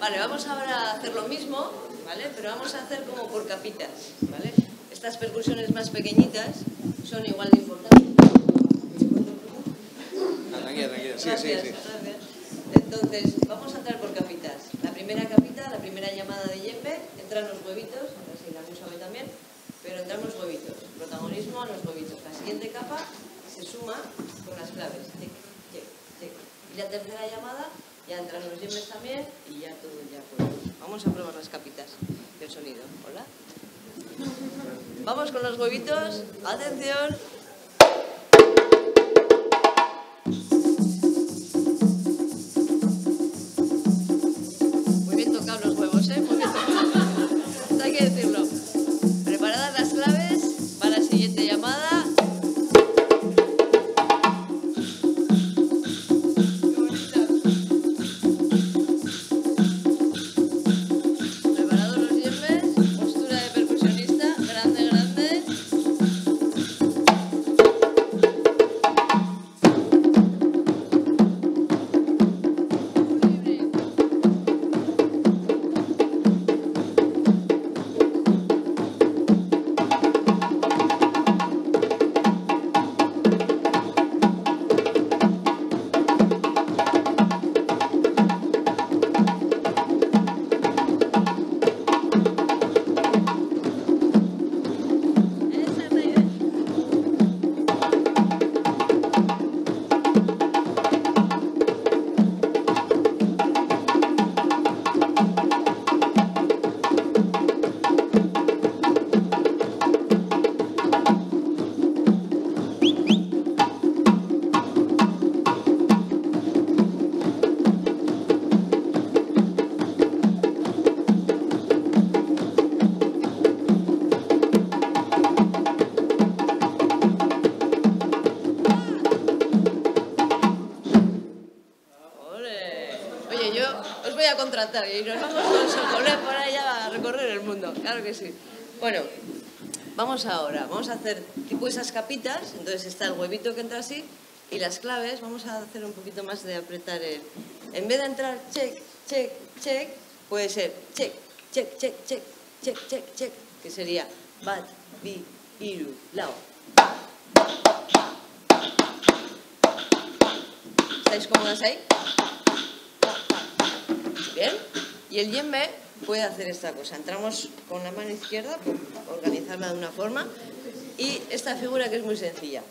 Vale, vamos ahora a hacer lo mismo, ¿vale? Pero vamos a hacer como por capitas, ¿vale? Estas percusiones más pequeñitas son igual de importantes. Tranquila, tranquila. Sí, sí, Gracias, sí. gracias. Entonces, vamos a entrar por capitas. La primera capita, la primera llamada de yembe, entran los huevitos, ahora sí, la hoy también, pero entran los huevitos. Protagonismo a los huevitos. La siguiente capa se suma con las claves. Tic, tic, tic. Y la tercera llamada, ya entran los yembes también y ya todo ya pues. Vamos a probar las capitas del sonido. Hola. Vamos con los huevitos. Atención. Ahora. Vamos a hacer tipo esas capitas. Entonces está el huevito que entra así y las claves. Vamos a hacer un poquito más de apretar el... En vez de entrar check, check, check, puede ser check, check, check, check, check, check, check, que sería bat, hacer esta cosa. Entramos con la mano izquierda, organizarla de una forma, y esta figura que es muy sencilla.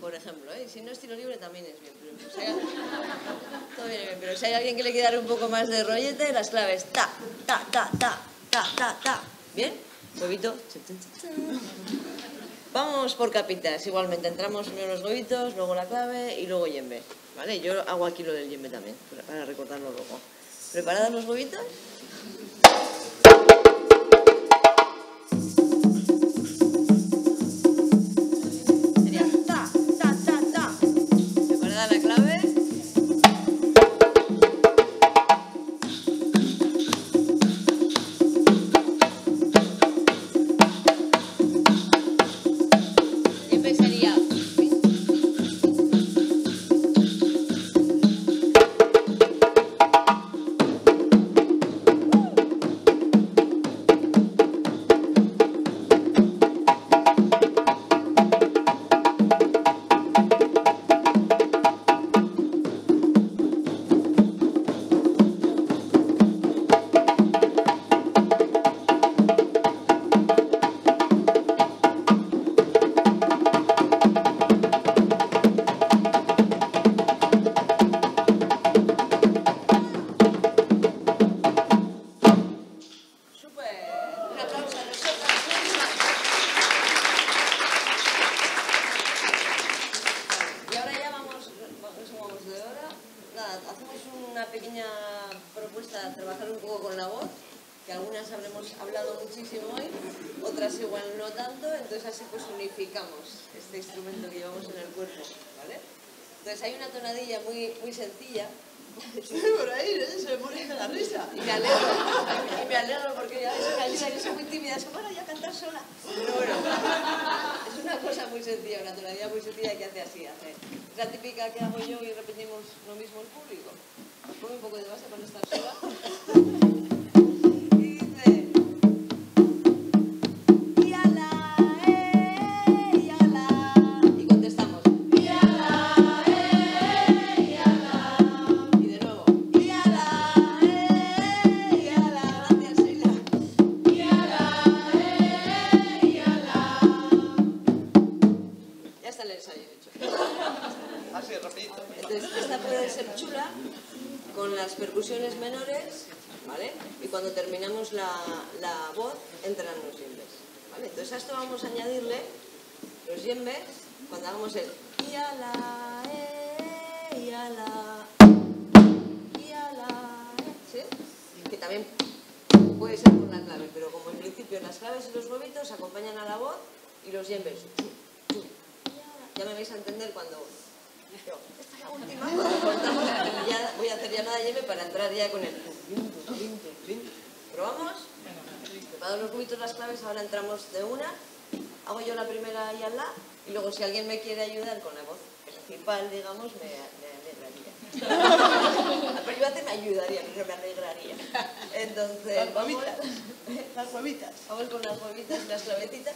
Por ejemplo, ¿eh? Si no estilo libre también es bien. Pero si hay... Todo viene bien, pero si hay alguien que le quiere dar un poco más de rollete, las claves ta, ta, ta, ta, ta, ta, ta. ¿Bien? Huevito. Vamos por capitas, igualmente. Entramos primero los huevitos, luego la clave y luego yembe. ¿Vale? Yo hago aquí lo del yembe también, para- para recordarlo luego. ¿Preparados los huevitos? yo soy muy tímida, eso bueno, ya cantar sola. Pero bueno, es una cosa muy sencilla, una tonalidad muy sencilla que hace así, hace. Es la típica que hago yo y repetimos lo mismo el público. Pongo un poco de base cuando estás sola. si alguien me quiere ayudar con la voz principal, digamos, me, me alegraría. Yo antes me ayudaría, pero me alegraría. Entonces, Las vamos, huevitas. Las huevitas. vamos con las huevitas y las clavetitas.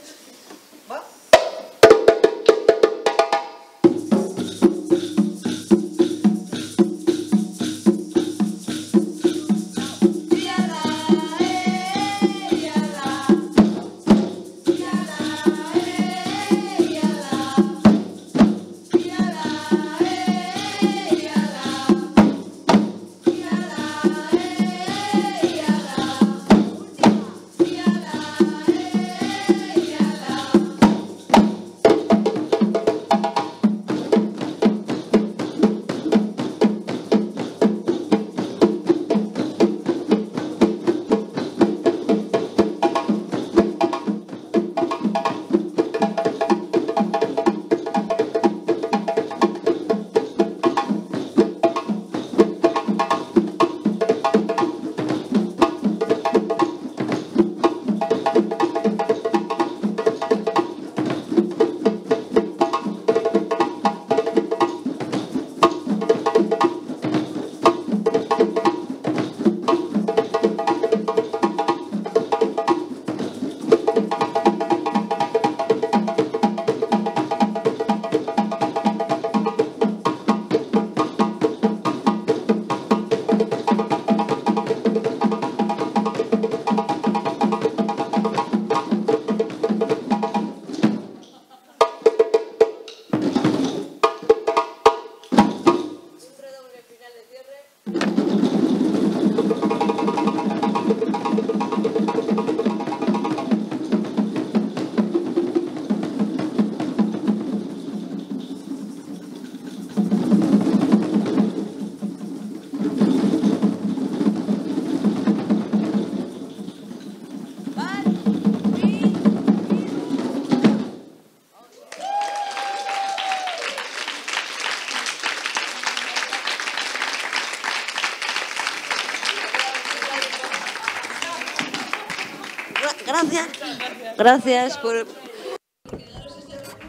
Gracias por.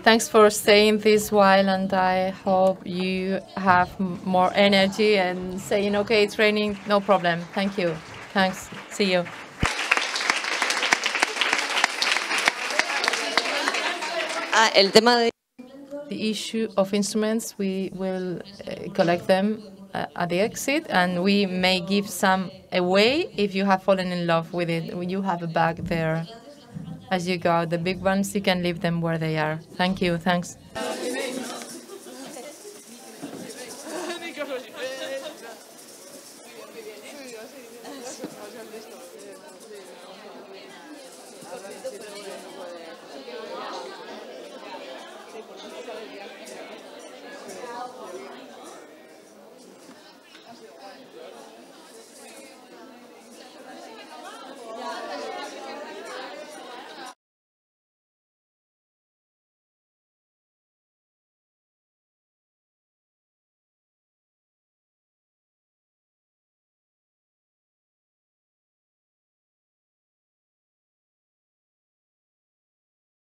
Thanks for staying this while, and I hope you have more energy and saying, okay, training, no problem. Thank you. Thanks. See you. Ah, el tema de. The issue of instruments, we will uh, collect them uh, at the exit, and we may give some away if you have fallen in love with it. You have a bag there as you go. Out, the big ones, you can leave them where they are. Thank you. Thanks.